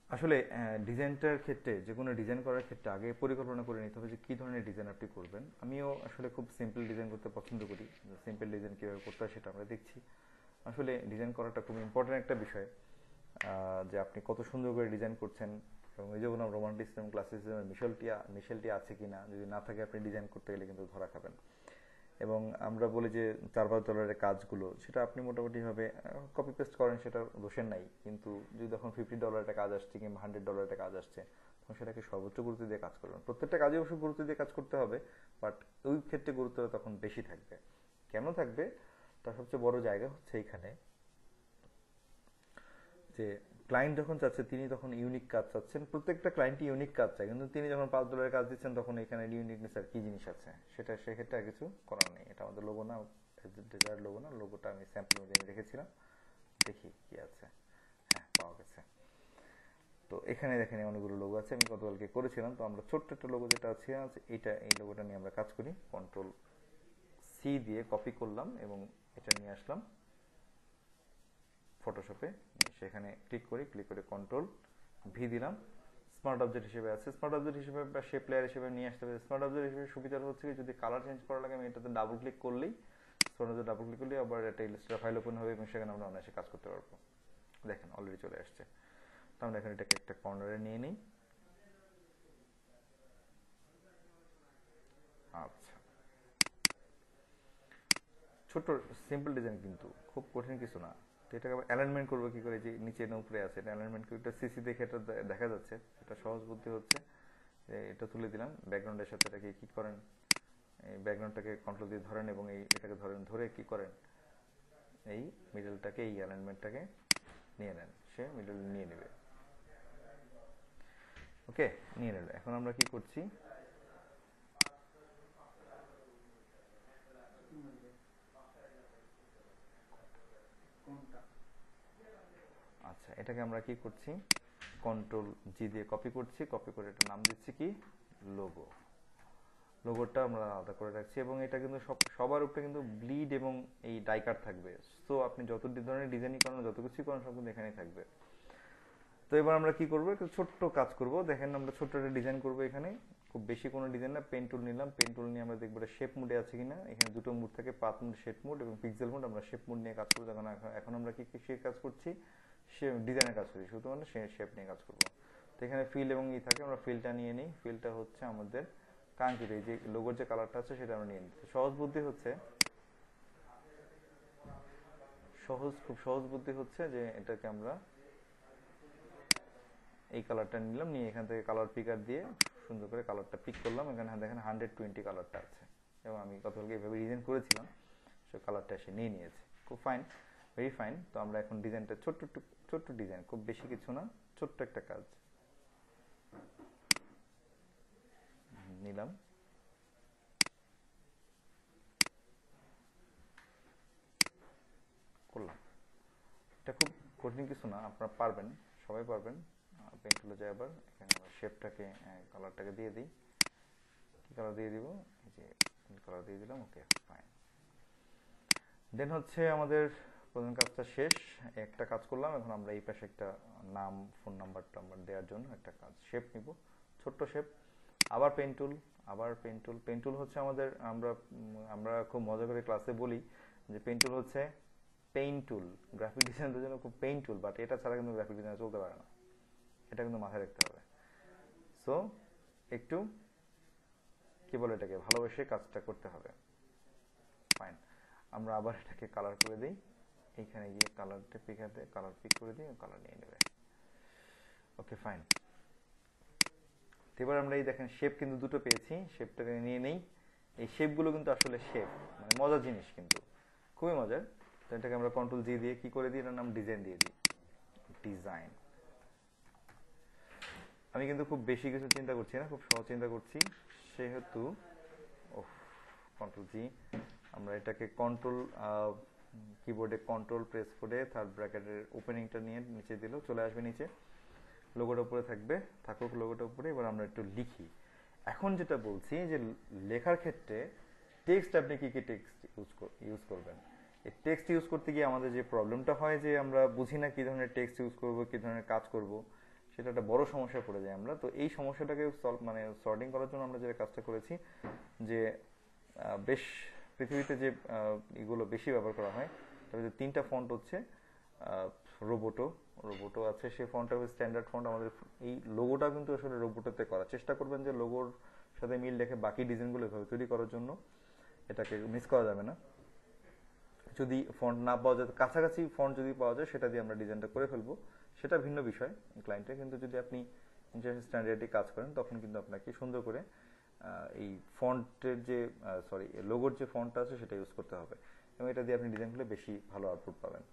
S1: আসলে ডিজাইনটার ক্ষেত্রে, যে কোনো ডিজাইন করার ক্ষেত্রে আগে পরিকল্পনা করে নিতে হবে যে কী ধরনের ডিজাইন আপনি করবেন। আমিও আসলে খুব সিম্পল ডিজাইন করতে পছন্দ করি। সিম্পল ডিজাইন কীভাবে করতে হয় সেটা আমরা দেখছি। আসলে ডিজাইন করাটা খুব ইম্পর্টেন্ট একটা বিষয় যে আপনি কত সুন্দর করে ডিজাইন করছেন। এবং এই যে বললাম রোমান্টিসিজম ক্লাসিসিজমের মিশলটি মিশেলটি আছে কি না যদি না থাকে আপনি ডিজাইন করতে গেলে কিন্তু ধরা খাবেন। এবং আমরা বলি যে চার পাঁচ ডলারের কাজগুলো, সেটা আপনি মোটামুটিভাবে কপি পেস্ট করেন, সেটা দোষের নাই। কিন্তু যদি তখন ফিফটি ডলার একটা কাজ আসছে কিংবা হান্ড্রেড ডলার একটা কাজ আসছে, তখন সেটাকে সর্বোচ্চ গুরুত্ব দিয়ে কাজ করবেন। প্রত্যেকটা কাজে অবশ্যই গুরুত্ব দিয়ে কাজ করতে হবে বাট ওই ক্ষেত্রে গুরুত্ব তখন বেশি থাকবে। কেন থাকবে? তার সবচেয়ে বড় জায়গা হচ্ছে এইখানে যে ক্লায়েন্ট যখন চাচ্ছে, তিনি তখন ইউনিক কাজ চাচ্ছেন। প্রত্যেকটা ক্লায়েন্টই ইউনিক কাজ চায়। কিন্তু তিনি যখন পাঁচ ডলারের কাজ দিচ্ছেন, তখন এখানে ইউনিকনেস আর কি জিনিস আছে? সেটা সেক্ষেত্রে আর কিছু করার নেই। এটা আমাদের লোগো না ডেজার্ট লোগো না। লোগোটা আমি স্যাম্পল মিডিয়ামে রেখেছিলাম। দেখি কি আছে। হ্যাঁ পাওয়া গেছে। তো এখানে দেখেন অনেকগুলো লোগো আছে। আমি গতকালকে করেছিলাম। তো আমরা ছোট্ট একটা লোগো যেটা আছে এইটা এই লোগোটা নিয়ে আমরা কাজ করি। কন্ট্রোল সি দিয়ে কপি করলাম এবং এটা নিয়ে আসলাম ফটোশপে সেখানে ক্লিক করি ক্লিক করে কন্ট্রোল ভি দিলাম। স্মার্ট অবজেক্ট হিসেবে আছে। স্মার্ট অবজেক্ট হিসেবে বা শেপ লেয়ার হিসেবে নিয়ে আসতে হবে। স্মার্ট অবজেক্ট হিসেবে সুবিধা হচ্ছে কি, যদি কালার চেঞ্জ করা লাগে, আমি এটাতে ডাবল ক্লিক করলেই স্মার্ট অবজেক্ট ডাবল ক্লিক করলেই আবার একটা ইলাস্ট্রেটর ফাইল ওপেন হবে এবং সেখানে আমরা অনায়াসে কাজ করতে পারব। দেখেন অলরেডি চলে আসছে। তো আমরা এখানে এটাকে একটা কর্নারে নিয়ে নিই। আচ্ছা। ছোট্ট সিম্পল ডিজাইন কিন্তু। খুব কঠিন কিছু না। তো এটাকে আবার অ্যালাইনমেন্ট করব কি করে? যে নিচে না উপরে আছে, এটা অ্যালাইনমেন্ট করে। এটা সিসি দেখে এটা দেখা যাচ্ছে, এটা সহজ বুদ্ধি হচ্ছে। যে এটা তুলে দিলাম ব্যাকগ্রাউন্ডের সাথে এটাকে কি করেন? এই ব্যাকগ্রাউন্ডটাকে কন্ট্রোল দিয়ে ধরেন এবং এই এটাকে ধরেন, ধরে কি করেন? এই মিডলটাকে এই অ্যালাইনমেন্টটাকে নিয়ে নেন। সে মিডল নিয়ে নেবে। ওকে নিয়ে নিল এখন আমরা কি করছি আচ্ছা এটাকে আমরা কি করছি? কন্ট্রোল জি দিয়ে কপি করছি। কপি করে এটা নাম দিচ্ছি কি? লোগো লোগোটা আমরা আলাদা করে রাখছি এবং এটা কিন্তু সব, সবার উপরে কিন্তু ব্লিড এবং এই ডাইকার থাকবে। সো আপনি যত ধরনের ডিজাইনই করেন, যত কিছুই করেন, সব কিন্তু এখানেই থাকবে। তো এবার আমরা কি করব? একটা ছোট্ট কাজ করব। দেখেন, আমরা ছোট্ট একটা ডিজাইন করব এখানে। খুব বেশি কোনো ডিজাইন না পেন টুল নিলাম। পেন টুল নিয়ে আমরা দেখব এটা শেপ মুডে আছে কিনা। এখানে দুটো মুড থাকে পাত মুড শেপ মুড এবং পিক্সেল মুড আমরা শেপ মুড নিয়ে কাজ করব। যখন এখন আমরা কি কিসের কাজ করছি? ডিজাইনের কাজ করি, শুধুমাত্র সে শেপ নিয়ে কাজ করব। তো এখানে ফিল এবং ই থাকে, আমরা ফিলটা নিয়ে নিই। ফিলটা হচ্ছে আমাদের কাঙ্ক্ষিত, এই যে লোগোর যে কালারটা আছে সেটা আমরা নিয়ে নিই। সহজ বুদ্ধি হচ্ছে, সহজ, খুব সহজ বুদ্ধি হচ্ছে যে এটাকে আমরা এই কালারটা নিলাম, নিয়ে এখান থেকে কালার পিকার দিয়ে সুন্দর করে কালারটা পিক করলাম। এখানে দেখেন হান্ড্রেড টোয়েন্টি কালারটা আছে। এবং আমি গতকালকে এভাবে ডিজাইন করেছিলাম, সে কালারটা এসে নিয়ে নিয়েছে। খুব ফাইন ভেরি ফাইন তো আমরা এখন ডিজাইনটা ছোট্ট একটু ছোট্ট ডিজাইন, খুব বেশি কিছু না, ছোট্ট একটা কাজ। নিলাম। করলাম। এটা খুব কঠিন কিছু না, আপনারা পারবেন, সবাই পারবেন। টুলে যায় আবার, এখানে শেপটাকে কালারটাকে দিয়ে দিই। কি কালার দিয়ে দিব? এই যে কালার দিয়ে দিলাম ওকে ফাইন দেন হচ্ছে আমাদের প্রধান কাজটা শেষ, একটা কাজ করলাম, এখন আমরা এই পাশে একটা নাম ফোন নাম্বার টাম্বার দেওয়ার জন্য একটা কাজ শেপ নিব, ছোট্ট শেপ আবার পেন টুল আবার পেন টুল পেন টুল হচ্ছে আমাদের, আমরা আমরা খুব মজা করে ক্লাসে বলি যে পেন টুল হচ্ছে পেইন টুল গ্রাফিক ডিজাইনের জন্য খুব পেইন টুল বাট এটা ছাড়া কিন্তু গ্রাফিক ডিজাইন চলতে পারে না, এটা কিন্তু মাথায় রাখতে হবে। সো একটু, কি বলে এটাকে, ভালোবেসে কাজটা করতে হবে। ফাইন আমরা আবার এটাকে কালার করে দিই। এইখানে গিয়ে কালারটা পিকাতে কালার পিক করে দিই কালার নিয়ে নেবে। ওকে ফাইন এবার আমরা এই দেখেন শেপ কিন্তু দুটো পেয়েছি শেপটাকে নিয়ে নেই। এই শেপগুলো কিন্তু আসলে শেপ মানে মজার জিনিস কিন্তু। খুবই মজার। তো এটাকে আমরা কন্ট্রোল জি দিয়ে কি করে দিই? এটার নাম ডিজাইন দিয়ে দিই। ডিজাইন আমি কিন্তু খুব বেশি কিছু চিন্তা করছি না, খুব সহজ চিন্তা করছি। সেহেতু ও কন্ট্রোল জি আমরা এটাকে কন্ট্রোল কিবোর্ডে কন্ট্রোল প্রেস করে থার্ড ব্র্যাকেটের ওপেনিংটা নিয়ে নিচে দিলেও চলে আসবে নিচে। লোগোটা উপরে থাকবে, থাকুক লোগোটা উপরে, এবার আমরা একটু লিখি। এখন যেটা বলছি যে লেখার ক্ষেত্রে টেক্সট আপনি কী কী টেক্সট ইউজ ইউজ করবেন? এই টেক্সট ইউজ করতে গিয়ে আমাদের যে প্রবলেমটা হয় যে আমরা বুঝি না কী ধরনের টেক্সট ইউজ করব, কী ধরনের কাজ করব, সেটা একটা বড় সমস্যায় পড়ে যাই আমরা। তো এই সমস্যাটাকে সলভ মানে সর্টিং করার জন্য আমরা যেটা কাজটা করেছি যে বেশ পৃথিবীতে যে এগুলো বেশি ব্যবহার করা হয় তবে যে তিনটা ফন্ট হচ্ছে রোবোটো রোবোটো আছে সেই ফন্টটা স্ট্যান্ডার্ড ফন্ট আমাদের এই লোগোটা কিন্তু আসলে রোবোটোতে করা। চেষ্টা করবেন যে লোগোর সাথে মিল রেখে বাকি ডিজাইনগুলো এভাবে তৈরি করার জন্য, এটাকে মিস করা যাবে না। যদি ফন্ট না পাওয়া যায়, কাছাকাছি ফন্ট যদি পাওয়া যায়, সেটা দিয়ে আমরা ডিজাইনটা করে ফেলব। সেটা ভিন্ন বিষয় ক্লায়েন্টের কিন্তু যদি আপনি ইন্টারন্যাশনাল স্ট্যান্ডার্ডে কাজ করেন, তখন কিন্তু আপনাকে সুন্দর করে এই ফন্টের যে সরি লোগোর যে ফন্টটা আছে সেটা ইউজ করতে হবে। এবং এটা দিয়ে আপনি ডিজাইন করলে বেশি ভালো আউটপুট পাবেন।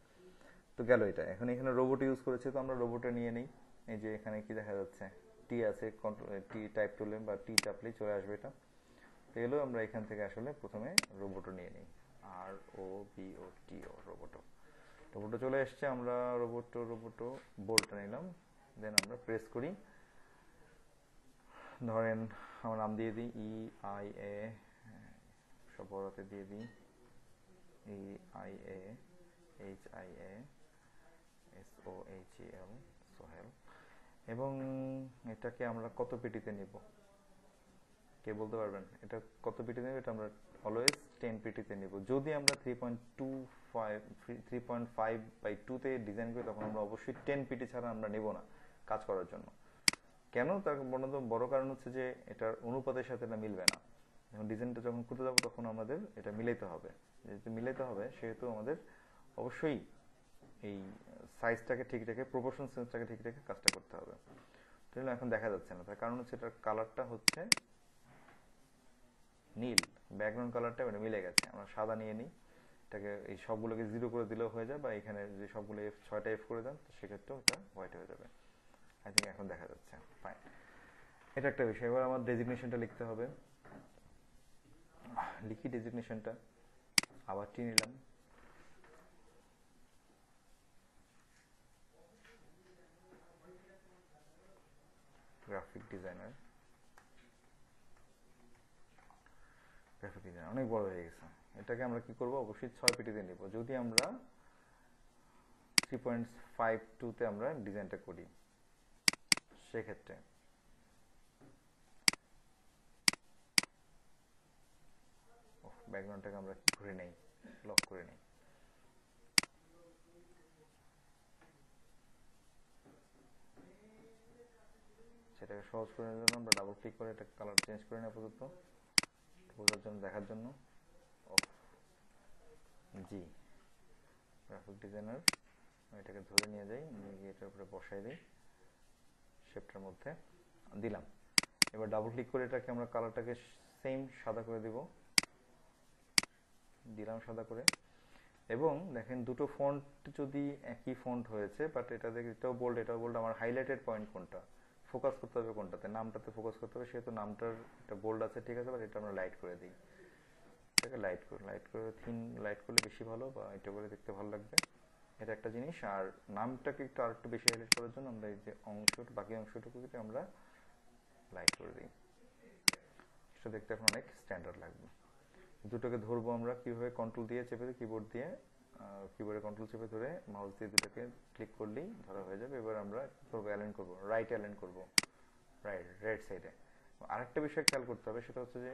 S1: তো গেল এটা। এখন এখানে রোবট ইউজ করেছে, তো আমরা রোবটে নিয়ে নিই। এই যে এখানে কি দেখা যাচ্ছে? টি আছে টি টাইপ তুলে বা টি চাপলেই চলে আসবে এটা। তো এলো আমরা এখান থেকে আসলে প্রথমে রোবটও নিয়ে নিই। আর ও বি ও টি ও। রোবটো রোবটো চলে এসছে, আমরা রোবটো রোবটো বোল্টটা নিলাম। দেন আমরা প্রেস করি। ধরেন আমার নাম দিয়ে দিই ই আই এ সব বড়তে দিয়ে দিই E I A H I A S O H E L Sohel. এবং এটাকে আমরা কত পিটিতে নিব? কে বলতে পারবেন? এটা কত পিটি নেব? এটা আমরা অলওয়েজ টেন পিটিতে নিব। যদি আমরা three point two five three point five by টুতে ডিজাইন করি, তখন আমরা অবশ্যই টেন পিটি ছাড়া আমরা নেব না কাজ করার জন্য। কেন তার বর্ণত বড় কারণ হচ্ছে যে এটার অনুপাতের সাথে এটা মিলবে না। যখন ডিজাইনটা যখন করতে যাব তখন আমাদের এটা মিলাইতে হবে। যেহেতু মিলাইতে হবে, সেহেতু আমাদের অবশ্যই এই সাইজটাকে ঠিক রেখে প্রপোর্শন সেন্সটাকে ঠিক রেখে কাজটা করতে হবে। তাহলে এখন দেখা যাচ্ছে না। তার কারণ হচ্ছে এটার কালারটা হচ্ছে নীল। ব্যাকগ্রাউন্ড কালারটা মানে মিলে গেছে। আমরা সাদা নিয়ে নিই। এটাকে এই সবগুলোকে জিরো করে দিলেও হয়ে যায় বা এখানে যে সবগুলো এফ ছয়টা এফ করে দেন সেক্ষেত্রেও এটা হোয়াইট হয়ে যাবে। আই থিঙ্ক এখন দেখা যাচ্ছে। ফাইন এটা একটা বিষয়। এবার আমার ডেজিগনেশনটা লিখতে হবে। লিখি ডেজিগনেশনটা আবার টি নিলাম। গ্রাফিক ডিজাইনার গ্রাফিক ডিজাইনার অনেক বড় হয়ে গেছে। এটাকে আমরা কি করব? অবশ্যই ছয় পিটিতে নিব। যদি আমরা থ্রি পয়েন্ট ফাইভ টুতে আমরা ডিজাইনটা করি। সেক্ষেত্রে। ব্যাকগ্রাউন্ডটাকে আমরা ঘুরে নেই, লক করে নেই। সেটাকে সহজ করে নেওয়ার জন্য আমরা ডাবল ক্লিক করে এটা কালার চেঞ্জ করে নেওয়া আপাতত বোঝার জন্য, দেখার জন্য। জি। গ্রাফিক ডিজাইনার এটাকে ধরে নিয়ে যাই, নিয়ে গিয়ে এটার উপরে বসাই দিই। শেপটার মধ্যে দিলাম। এবার ডাবল ক্লিক করে এটাকে আমরা কালারটাকে সেম সাদা করে দিব। দিলাম সাদা করে। এবং দেখেন দুটো ফন্ট যদি একই ফন্ট হয়েছে বাট এটা দেখে এটাও বোল্ড এটাও বোল্ড আমার হাইলাইটেড পয়েন্ট কোনটা? ফোকাস করতে হবে কোনটাতে? নামটাতে ফোকাস করতে হবে, সেহেতু নামটার একটা বোল্ড আছে, ঠিক আছে বাট এটা আমরা লাইট করে দিই। এটাকে লাইট করে লাইট করে থিন লাইট করলে বেশি ভালো, বা এটা করে দেখতে ভালো লাগবে। এটা একটা জিনিস। আর নামটাকে একটু আর একটু বেশি হাইলাইট করার জন্য আমরা এই যে অংশটা বাকি অংশটুকুকে আমরা লাইট করে দিই। সেটা দেখতে এখন অনেক স্ট্যান্ডার্ড লাগবে। দুটোকে ধরবো আমরা, কীভাবে কন্ট্রোল দিয়ে চেপে কিবোর্ড দিয়ে কিবোর্ডে কন্ট্রোল চেপে ধরে মাউস দিয়ে দুটোকে ক্লিক করলেই ধরা হয়ে যাবে। এবার আমরা করব অ্যালাইন করব রাইট অ্যালাইন করব রাইট রাইট সাইডে আরেকটা বিষয় খেয়াল করতে হবে, সেটা হচ্ছে যে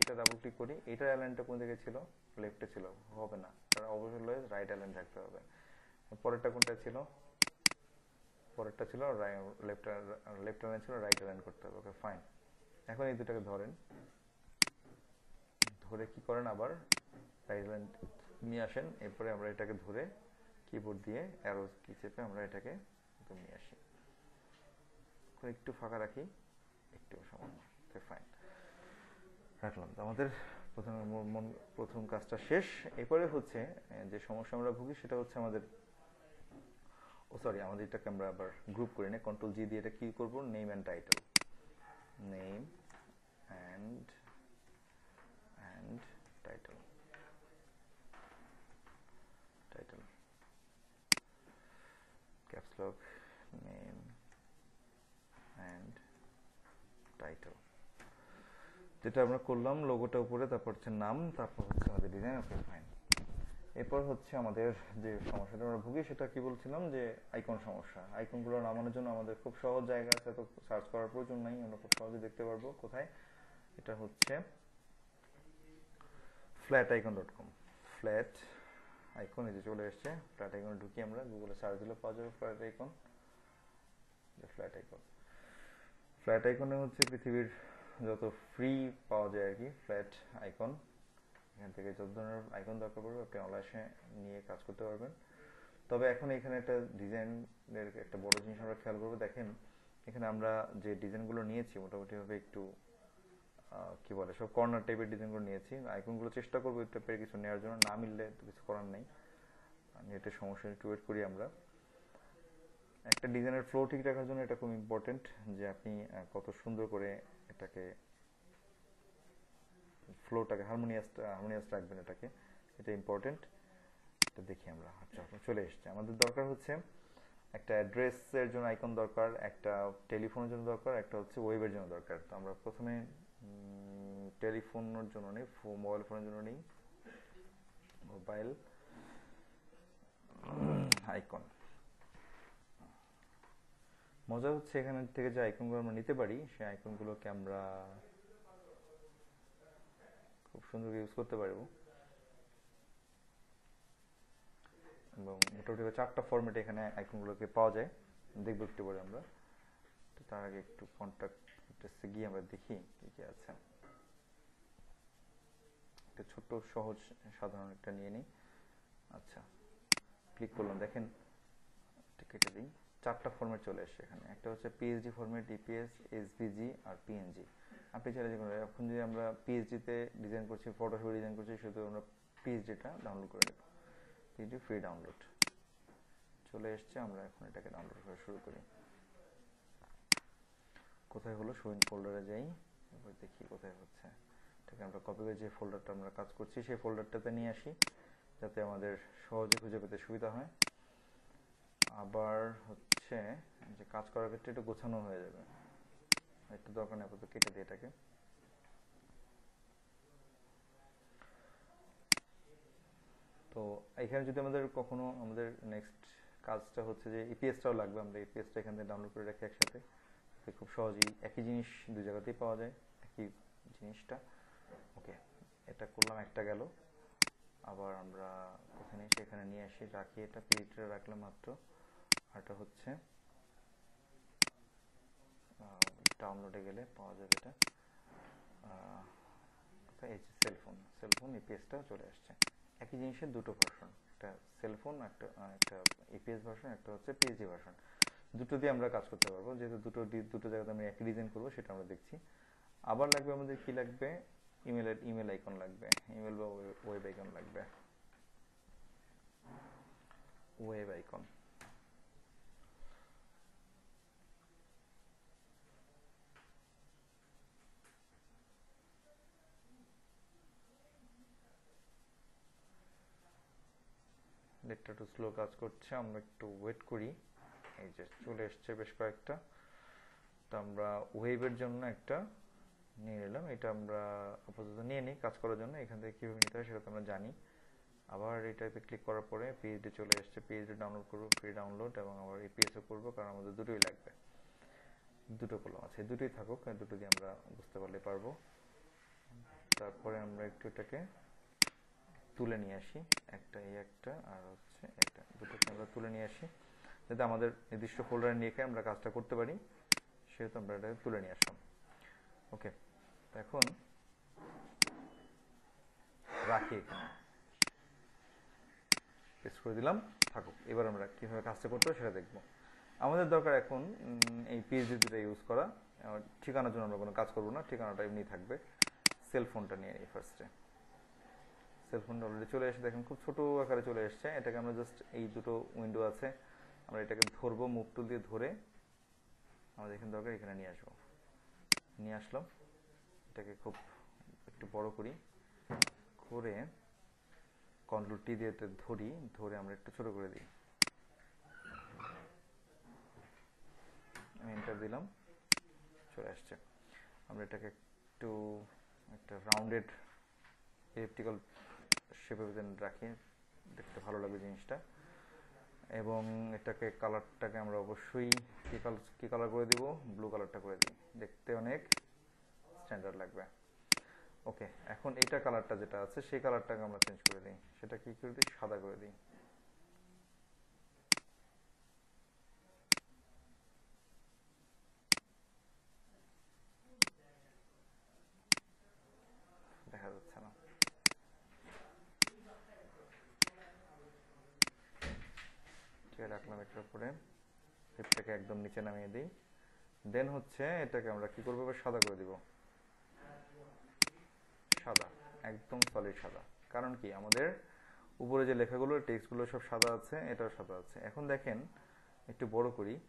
S1: এটা ডাবল ক্লিক করি, এটার অ্যালাইনটা কোন দিকে ছিল? লেফটে ছিল। হবে না। তার অবশ্যই রাইট অ্যালাইন থাকতে হবে। পরেরটা কোনটা ছিল? পরেরটা ছিল লেফট লেফট অ্যালাইন ছিল রাইট অ্যালাইন করতে হবে ওকে ফাইন এখন এই দুটাকে ধরেন। ধরে কি করেন আবার? রাইট অ্যালাইন নিয়ে আসেন, এরপরে আমরা এটাকে ধরে কিবোর্ড দিয়ে অ্যারো কি চেপে আমরা এটাকে নিয়ে আসি। একটু ফাঁকা রাখি, একটু সামান্য ফাইন রাখলাম। তো আমাদের প্রথম প্রথম কাজটা শেষ। এরপরে হচ্ছে, যে সমস্যা আমরা ভুগি সেটা হচ্ছে আমাদের ও সরি আমাদের এটাকে আমরা আবার গ্রুপ করি না কন্ট্রোল জি দিয়ে এটা কি করব? Name and title name and and title title caps lock name and title যেটা আমরা করলাম লোগোটা উপরে, তারপর হচ্ছে নাম, তারপর হচ্ছে আমাদের ডিজাইন ওকে ফাইন এরপর হচ্ছে আমাদের যে সমস্যাটা আমরা ভুগি, সেটা কি বলছিলাম? যে আইকন সমস্যা। আইকনগুলো নামানোর জন্য আমাদের খুব সহজ জায়গা আছে তো সার্চ করার প্রয়োজন নাই, আমরা খুব সহজে দেখতে পারব কোথায়। এটা হচ্ছে flat icon dot com flat icon এই যে চলে এসছে। ফ্ল্যাট আইকনে ঢুকি আমরা গুগলে সার্চ দিলে পাওয়া যাবে flat icon flat icon flat আইকনে হচ্ছে পৃথিবীর যত ফ্রি পাওয়া যায় আর কি ফ্ল্যাট আইকন এখান থেকে যত ধরনের আইকন দরকার পড়বে আপনি অনলাইনে নিয়ে কাজ করতে পারবেন। তবে এখন এখানে একটা ডিজাইনের একটা বড় জিনিস আমরা খেয়াল করব। দেখেন, এখানে আমরা যে ডিজাইনগুলো নিয়েছি মোটামুটিভাবে একটু কি বলে, সব কর্নার টাইপের ডিজাইনগুলো নিয়েছি। আইকনগুলো চেষ্টা করব এই টাইপের কিছু নেওয়ার জন্য। না মিললে তো কিছু করার নেই। নেটের সমস্যা একটু ওয়েট করি আমরা। একটা ডিজাইনের ফ্লো ঠিক রাখার জন্য এটা খুব ইম্পর্টেন্ট যে আপনি কত সুন্দর করে এটাকে ফ্লোটাকে হারমোনিয়াসটা হারমোনিয়াস রাখবেন এটাকে। এটা ইম্পর্টেন্ট এটা দেখি আমরা। আচ্ছা চলে এসছে। আমাদের দরকার হচ্ছে একটা অ্যাড্রেসের জন্য আইকন দরকার, একটা টেলিফোনের জন্য দরকার, একটা হচ্ছে ওয়েবের জন্য দরকার। তো আমরা প্রথমে টেলিফোনের জন্য নেই মোবাইল ফোনের জন্য নেই। মোবাইল আইকন মজা হচ্ছে এখান থেকে যে আইকনগুলো আমরা নিতে পারি, সেই আইকনগুলোকে আমরা খুব সুন্দর ইউজ করতে পারব। এবং মোটামুটি চারটা ফরম্যাটে এখানে আইকনগুলোকে পাওয়া যায়। দেখব একটু পরে আমরা। তো তার আগে একটু কন্ট্যাক্ট গিয়ে আমরা দেখি কি কি আছে। একটা ছোট্ট, সহজ, সাধারণ একটা নিয়ে নিই। আচ্ছা ক্লিক করলাম। দেখেন কেটে দিই। চারটা ফরম্যাট চলে আসছে এখানে। একটা হচ্ছে পিএইচডি ফরম্যাট ডিপিএস এসভিজি আর পিএনজি আপনি চাইলে যে কোনো, এখন যদি আমরা পিএইচডিতে ডিজাইন করছি ফটোশপে ডিজাইন করছি শুধু আমরা পিএইচডিটা ডাউনলোড করে নেব। পিএইচডি ফ্রি ডাউনলোড চলে এসছে, আমরা এখন এটাকে ডাউনলোড করা শুরু করি। কোথায় হলো? শোয়িং ফোল্ডারে যাই। এবার দেখি কোথায় হচ্ছে। ঠিক আমরা কপি করে যে ফোল্ডারটা আমরা কাজ করছি, সেই ফোল্ডারটাতে নিয়ে আসি, যাতে আমাদের সহজে খুঁজে পেতে সুবিধা হয়। আবার হচ্ছে, যে কাজ করার ক্ষেত্রে একটু গোছানো হয়ে যাবে। একটু দরকার নেই, আপাতত কেটে দিই এটাকে। তো এখানে যদি আমাদের কখনো আমাদের নেক্সট কাজটা হচ্ছে যে ইপিএসটাও লাগবে, আমরা ইপিএসটা এখান থেকে ডাউনলোড করে রাখি একসাথে। খুব সহজেই একই জিনিস দুই জায়গাতেই পাওয়া যায়, একই জিনিসটা। ওকে এটা করলাম, একটা গেল। আবার আমরা ওখানে সেখানে নিয়ে আসি, রাখি এটা পিএইচটা রাখলাম মাত্র। আরটা হচ্ছে ডাউনলোডে গেলে পাওয়া যাবে এটা। এই সেলফোন সেলফোন ইপিএসটা চলে আসছে। একই জিনিসের দুটো ভার্সন একটা সেলফোন একটা একটা ইপিএস ভার্সন একটা হচ্ছে পিএইচডি ভার্সন দুটো দিয়ে আমরা কাজ করতে পারব। যেহেতু দুটো দুটো জায়গাতে আমি একই ডিজাইন করব, সেটা আমরা দেখছি। আবার লাগবে আমাদের কি লাগবে? ইমেলের ইমেল আইকন লাগবে। ইমেল বা ওয়েব আইকন লাগবে। ওয়েব আইকন নেটটা একটু স্লো কাজ করছে, আমরা একটু ওয়েট করি। এই যে চলে এসছে বেশ কয়েকটা। তো আমরা ওয়েবের জন্য একটা নিয়ে নিলাম। এটা আমরা আপাতত নিয়ে নিই কাজ করার জন্য। এখান থেকে কীভাবে নিতে হয় সেটা তো আমরা জানি। আবার এই টাইপে ক্লিক করার পরে পিএইচডি চলে এসছে। পিএইচডি ডাউনলোড করব ফ্রি ডাউনলোড এবং আবার এপিএসও করব, কারণ আমাদের দুটোই লাগবে। দুটো কলম আছে। দুটোই থাকুক, দুটো দিয়ে আমরা বুঝতে পারলে পারব। তারপরে আমরা একটু এটাকে তুলে নিয়ে আসি। একটা এই, একটা, আর হচ্ছে একটা। দুটোকে আমরা তুলে নিয়ে আসি। যাতে আমাদের নির্দিষ্ট ফোল্ডারে নিয়ে আমরা কাজটা করতে পারি, সেহেতু আমরা এটাকে তুলে নিয়ে আসলাম। ওকে এখন রাখি এখানে। পেস্ট করে দিলাম, থাকুক। এবার আমরা কীভাবে কাজটা করতে হবে সেটা দেখব। আমাদের দরকার এখন এই পিএইচডি দুটো ইউজ করা। ঠিকানার জন্য আমরা কোনো কাজ করব না, ঠিকানাটা এমনি থাকবে। সেল ফোনটা নিয়ে নিই ফার্স্টে সেলফোনটা অলরেডি চলে এসে দেখেন খুব ছোট আকারে চলে এসছে। এটাকে আমরা জাস্ট এই দুটো উইন্ডো আছে। আমরা এটাকে ধরবো মুখ টুল দিয়ে ধরে। আমাদের এখানে দরকার, এখানে নিয়ে আসব। নিয়ে আসলাম। এটাকে খুব একটু বড় করি। করে কন্ট্রোল টি দিয়ে ধরি। ধরে আমরা একটু ছোট করে দিই। আমি এন্টার দিলাম। চলে আসছে। আমরা এটাকে একটু একটা রাউন্ডেড ইলেকট্রিক্যাল শেপে রাখি, দেখতে ভালো লাগবে জিনিসটা। এবং এটাকে কালারটাকে আমরা অবশ্যই কী কালার কী কালার করে দিব? ব্লু কালারটা করে দিই। দেখতে অনেক স্ট্যান্ডার্ড লাগবে। ওকে, এখন এটা কালারটা যেটা আছে, সেই কালারটাকে আমরা চেঞ্জ করে দিই। সেটা কি করে দিই? সাদা করে দিই দেখা যাচ্ছে না ঠিক রাখলাম এটার উপরে। ফ্লিপটাকে একদম নিচে নামিয়ে দিই। দেন হচ্ছে এটাকে আমরা কি করব? এবার সাদা করে দিব। সাদা, একদম সলিড সাদা। কারণ কি? আমাদের উপরে যে লেখাগুলো, টেক্সটগুলো সব সাদা আছে, এটাও সাদা আছে। এখন দেখেন, একটু বড় করি।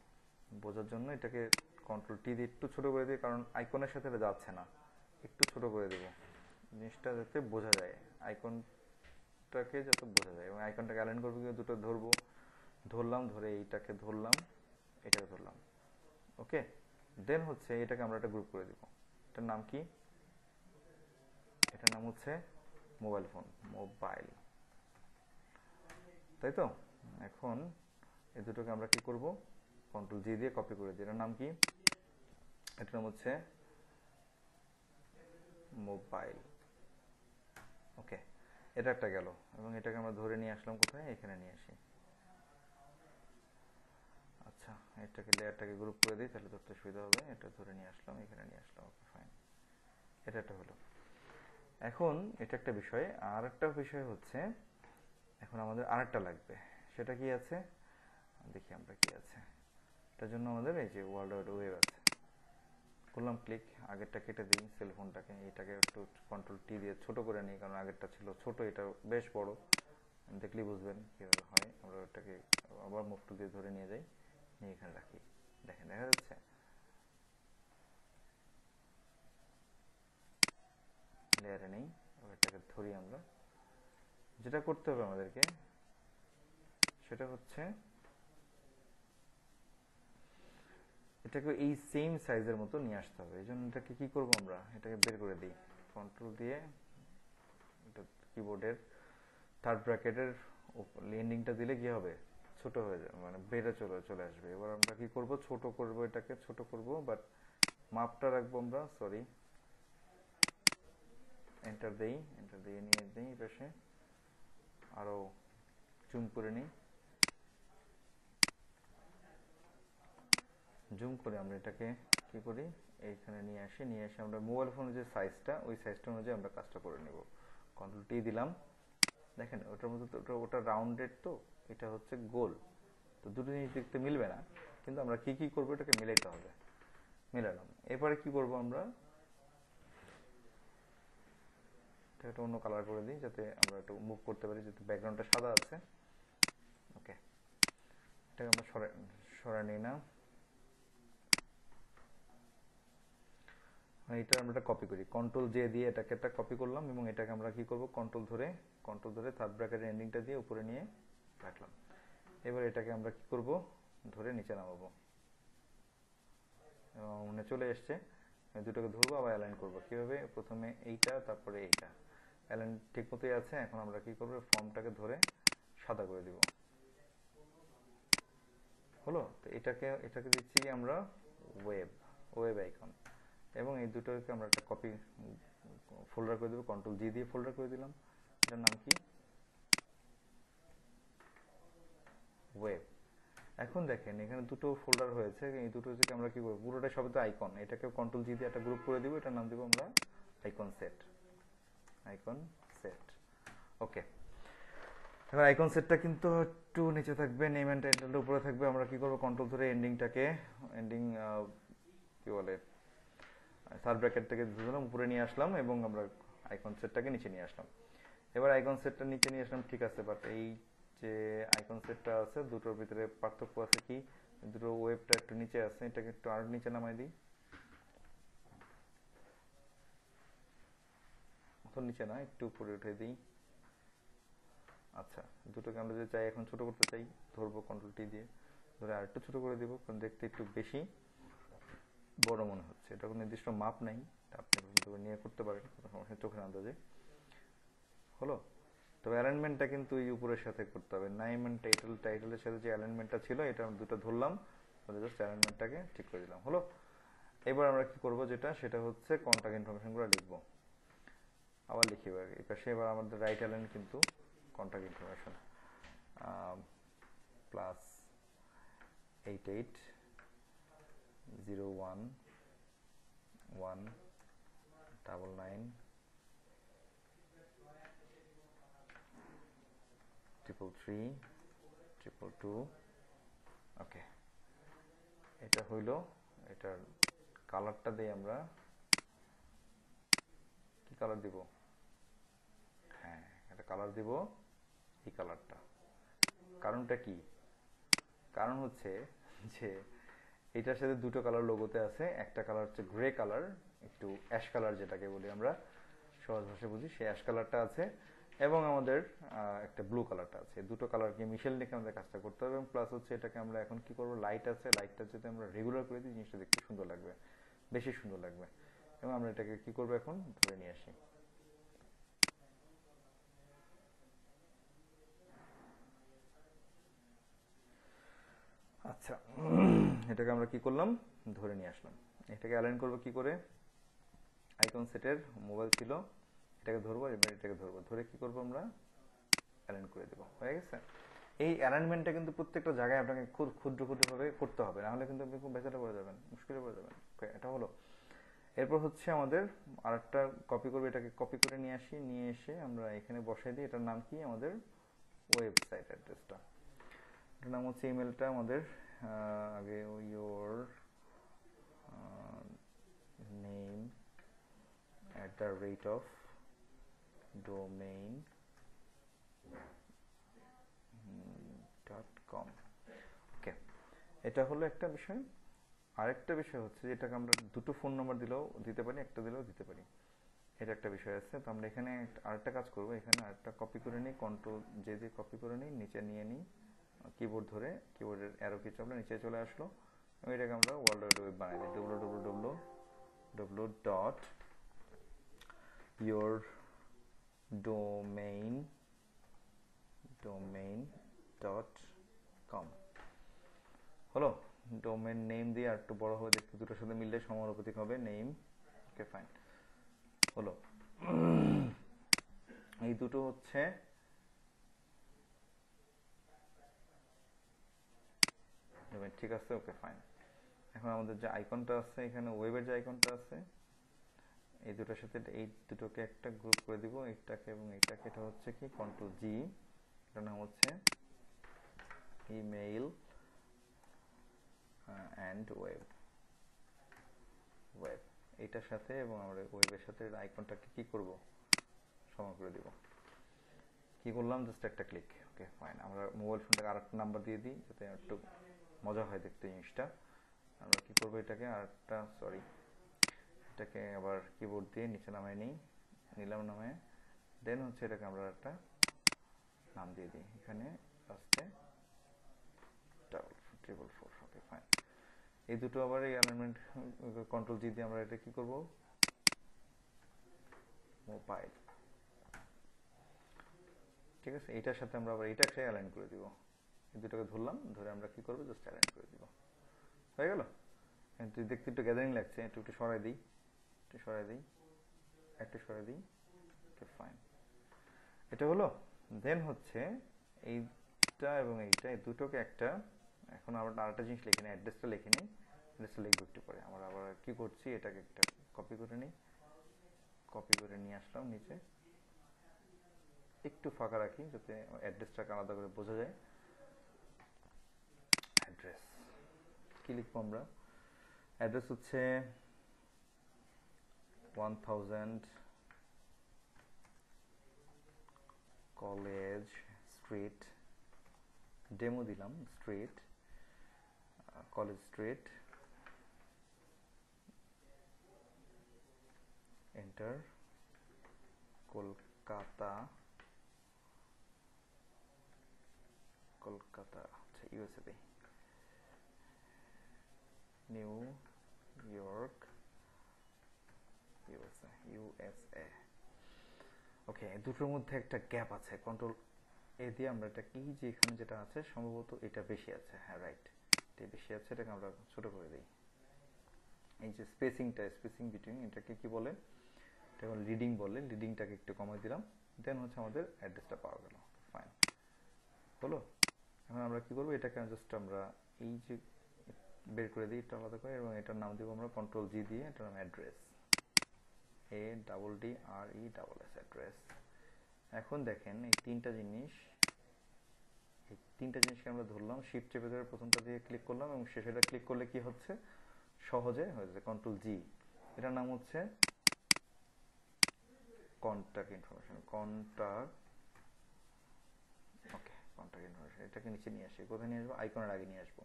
S1: বোঝার জন্য এটাকে কন্ট্রোল টি দিয়ে একটু ছোট করে দিই, কারণ আইকনের সাথে এটা যাচ্ছে না। একটু ছোট করে দেব। জিনিসটা যাতে বোঝা যায়। আইকনটাকে যাতে বোঝা যায়। এবং আইকনটাকে অ্যালাইন করব, দুটো ধরবো। ধরলাম, ধরে এইটাকে ধরলাম, এটাকে ধরলাম। ওকে দেন হচ্ছে এটাকে আমরা একটা গ্রুপ করে দিব। এটার নাম কি? এটার নাম হচ্ছে মোবাইল ফোন মোবাইল তাই তো? এখন এই দুটোকে আমরা কি করব? কন্ট্রোল জি দিয়ে কপি করে দিই। এটার নাম কি? এটার নাম হচ্ছে মোবাইল ওকে এটা একটা গেল। এবং এটাকে আমরা ধরে নিয়ে আসলাম কোথায়? এখানে নিয়ে আসি। আচ্ছা এটাকে লেয়ারটাকে গ্রুপ করে দিই, তাহলে ধরতে সুবিধা হবে। এটা ধরে নিয়ে আসলাম, এখানে নিয়ে আসলাম ওকে ফাইন এটা একটা হলো। এখন এটা একটা বিষয়। আর একটা বিষয় হচ্ছে, এখন আমাদের আরেকটা লাগবে। সেটা কি আছে? দেখি আমরা কি আছে। এটার জন্য আমাদের এই যে ওয়ার্ল্ড ওয়াইড ওয়েব আছে। করলাম ক্লিক আগেরটা কেটে দিই সেলফোনটাকে এটাকে একটু কন্ট্রোল টি দিয়ে ছোট করে নিই, কারণ আগেরটা ছিল ছোট, এটা বেশ বড়। দেখলেই বুঝবেন কীভাবে হয়। আমরা ওটাকে আবার মুখটু দিয়ে ধরে নিয়ে যাই। এখানে রাখি। দেখেন, দেখা যাচ্ছে? লেয়ারে নেই এটাকে ধরি আমরা। যেটা করতে হবে আমাদেরকে, সেটা হচ্ছে, এটাকে এই সেম সাইজের মতো নিয়ে আসতে হবে। এই জন্য এটাকে কি করব আমরা? এটাকে বের করে দিই। কন্ট্রোল দিয়ে কিবোর্ডের থার্ড ব্র্যাকেটের এন্ডিংটা দিলে কি হবে? ছোট হয়ে যাবে মানে বেড়ে চলে চলে আসবে। এবার আমরা কি করব? ছোট করব এটাকে, ছোট করব বাট মাপটা রাখব আমরা সরি এন্টার দেই এন্টার দিয়ে নিয়ে দিই পাশে আরও জুম করে নিই। জুম করে আমরা এটাকে কি করি? এইখানে নিয়ে আসি, নিয়ে এসে আমরা মোবাইল ফোনের যে সাইজটা ওই সাইজটা অনুযায়ী আমরা কাজটা করে নেব। কন্ট্রোল টি দিলাম। দেখেন, ওটার মধ্যে ওটা রাউন্ডেড তো এটা হচ্ছে গোল। তো দুটো জিনিস দেখতে মিলবে না, কিন্তু আমরা কি কি করব এটাকে মিলাইতে হবে। মিলালাম। এরপরে কি করব আমরা? এটা একটা অন্য কালার করে দিই, যাতে আমরা একটু মুভ করতে পারি, যাতে ব্যাকগ্রাউন্ডটা সাদা আছে। ওকে এটাকে আমরা সরে, সরাই নিই না। মানে এটা আমরা কপি করি। কন্ট্রোল জে দিয়ে এটাকে একটা কপি করলাম, এবং এটাকে আমরা কি করব? কন্ট্রোল ধরে কন্ট্রোল ধরে থার্ড ব্র্যাকেটের এন্ডিংটা দিয়ে উপরে নিয়ে রাখলাম এবার এটাকে আমরা কি করব? ধরে নিচে নামাবো। মনে চলে এসছে দুটোকে ধরবো, আবার অ্যালাইন করব। কীভাবে? প্রথমে এইটা, তারপরে এইটা। অ্যালাইন ঠিক মতোই আছে, এখন আমরা কি করব? ফর্মটাকে ধরে সাদা করে দিব। হলো? তো এটাকে এটাকে দিচ্ছি কি আমরা ওয়েব ওয়েব আইকন এবং এই দুটোকে আমরা একটা কপি ফোল্ডার করে দেবো কন্ট্রোল জি দিয়ে ফোল্ডার করে দিলাম। এটার নাম কি? ওয়েব এখন দেখেন, এখানে দুটো ফোল্ডার হয়েছে। এই দুটো থেকে আমরা কি করব পুরোটা তো আইকন এটাকে কন্ট্রোল জি দিয়ে একটা গ্রুপ করে দিব, এটার নাম দিব আমরা icon set icon set okay এবার আইকন সেটটা কিন্তু একটু নিচে থাকবে নেম অ্যান্ড টাইটেলটা উপরে থাকবে। আমরা কি করব কন্ট্রোল ধরে এন্ডিংটাকে এন্ডিং কি বলে সাব ব্র্যাকেট থেকে দিলাম, উপরে নিয়ে আসলাম এবং আমরা আইকন সেটটাকে নিচে নিয়ে আসলাম। এবার আইকন সেটটা নিচে নিয়ে আসলাম, ঠিক আছে বাট এই যে আইকন সেটটা আছে, দুটোর ভিতরে পার্থক্য আছে কি? দুটো ওয়েবটা একটু নিচে আছে, এটাকে একটু আর নিচে নামাই দিই। অত নিচে না, একটু উপরে উঠে দিই। আচ্ছা দুটোকে আমরা যদি চাই, এখন ছোট করতে চাই, ধরবো কন্ট্রোল টি দিয়ে। ধরে আর একটু ছোট করে দিব, কারণ দেখতে একটু বেশি বড় মনে হচ্ছে। এটা কোনো নির্দিষ্ট মাপ নেই আপনি নিয়ে করতে পারেন, কোনো সমস্যা চোখের আন্দাজে। হলো? তবে অ্যালাইনমেন্টটা কিন্তু এই উপরের সাথে করতে হবে। নাইম অ্যান্ড টাইটেল টাইটেলের সাথে যে অ্যালাইনমেন্টটা ছিল, এটা আমি দুটো ধরলাম। তাহলে জাস্ট অ্যালাইনমেন্টটাকে ঠিক করে দিলাম। হলো? এবার আমরা কি করব যেটা? সেটা হচ্ছে কন্ট্যাক্ট ইনফরমেশনগুলো লিখব। আবার লিখি এবার। এই পাশে এবার আমাদের রাইট অ্যালাইন কিন্তু contact information plus eight eight zero one one double nine triple three triple two okay এটা হইল, এটার কালারটা দিই আমরা। কি কালার দিব? হ্যাঁ এটা কালার দিব, এই কালারটা কারণটা কি? কারণ হচ্ছে যে, এটার সাথে দুটো কালার লোগোতে আছে। একটা কালার হচ্ছে গ্রে কালার একটু অ্যাশ কালার যেটাকে বলি আমরা, সহজ ভাষায় বুঝি। সেই অ্যাশ কালারটা আছে। এবং আমাদের একটা ব্লু কালারটা আছে। দুটো কালারকে মিশেল রেখে আমাদের কাজটা করতে হবে এবং প্লাস হচ্ছে এটাকে আমরা এখন কি করব? লাইট আছে লাইটটা যদি আমরা রেগুলার করে দিই, জিনিসটা দেখতে সুন্দর লাগবে। বেশি সুন্দর লাগবে। এবং আমরা এটাকে কি করব এখন? ধরে নিয়ে আসি। আচ্ছা এটাকে আমরা কি করলাম? ধরে নিয়ে আসলাম। এটাকে অ্যালাইন করব কি করে? আইকন সেটের মোবাইল ছিল। এটাকে ধরবো, এবার এটাকে ধরবো। ধরে কি করব আমরা? অ্যালাইন করে দেবো। হয়ে গেছে? এই অ্যালাইনমেন্টটা কিন্তু প্রত্যেকটা জায়গায় আপনাকে খুব ক্ষুদ্র ক্ষুদ্রভাবে করতে হবে। নাহলে কিন্তু আপনি খুব বেচারা পড়ে যাবেন, মুশকিলে পড়ে যাবেন। এটা হলো। এরপর হচ্ছে আমাদের আরেকটা কপি করবে, এটাকে কপি করে নিয়ে আসি। নিয়ে এসে আমরা এখানে বসাই দিই। এটার নাম কি? আমাদের ওয়েবসাইট অ্যাড্রেসটা এটার নাম হচ্ছে ইমেলটা আমাদের আগে your name at the rate of domain dot com. Okay এটা হলো একটা বিষয়। আরেকটা বিষয় হচ্ছে যেটাকে আমরা দুটো ফোন নাম্বার দিলেও দিতে পারি, একটা দিলেও দিতে পারি। এটা একটা বিষয় আছে। তো আমরা এখানে আরেকটা কাজ করব। এখানে আরেকটা কপি করে নিই কন্ট্রোল যে দিয়ে কপি করে নিই, নিচে নিয়ে নিই কিবোর্ড ধরে কিবোর্ডের অ্যারো কি চাপলে নিচে চলে আসলো। এটাকে আমরা ওয়ার্ল্ড ওয়াইড ওয়েব বানাই দিই। W W W W dot your domain domain dot com. হলো ডোমেন নেম দিয়ে আর একটু বড় হবে দেখতে দুটোর সাথে মিললে সমানুপাতিক হবে নেম ওকে ফাইন হলো, এই দুটো হচ্ছে ঠিক আছে ওকে ফাইন এখন আমাদের যে আইকনটা আছে, এখানে ওয়েবের যে আইকনটা আছে এই দুটোর সাথে এই দুটোকে একটা গ্রুপ করে দিব, এইটাকে এবং এইটাকে। এটা হচ্ছে কি? কন্ট্রোল জি এটার নাম হচ্ছে ইমেইল অ্যান্ড ওয়েব ওয়েব এটার সাথে এবং আমরা ওয়েবের সাথে আইকনটাকে কি করব? সমান করে দিব। কি করলাম? জাস্ট একটা ক্লিক ওকে ফাইন আমরা মোবাইল ফোনটাকে আর একটা নাম্বার দিয়ে দিই, যাতে একটু মজা হয় দেখতে জিনিসটা। আমরা কি করব এটাকে? আর একটা সরি এটাকে আবার কিবোর্ড দিয়ে নিচে নামায় নিই, নিলাম নামায়। দেন হচ্ছে এটাকে আমরা একটা নাম দিয়ে দিই। এখানে লাস্টে double triple four okay fine এই দুটো আবার এই অ্যালাইনমেন্ট কন্ট্রোল জি দিয়ে আমরা এটা কি করব? মোবাইল ঠিক আছে? এটার সাথে আমরা আবার এটাকে অ্যালাইন করে দিব। এই দুটোকে ধরলাম, ধরে আমরা কি করব? জাস্ট অ্যালাইন করে দিব। হয়ে গেল? একটু দেখতে একটু গ্যাদারিং লাগছে, একটু একটু সরাই দিই। একটু সরাই দিই, একটু সরাই দিই ওকে ফাইন এটা হলো দেন হচ্ছে এইটা এবং এইটা, এই দুটোকে একটা, এখন আমরা আরেকটা জিনিস লিখে নিই অ্যাড্রেসটা লিখে নিই অ্যাড্রেসটা লিখব একটু পরে। আমরা আবার কি করছি, এটাকে একটা কপি করে নিই কপি করে নিয়ে আসলাম নিচে। একটু ফাঁকা রাখি যাতে অ্যাড্রেসটাকে আলাদা করে বোঝা যায়। অ্যাড্রেস কি লিখব আমরা? অ্যাড্রেস হচ্ছে one thousand college street demo দিলাম street college street enter Kolkata Kolkata আচ্ছা USA New York USA okay দুটোর মধ্যে একটা গ্যাপ আছে। কন্ট্রোল এ দিয়ে আমরা এটা কি, যে এখানে যেটা আছে, সম্ভবত এটা বেশি আছে। হ্যাঁ রাইট এটা বেশি আছে, এটাকে আমরা ছোট করে দিই। এই যে স্পেসিংটা স্পেসিং বিটুইন এটাকে কি বলে? এটা লিডিং বলে। লিডিংটাকে একটু কমাই দিলাম। দেন হচ্ছে আমাদের অ্যাড্রেসটা পাওয়া গেল। ফাইন হলো এখন আমরা কি করব? এটাকে জাস্ট আমরা এই যে বের করে দিই, এটা আলাদা করে, এবং এটার নাম দিব আমরা কন্ট্রোল জি দিয়ে, এটার নাম address A double D R E double S address এখন দেখেন এই তিনটা জিনিস, এই তিনটা জিনিসকে আমরা ধরলাম শিফট চেপে ধরে প্রথমটা দিয়ে ক্লিক করলাম এবং শেষেটা ক্লিক করলে কি হচ্ছে? সহজে হয়ে যাচ্ছে। কন্ট্রোল জি এটার নাম হচ্ছে contact information contact okay contact information এটাকে নিচে নিয়ে আসি। কোথায় নিয়ে আসব? আইকনের আগে নিয়ে আসব।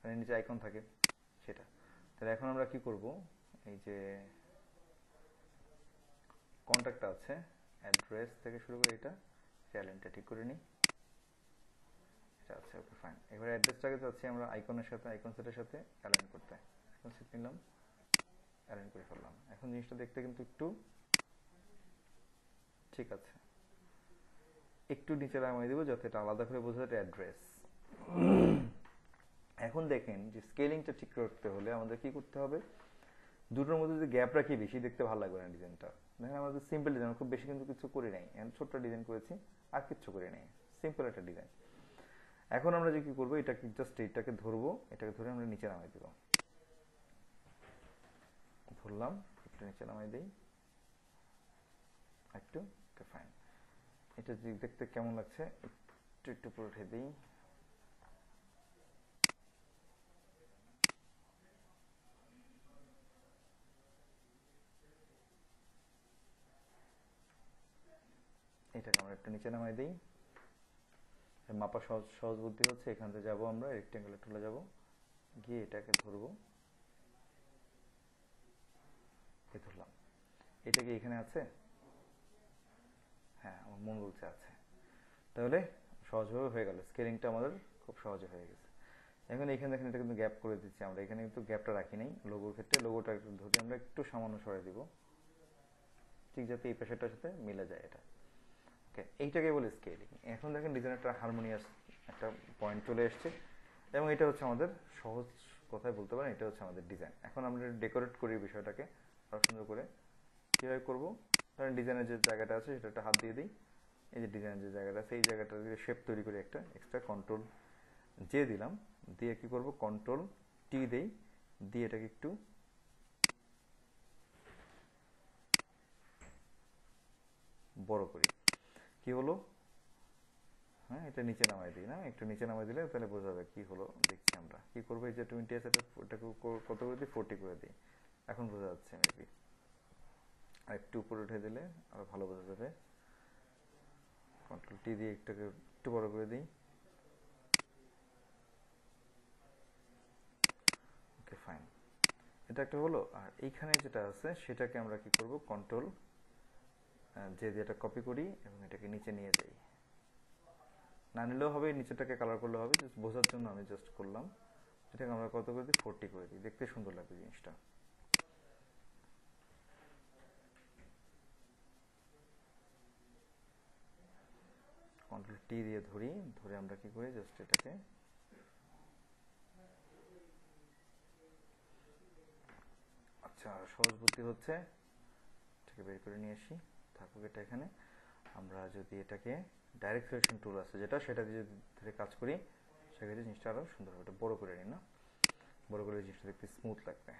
S1: মানে নিচে আইকন থাকে, সেটা। তাহলে এখন আমরা কি করব? এই যে কন্ট্যাক্টটা আছে অ্যাড্রেস থেকে শুরু করে এটা চ্যালেঞ্জটা ঠিক করে নিই। এটা আছে ওকে ফাইন এবার অ্যাড্রেসটাকে যাচ্ছি আমরা আইকনের সাথে আইকন সেটের সাথে অ্যালাইন করতে। আইকন সেট নিলাম অ্যালাইন করে ফেললাম। এখন জিনিসটা দেখতে কিন্তু একটু ঠিক আছে। একটু নিচে নামাই দিব যাতে এটা আলাদা করে বোঝা যায় অ্যাড্রেস এখন দেখেন যে স্কেলিংটা ঠিক করতে হলে আমাদের কি করতে হবে? দুটোর মধ্যে যদি গ্যাপ রাখি, বেশি দেখতে ভালো লাগবে না ডিজাইনটা দেখেন আমাদের সিম্পল ডিজাইন খুব বেশি কিন্তু কিছু করি নাই। ছোট্ট ডিজাইন করেছি, আর কিচ্ছু করি নাই। সিম্পল একটা ডিজাইন এখন আমরা যে কি করব, এটাকে জাস্ট এটাকে ধরবো, এটাকে ধরে আমরা নিচে নামাই দিব। ধরলাম, একটু নিচে নামাই দিই। একটু ফাইন এটা দেখতে কেমন লাগছে, একটু একটু পুরো উঠে দিই। এটাকে আমরা একটু নিচে নামাই দিই। মাপা সহজ সহজ বুদ্ধি হচ্ছে এখান থেকে যাব আমরা রেক্টেঙ্গুলার টুলে যাব। গিয়ে এটাকে ধরবো। ধরলাম। এটা কি এখানে আছে? হ্যাঁ আমার মন বলছে আছে। তাহলে সহজভাবে হয়ে গেল। স্কেলিংটা আমাদের খুব সহজে হয়ে গেছে। এখন এখানে দেখেন, এটা কিন্তু গ্যাপ করে দিচ্ছি আমরা। এখানে কিন্তু গ্যাপটা রাখি নাই। লোগোর ক্ষেত্রে লোগোটা একটু ধরে। আমরা একটু সামান্য সরে দিব। ঠিক যাতে এই পেশাটার সাথে মিলে যায় এটা। এইটাকে বলে স্কেলিং এখন দেখেন ডিজাইনটা হারমোনিয়াস একটা পয়েন্ট চলে এসছে এবং এটা হচ্ছে আমাদের সহজ কথায় বলতে পারেন, এটা হচ্ছে আমাদের ডিজাইন এখন আমরা ডেকোরেট করি বিষয়টাকে আরও সুন্দর করে। কীভাবে করব? ধরেন ডিজাইনের যে জায়গাটা আছে, সেটা একটা হাত দিয়ে দিই। এই যে ডিজাইনের যে জায়গাটা আছে, এই জায়গাটা দিয়ে শেপ তৈরি করে একটা এক্সট্রা কন্ট্রোল যে দিলাম। দিয়ে কি করব? কন্ট্রোল টি দেই। দিয়ে এটাকে একটু বড় করি। কি হলো? হ্যাঁ এটা নিচে নামাই দিই, না? একটু নিচে নামাই দিলে তাহলে বোঝা যাবে কি হলো, দেখছি আমরা। কি করব এই যে টোয়েন্টি আছে এটাকে কত করে দিই? ফোরটি করে দিই। এখন বোঝা যাচ্ছে মেবি আর একটু উপরে উঠে দিলে আরও ভালো বোঝা যাবে। কন্ট্রোল টি দিয়ে একটাকে একটু বড় করে দিই। ওকে ফাইন এটা একটা হলো, আর এইখানে যেটা আছে, সেটাকে আমরা কি করব? কন্ট্রোল যে এটা কপি করি এবং এটাকে নিচে নিয়ে যাই। না নিলেও হবে নিচেটাকে কালার করলে হবে জাস্ট বোঝার জন্য আমি জাস্ট করলাম। এটাকে আমরা কত করে দিই? ফোরটি করে দিই। দেখতে সুন্দর লাগবে জিনিসটা। কন্ট্রোল টি দিয়ে ধরি। ধরে আমরা কি করি? জাস্ট এটাকে আচ্ছা সহজ বুদ্ধি হচ্ছে। এটাকে বের করে নিয়ে আসি। থাকুক এটা এখানে। আমরা যদি এটাকে ডাইরেক্ট সিলেকশন টুল আছে যেটা, সেটা দিয়ে ধরে কাজ করি, সেক্ষেত্রে জিনিসটা আরও সুন্দর হবে। এটা বড় করে নিই না। বড় করে জিনিসটা দেখতে স্মুথ লাগবে।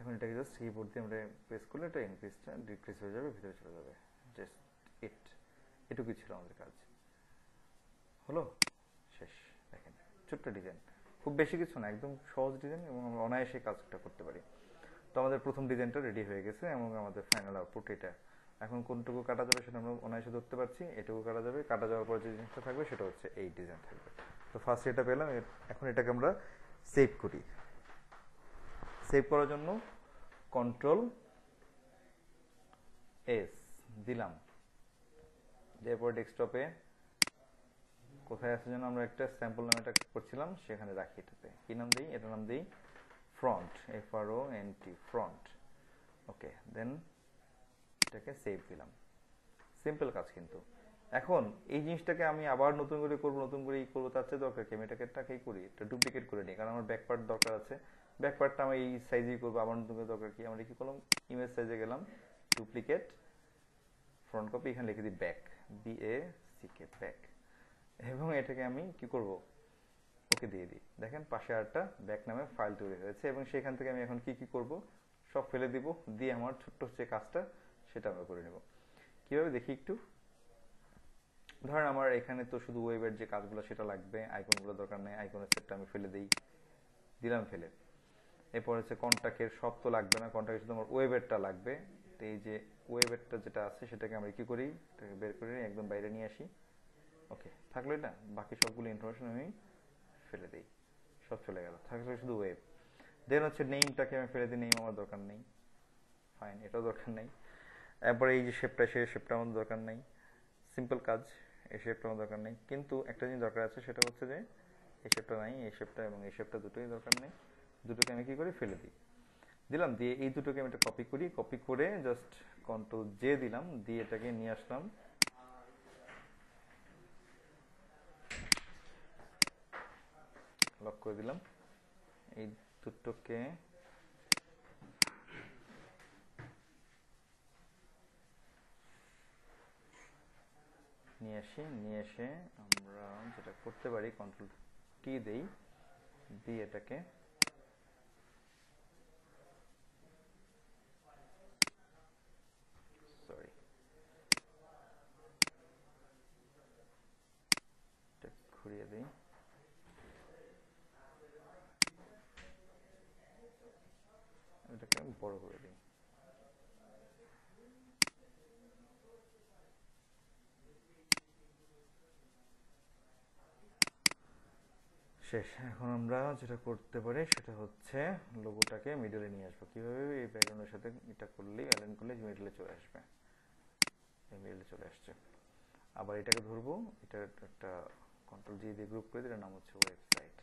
S1: এখন এটাকে জাস্ট কিবোর্ড দিয়ে আমরা প্রেস করলে এটা ইনক্রিজটা ডিক্রিজ হয়ে যাবে, ভিতরে চলে যাবে। জাস্ট ইট এটুকুই ছিল আমাদের কাজ। হলো? শেষ। দেখেন, ছোট্ট ডিজাইন খুব বেশি কিছু না, একদম সহজ ডিজাইন এবং আমরা অনায়াসে কাজটা করতে পারি। তো আমাদের প্রথম ডিজাইনটা রেডি হয়ে গেছে এবং আমাদের ফাইনাল আউটপুট এটা। এখন কোনটুকু কাটা যাবে সেটা আমরা অনায়াসে ধরতে পারছি, এটুকু কাটা যাবে, কাটা যাওয়ার পর যে জিনিসটা থাকবে সেটা হচ্ছে এই ডিজাইন থাকবে। তো ফার্স্ট এটা পেলাম এখন এটাকে আমরা সেভ করি। সেভ করার জন্য কন্ট্রোল এস দিলাম। এরপর ডেস্কটপে কোথায় আছে যেন আমরা একটা স্যাম্পল নামে এটা করছিলাম, সেখানে রাখি এটাতে। কি নাম দিই? এটার নাম দিই front F R O N T front okay then এটাকে সেভ দিলাম। সিম্পল কাজ কিন্তু। এখন এই জিনিসটাকে আমি আবার নতুন করে করব, নতুন করে ই করব, তার চেয়ে দরকার কি? আমি এটাকে টাকাই করি, এটা ডুপ্লিকেট করে নিই, কারণ আমার ব্যাক পার্ট দরকার আছে। ব্যাক পার্টটা আমি এই সাইজেই করব, আবার নতুন করে দরকার কি? আমরা কি করলাম? ইমেজ সাইজে গেলাম ডুপ্লিকেট ফ্রন্ট কপি এখানে লিখে দিই back B A C K back এবং এটাকে আমি কি করব? ওকে দিয়ে দিই। দেখেন পাশে আরটা ব্যাক নামে ফাইল তৈরি হয়েছে এবং সেখান থেকে আমি এখন কি কি করব? সব ফেলে দিব, দিয়ে আমার ছোট্ট যে কাজটা সেটা আমরা করে নেব। কীভাবে দেখি একটু? ধরেন আমার এখানে তো শুধু ওয়েবের যে কাজগুলো সেটা লাগবে আইকনগুলো দরকার নেই আইকনের সেটটা আমি ফেলে দিই। দিলাম ফেলে। এরপর হচ্ছে কন্ট্যাক্টের সব তো লাগবে না কন্ট্যাক্টের শুধু আমার ওয়েবেরটা লাগবে। তো এই যে ওয়েবেরটা যেটা আছে সেটাকে আমরা কি করি? বের করে একদম বাইরে নিয়ে আসি। ওকে, থাকল এটা? বাকি সবগুলো ইনফরমেশন আমি ফেলে দিই, সব চলে গেল। থাকল শুধু ওয়েব দেন হচ্ছে নেইমটাকে আমি ফেলে দিই নেইম আমার দরকার নেই। ফাইন এটাও দরকার নেই। এরপরে এই যে শেপটা সে শেপটা আমার দরকার নেই। সিম্পল কাজ, এই শেপটা আমার দরকার নেই। কিন্তু একটা জিনিস দরকার আছে, সেটা হচ্ছে যে, এই শেপটা নাই, এই শেপটা এবং এই শেপটা দুটোই দরকার নেই। দুটোকে আমি কী করি? ফেলে দিই। দিলাম, দিয়ে এই দুটোকে আমি একটা কপি করি। কপি করে জাস্ট কন্ট্রোল জে দিলাম, দিয়ে এটাকে নিয়ে আসলাম। লক করে দিলাম। এই দুটোকে নিয়ে আসি, নিয়ে এসে আমরা যেটা করতে পারি কন্ট্রোল টি দেই, দিয়ে এটাকে সরি ঘুরিয়ে দিই এটাকে আমি বড় করে দিই শেষ, এখন আমরা যেটা করতে পারি সেটা হচ্ছে লোগোটাকে মিডলে নিয়ে আসব। কীভাবে? এই ব্যাকগ্রাউন্ডের সাথে এটা করলেই অ্যালাইন করলে মিডলে চলে আসবে। এই মিডলে চলে আসছে। আবার এটাকে ধরবো এটা একটা কন্ট্রোল জি দিয়ে গ্রুপ করে দিলে নাম হচ্ছে ওয়েবসাইট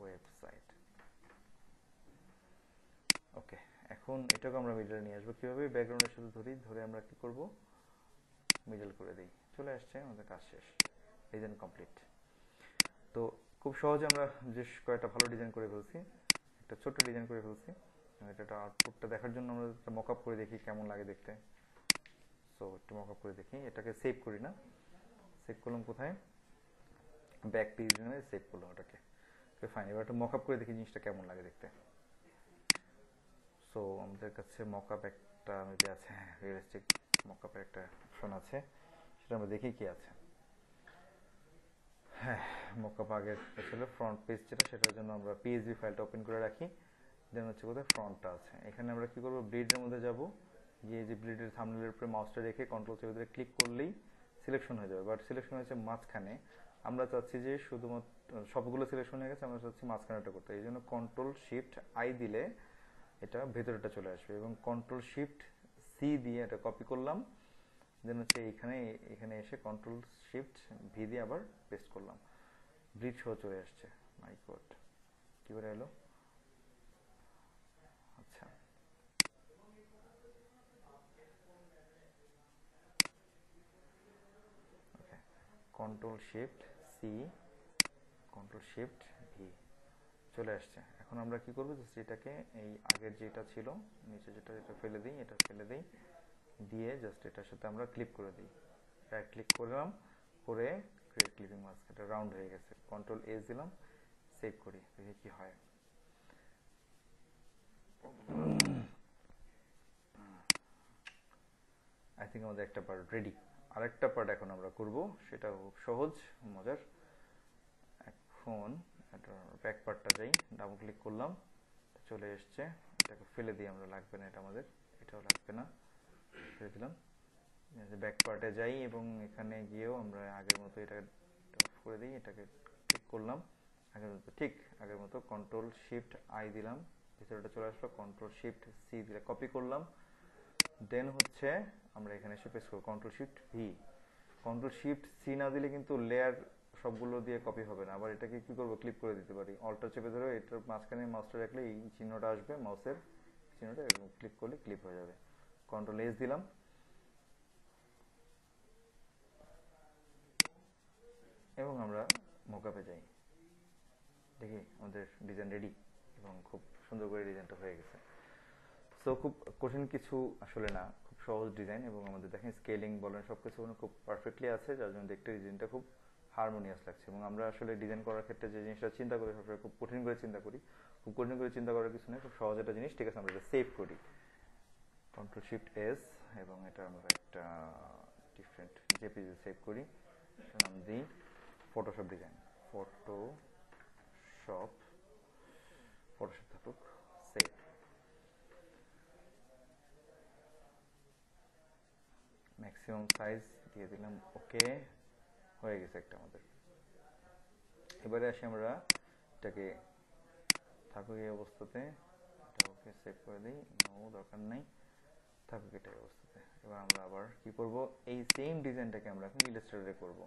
S1: ওয়েবসাইট ওকে এখন এটাকে আমরা মিডলে নিয়ে আসব। কীভাবে ব্যাকগ্রাউন্ডের সাথে ধরি? ধরে আমরা কি করব? মিডল করে দিই। চলে আসছে, আমাদের কাজ শেষ। ডিজাইন কমপ্লিট তো খুব সহজে আমরা যে কয়েকটা ভালো ডিজাইন করে ফেলছি, একটা ছোট্ট ডিজাইন করে ফেলছি এটা আউটপুটটা দেখার জন্য আমরা একটা মক করে দেখি কেমন লাগে দেখতে। সো একটু মক করে দেখি। এটাকে সেভ করি না। সেভ করলাম কোথায়? ব্যাক পেজ সেভ করলাম ওটাকে। ফাইন এবার একটা মক করে দেখি জিনিসটা কেমন লাগে দেখতে। সো আমাদের কাছে মক আপ একটা মেবি আছে রিয়েলিস্টিক মক আপের একটা অপশন আছে, সেটা আমরা দেখি কি আছে। হ্যাঁ মকআপ আগের ছিল ফ্রন্ট পেজ যেটা, সেটার জন্য আমরা পিএসবি ফাইলটা ওপেন করে রাখি। দেন হচ্ছে কোথায়? ফ্রন্টটা আছে। এখানে আমরা কি করব? ব্লিডের মধ্যে যাব। গিয়ে যে ব্লিডের থাম্বনেলের উপরে মাউসটা রেখে কন্ট্রোল চেপে ক্লিক করলেই সিলেকশন হয়ে যাবে। বাট সিলেকশন হয়েছে মাঝখানে। আমরা চাচ্ছি যে শুধুমাত্র সবগুলো সিলেকশন হয়ে গেছে, আমরা চাচ্ছি মাঝখানেটা করতে। এই জন্য কন্ট্রোল শিফট আই দিলে এটা ভেতরেটা চলে আসবে এবং কন্ট্রোল শিফট সি দিয়ে এটা কপি করলাম। দেন হচ্ছে এখানে এখানে এসে কন্ট্রোল শিফট ভি দিয়ে আবার পেস্ট করলাম। ব্রিড শো চলে আসছে মাই গড কি করে এলো? আচ্ছা। Control shift C control shift V চলে আসছে। এখন আমরা কি করব? জাস্ট এটাকে এই আগের যেটা ছিল, নিচে যেটা, এটা ফেলে দিই, এটা ফেলে দিই। দিয়ে জাস্ট এটার সাথে আমরা ক্লিক করে দিই। রাইট ক্লিক করলাম, করে ক্রিয়েট ক্লিপিং মাস্ক এটা রাউন্ড হয়ে গেছে। কন্ট্রোল এস দিলাম সেভ করি, দেখি কি হয়। আই থিঙ্ক আমাদের একটা পার্ট রেডি আরেকটা পার্ট এখন আমরা করব সেটা খুব সহজ, মজার। এখন এটা ব্যাক পার্টটা যাই ডাবল ক্লিক করলাম, চলে এসছে। এটাকে ফেলে দিই আমরা, লাগবে না এটা আমাদের, এটাও লাগবে না। ফেলে দিলাম। ব্যাক পার্টে যাই এবং এখানে গিয়েও আমরা আগের মতো এটা অফ করে দিই, এটাকে ক্লিক করলাম। আগের মতো, ঠিক আগের মতো কন্ট্রোল শিফট আই দিলাম, ভিতরেটা চলে আসলো কন্ট্রোল শিফট সি দিলে কপি করলাম। দেন হচ্ছে আমরা এখানে এসে paste control shift V control shift C না দিলে কিন্তু লেয়ার সবগুলো দিয়ে কপি হবে না। আবার এটাকে কি করব? ক্লিক করে দিতে পারি। অল্টার চেপে ধরে এটার মাঝখানে মাউসটা রাখলে এই চিহ্নটা আসবে। মাউসের চিহ্নটা ক্লিক করলে ক্লিক হয়ে যাবে। কন্ট্রোল এস দিলাম। এবং আমরা মোকাপে যাই। দেখি আমাদের ডিজাইন রেডি এবং খুব সুন্দর করে ডিজাইনটা হয়ে গেছে। সো খুব কঠিন কিছু আসলে না। খুব সহজ ডিজাইন এবং আমাদের দেখেন স্কেলিং বলেন সব কিছু খুব পারফেক্টলি আছে। যার জন্য দেখতে ডিজাইনটা খুব হারমোনিয়াস লাগছে এবং আমরা আসলে ডিজাইন করার ক্ষেত্রে যে জিনিসটা চিন্তা করি, সবসময় খুব কঠিন করে চিন্তা করি। খুব কঠিন করে চিন্তা করার কিছু নেই, খুব সহজ একটা জিনিস, ঠিক আছে, আমরা এটা সেভ করি। কন্ট্রোল শিফট এস এবং এটা আমরা একটা ডিফারেন্ট জেপিজি সেভ করি। নাম দিই ফটোশপ ডিজাইন ফটোশপ ফটোশপ থাকুক সেভ ম্যাক্সিমাম সাইজ দিয়ে দিলাম ওকে হয়ে গেছে একটা আমাদের। এবারে আসি আমরা, এটাকে থাকুক এই অবস্থাতে ওকে সেভ করে দিই নো দরকার নেই থাকুক এটা অবস্থাতে। এবার আমরা আবার কি করব? এই সেম ডিজাইনটাকে আমরা এখন ইলাস্ট্রেটরে করব।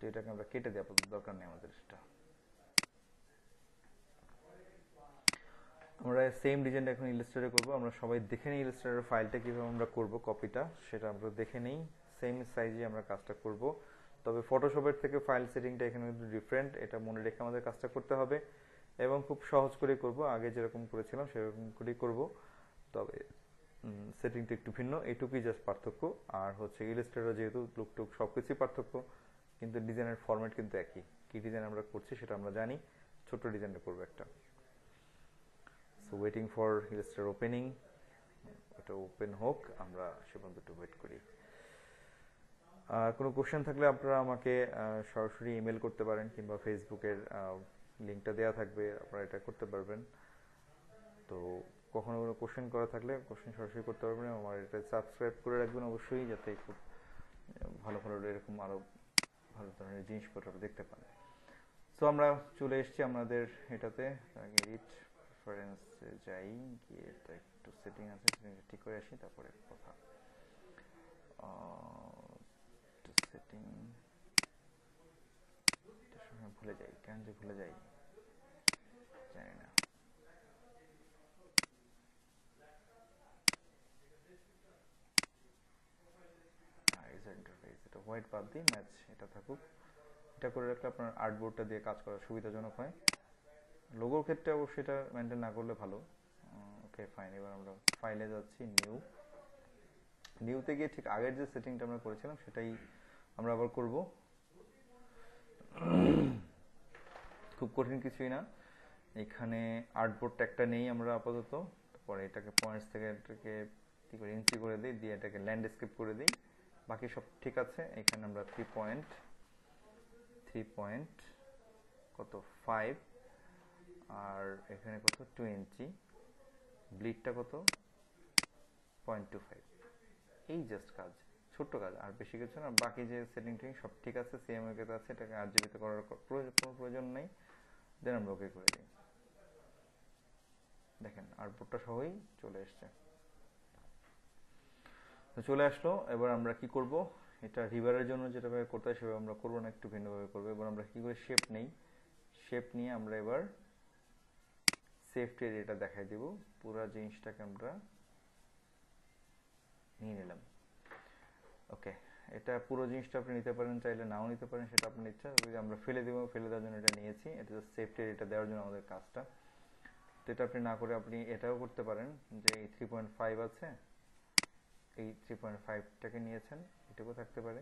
S1: তো এটাকে আমরা কেটে দেওয়া দরকার নেই আমাদের সেটা। আমরা সেম ডিজাইনটা এখন ইলাস্ট্রেটরে করব। আমরা সবাই দেখে নিই ইলাস্ট্রেটর ফাইলটা কীভাবে আমরা করব কপিটা সেটা আমরা দেখে নেই। সেম সাইজে আমরা কাজটা করব। তবে ফটোশপের থেকে ফাইল সেটিংটা এখানে কিন্তু ডিফারেন্ট এটা মনে রেখে আমাদের কাজটা করতে হবে এবং খুব সহজ করে করব। আগে যেরকম করেছিলাম, সেরকম করেই করব। তবে সেটিংটা একটু ভিন্ন এটুকুই জাস্ট পার্থক্য। আর হচ্ছে ইলাস্ট্রেটর যেহেতু লুক টুক সব কিছুই পার্থক্য, কিন্তু ডিজাইনের ফরম্যাট কিন্তু একই। কী ডিজাইন আমরা করছি সেটা আমরা জানি, ছোট্ট ডিজাইনটা করব একটা। So waiting for Illustrator opening এটা ওপেন হোক, আমরা সে পর্যন্ত একটু ওয়েট করি। কোনো কোশ্চেন থাকলে আপনারা আমাকে সরাসরি ইমেল করতে পারেন কিংবা ফেসবুকের লিঙ্কটা দেওয়া থাকবে, আপনারা এটা করতে পারবেন। তো কখনো কোনো কোশ্চেন করা থাকলে কোশ্চেন সরাসরি করতে পারবেন আমার এটা সাবস্ক্রাইব করে রাখবেন অবশ্যই, যাতে খুব ভালো ভালো এরকম আরও ভালো ধরনের জিনিসপত্র দেখতে পান। সো আমরা চলে এসেছি আমাদের এটাতে এডিট প্রেফারেন্সে যাই, গিয়ে এটা একটু সেটিং আছে সেটিংটা ঠিক করে আসি, তারপরে কথা। সেটিং ভুলে যাই, কেন যে ভুলে যাই, জানি না। হোয়াইট বাদ দিই ম্যাচ এটা থাকুক। এটা করে রাখলে আপনার আর্টবোর্ডটা দিয়ে কাজ করা সুবিধাজনক হয়। লোগোর ক্ষেত্রে অবশ্যই এটা মেনটেন না করলে ভালো। ওকে ফাইন এবার আমরা ফাইলে যাচ্ছি নিউ নিউতে গিয়ে ঠিক আগের যে সেটিংটা আমরা করেছিলাম, সেটাই আমরা আবার করব। খুব কঠিন কিছুই না। এখানে আর্টবোর্ড একটা নেই আমরা আপাতত। তারপরে এটাকে পয়েন্টস থেকে এটাকে কী করে ইঞ্চি করে দিই, দিয়ে এটাকে ল্যান্ডস্কেপ করে দিই। বাকি সব ঠিক আছে। এখানে আমরা থ্রি পয়েন্ট থ্রি পয়েন্ট কত? ফাইভ আর এখানে কত? টু ইঞ্চি ব্লিডটা কত? পয়েন্ট টু ফাইভ এই জাস্ট কাজ। ছোট্ট কাজ, আর বেশি কিছু না। বাকি যে সেটিং টেটিং সব ঠিক আছে সিএমএ তে আছে, এটাকে আর জিবিতে করার কোনো প্রয়োজন নেই। দেন আমরা ওকে করে দিই। দেখেন আউটপুটটা সহই চলে এসছে। তো চলে আসলো, এবার আমরা কি করব? এটা রিভারের জন্য যেটা ভাবে করতে হয়, সেভাবে আমরা করব না, একটু ভিন্নভাবে করব। এবার আমরা কি করে শেপ নেই? শেপ নিয়ে আমরা এবার সেফটি এরিয়াটা দেখাই দেব। পুরো জিনিসটাকে আমরা নিয়ে নিলাম। ওকে এটা পুরো জিনিসটা আপনি নিতে পারেন, চাইলে নাও নিতে পারেন, সেটা আপনার ইচ্ছা। যদি আমরা ফেলে দেবো, ফেলে দেওয়ার জন্য এটা নিয়েছি, এটা জাস্ট সেফটি এটা দেওয়ার জন্য আমাদের কাজটা। তো এটা আপনি না করে আপনি এটাও করতে পারেন যে এই থ্রি পয়েন্ট ফাইভ আছে, এই থ্রি পয়েন্ট ফাইভটাকে নিয়েছেন, এটুকু থাকতে পারে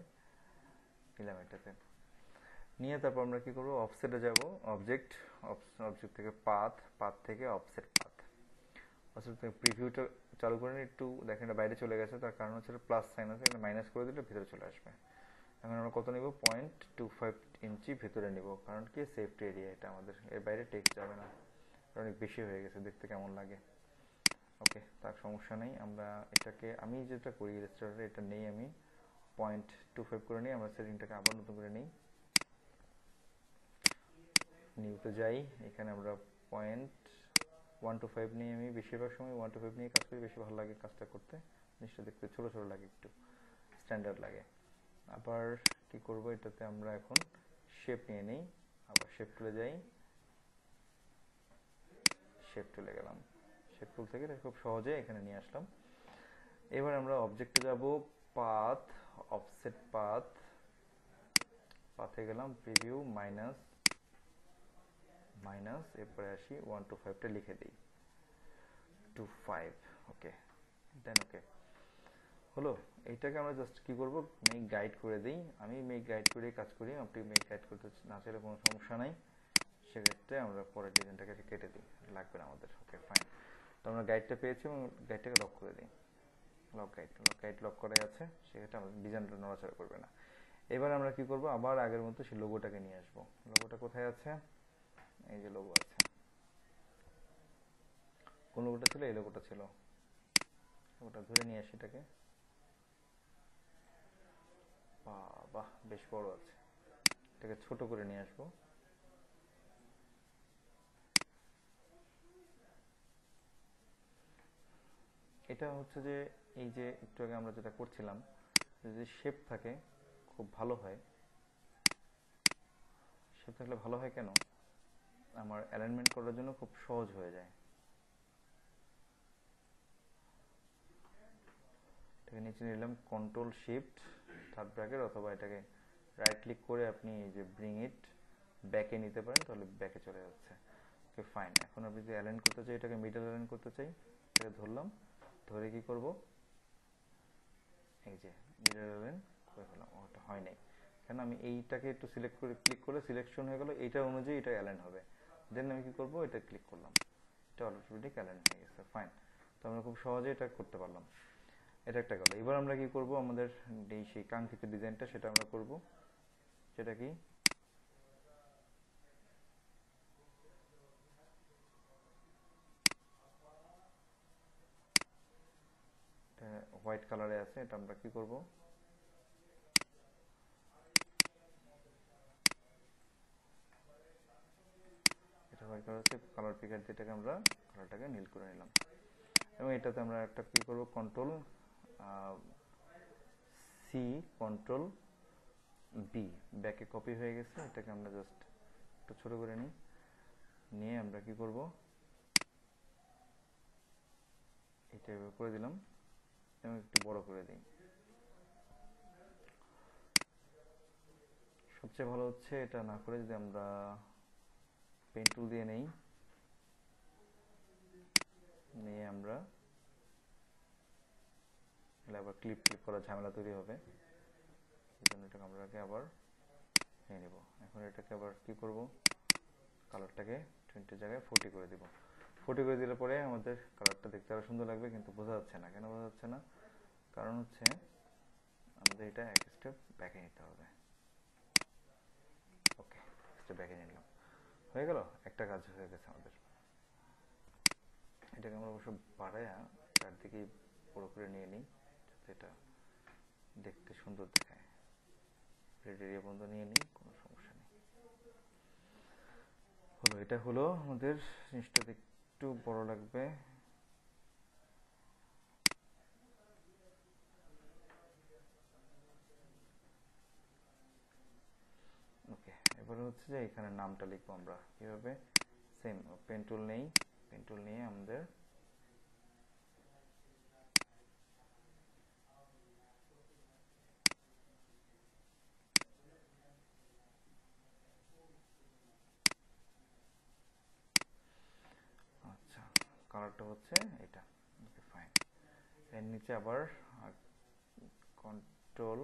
S1: নিলাম এটাতে নিয়ে তারপর আমরা কি করব? অফসেটে যাব অবজেক্ট অবজেক্ট থেকে পাথ পাথ থেকে অফসেট অফসেট থেকে প্রিভিউটা চালু করে একটু দেখেন এটা বাইরে চলে গেছে, তার কারণ হচ্ছে প্লাস সাইন আছে, এটা মাইনাস করে দিলে ভিতরে চলে আসবে। এখন আমরা কত নিব? পয়েন্ট টু ফাইভ ইঞ্চি ভিতরে নিব, কারণ কি? সেফটি এরিয়া এটা আমাদের, এর বাইরে টেক্সট যাবে না অনেক বেশি হয়ে গেছে, দেখতে কেমন লাগে। ওকে তার সমস্যা নেই, আমরা এটাকে, আমি যেটা করি ইলাস্ট্রেটরে এটা নেই আমি পয়েন্ট টু ফাইভ করে নিই, আমরা সেটিংটাকে আবার নতুন করে নিই। নিউতে যাই, এখানে আমরা পয়েন্ট ওয়ান টু ফাইভ নিয়ে আমি বেশিরভাগ সময় ওয়ান টু ফাইভ নিয়ে কাজ করি, বেশি ভালো লাগে কাজটা করতে। জিনিসটা দেখতে ছোটো ছোটো লাগে, একটু স্ট্যান্ডার্ড লাগে। আবার কি করব, এটাতে আমরা এখন শেপ নিয়ে নিই, আবার শেপ তুলে যাই। শেপ তুলে গেলাম। শেপ টুল থেকে খুব সহজে এখানে নিয়ে আসলাম। এবার আমরা অবজেক্টে যাব পাথ অফসেট পাথ পাথে গেলাম প্রিভিউ মাইনাস মাইনাস এরপরে আসি ওয়ান টু ফাইভটা লিখে দিই। টু ফাইভ ওকে দেন ওকে হলো, এইটাকে আমরা জাস্ট কি করব? মেক গাইড করে দিই। আমি মেক গাইড করে কাজ করি, আপনি মেক গাইড করতে না চাইলে কোনো সমস্যা নাই। সেক্ষেত্রে আমরা পরের ডিজাইনটাকে কেটে দিই, লাগবে না আমাদের ওকে ফাইন তো আমরা গাইডটা পেয়েছি এবং গাইডটাকে লক করে দিই। Lock guide lock guide lock করাই আছে, সেক্ষেত্রে আমাদের ডিজাইনটা নড়াচড়া করবে না। এবার আমরা কি করব? আবার আগের মতো সেই লোগোটাকে নিয়ে আসব। লোগোটা কোথায় আছে? এই যে লোগো আছে। কোন লোগোটা ছিল? এই লোগোটা ছিল। ওটা ধরে নিয়ে আসি এটাকে। বাহ বেশ বড় আছে। এটাকে ছোট করে নিয়ে আসব। এটা হচ্ছে যে, এই যে একটু আগে আমরা যেটা করছিলাম যদি শেপ থাকে, খুব ভালো হয়। শেপ থাকলে ভালো হয় কেন? আমার অ্যালাইনমেন্ট করার জন্য খুব সহজ হয়ে যায়। এটাকে নিচে নিলাম কন্ট্রোল শিফট থার্ড ব্র্যাকেট অথবা এটাকে রাইট ক্লিক করে আপনি এই যে ব্রিং ইট ব্যাকে নিতে পারেন, তাহলে ব্যাকে চলে যাচ্ছে। ওকে ফাইন এখন আপনি যদি অ্যালাইন করতে চাই, এটাকে মিডল অ্যালাইন করতে চাই, এটাকে ধরলাম। ধরে কি করব? এই যে মিডল অ্যালাইন করে ফেলাম ওটা হয় নাই। কেন? আমি এইটাকে একটু সিলেক্ট করে ক্লিক করলে সিলেকশন হয়ে গেল। এইটা অনুযায়ী এটা অ্যালাইন হবে। দেন আমি কি করব? এটা ক্লিক করলাম। এটা অটোমেটিক অ্যালাইন হয়ে গেছে। ফাইন তো আমরা খুব সহজে এটা করতে পারলাম। এটা একটা গেল। এবার আমরা কি করব? আমাদের এই সেই কাঙ্ক্ষিত ডিজাইনটা সেটা আমরা করব। সেটা কি? হোয়াইট কালারে আছে। এটা আমরা কি করব? হোয়াইট কালার আছে কালার পিকার দিয়ে আমরা কালারটাকে নীল করে নিলাম। এবং এটাতে আমরা একটা কি করব? কন্ট্রোল সি কন্ট্রোল বি ব্যাকে কপি হয়ে গেছে। এটাকে আমরা জাস্ট একটু ছোট করে নিই। নিয়ে আমরা কি করব? এটা করে দিলাম। এবং একটু বড় করে দিই। সবচেয়ে ভালো হচ্ছে এটা না করে যদি আমরা পেন টুল দিয়ে নেই। নিয়ে আমরা আবার ক্লিপ ক্লিপ করার ঝামেলা তৈরি হবে। এই জন্য এটাকে আমরা আবার নিয়ে নেব। এখন এটাকে আবার কি করব? কালারটাকে টোয়েন্টির জায়গায় ফোর্টি করে দিব। ফোর্টি করে দিলে পরে আমাদের কালারটা দেখতে আরও সুন্দর লাগবে, কিন্তু বোঝা যাচ্ছে না। কেন বোঝা যাচ্ছে না? কারণ হচ্ছে আমাদের এটা এক স্টেপ ব্যাকে নিতে হবে। ওকে স্টেপ ব্যাকে নিলাম। হয়ে গেল? একটা কাজ হয়ে গেছে আমাদের। এটাকে আমরা অবশ্য বাড়াইয়া চারদিকে পুরোপুরি নিয়ে নিই, যাতে এটা দেখতে সুন্দর দেখায়। পর্যন্ত নিয়ে নিই, কোনো সমস্যা নেই। হলো এটা হলো আমাদের জিনিসটা। একটু বড় লাগবে। ওকে হচ্ছে যে এখানে নামটা লিখব আমরা। কীভাবে? সেম পেন টুল নেই। পেন টুল নিয়ে আমাদের আচ্ছা কালারটা হচ্ছে এটা। ফাইন এর নিচে আবার কন্ট্রোল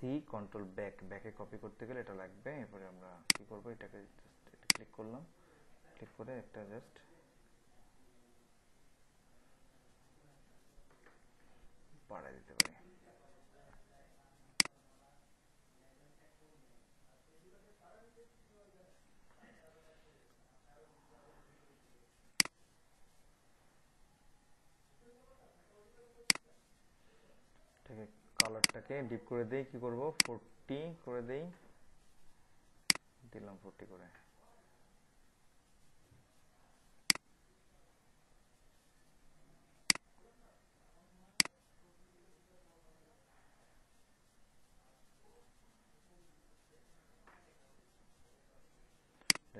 S1: সি কন্ট্রোল ব্যাক ব্যাকে কপি করতে গেলে এটা লাগবে। এরপরে আমরা কি করব? এটাকে জাস্ট এটা ক্লিক করলাম। ক্লিক করে একটা জাস্ট বাড়াই দিতে পারি এটাকে কালারটাকে ডিপ করে দেই, কি করব? 40 করে দেই। দিলাম 40 করে।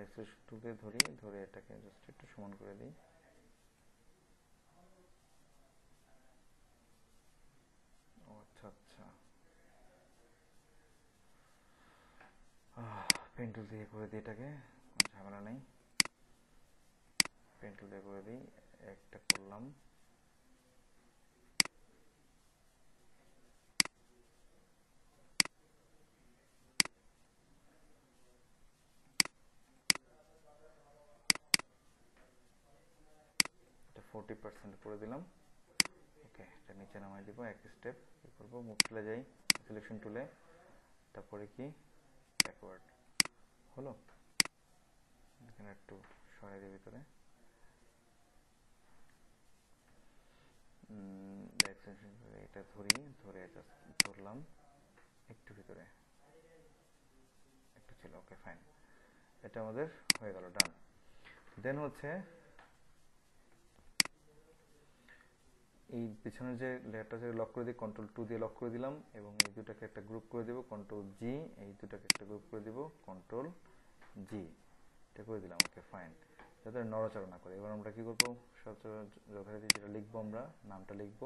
S1: এক্সেস টুকে ধরি, ধরে এটাকে জাস্ট একটু সমান করে দিই ও আচ্ছা আচ্ছা পেন টুল দিয়ে করে দিই এটাকে, কোনো ঝামেলা নেই। পেন টুল দিয়ে করে দিই, একটা করলাম। ফোরটি পার্সেন্ট করে দিলাম। ওকে এটা নিচে নামাই দিব, এক স্টেপ কি করব? মুখ তুলে যাই সিলেকশন টুলে তারপরে কি? ব্যাকওয়ার্ড হলো? এখানে একটু সরাই দিই ভিতরে। এক্সটেনশন এটা ধরি, ধরে ধরলাম। একটু ভিতরে। একটু ছিল ওকে ফাইন এটা আমাদের হয়ে গেল ডান দেন হচ্ছে, এই পিছনের যে লেয়ারটা যে লক করে দিই কন্ট্রোল টু দিয়ে লক করে দিলাম এবং এই দুটাকে একটা গ্রুপ করে দেবো কন্ট্রোল জি এই দুটাকে একটা গ্রুপ করে দিব কন্ট্রোল জি, এটা করে দিলাম ওকে ফাইন যাতে নড়াচড়া না করে। এবার আমরা কি করব? সচরাচর যথারীতি যেটা লিখব আমরা, নামটা লিখব।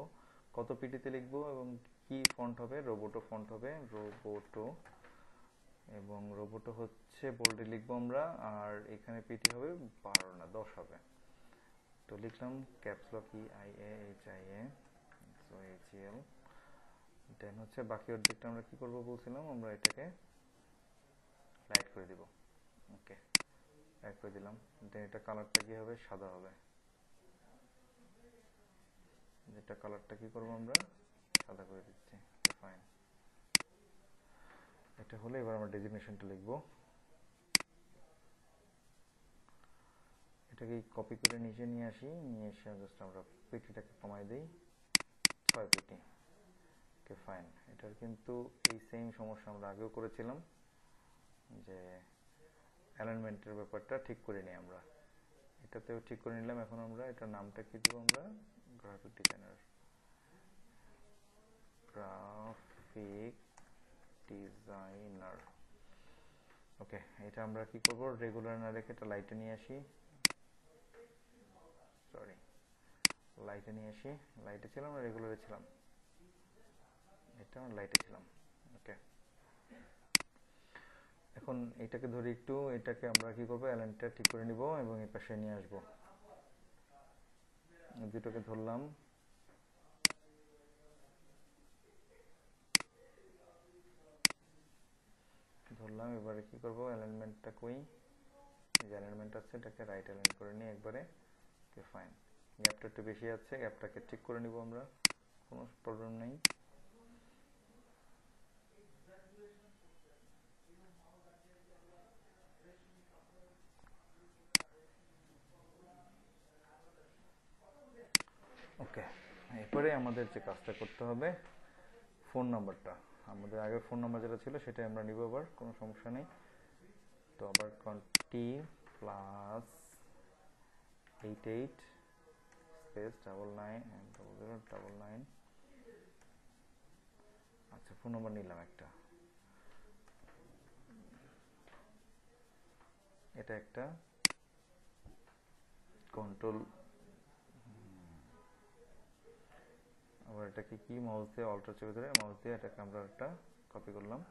S1: কত পিটিতে লিখব এবং কি ফন্ট হবে? রোবোটো ফন্ট হবে রোবোটো এবং রোবোটো হচ্ছে বোল্ডে লিখব আমরা, আর এখানে পিটি হবে বারো না, দশ হবে। তো লিখলাম caps lock E I A H I A H L then হচ্ছে বাকি অবজেক্টটা আমরা কি করব বলছিলাম? আমরা এটাকে লাইট করে দিব। ওকে লাইট করে দিলাম। দেন এটা কালারটা কি হবে সাদা হবে। যেটা কালারটা কি করব আমরা? সাদা করে দিচ্ছি। ফাইন এটা হলে এবার আমরা ডেজিগনেশনটা লিখব। এটাকে কপি করে নিচে নিয়ে আসি। নিয়ে এসে জাস্ট আমরা পিটিটাকে কমাই দিই। ছয় পিটি। ওকে ফাইন এটার কিন্তু এই সেম সমস্যা আমরা আগেও করেছিলাম যে অ্যালাইনমেন্টের ব্যাপারটা ঠিক করে নিই আমরা। এটাতেও ঠিক করে নিলাম, এখন আমরা এটার নামটা কি দেবো আমরা? Graphic designer graphic designer okay এটা আমরা কি করব? রেগুলার না রেখে এটা লাইটে নিয়ে আসি। সরি লাইটে নিয়ে আসি। লাইটে ছিলাম না রেগুলারে ছিলাম। এটা লাইটে ছিলাম। ওকে এখন এটাকে ধরি একটু, এটাকে আমরা কি করব অ্যালেনটা ঠিক করে নিব এবং এই পাশে নিয়ে আসব। দুটোকে ধরলাম। ধরলাম, এবারে কি করব, অ্যালাইনমেন্টটা কই? যে অ্যালাইনমেন্ট আছে, এটাকে রাইট অ্যালাইন করে নিই একবারে ফাইন। গ্যাপটা একটু বেশি আছে, গ্যাপটাকে ঠিক করে নিব আমরা, কোনো প্রবলেম নেই। ওকে, এরপরে আমাদের যে কাজটা করতে হবে, ফোন নাম্বারটা। আমাদের আগের ফোন নাম্বার যেটা ছিল, সেটাই আমরা নিব আবার, কোনো সমস্যা নেই। তো আবার T plus eight eight space double nine double zero double nine আচ্ছা ফোন নাম্বার নিলাম একটা। এটা একটা। কন্ট্রোল আবার এটাকে কি মাউস দিয়ে অল্টার চেপে ধরে মাউস দিয়ে এটাকে আমরা একটা কপি করলাম।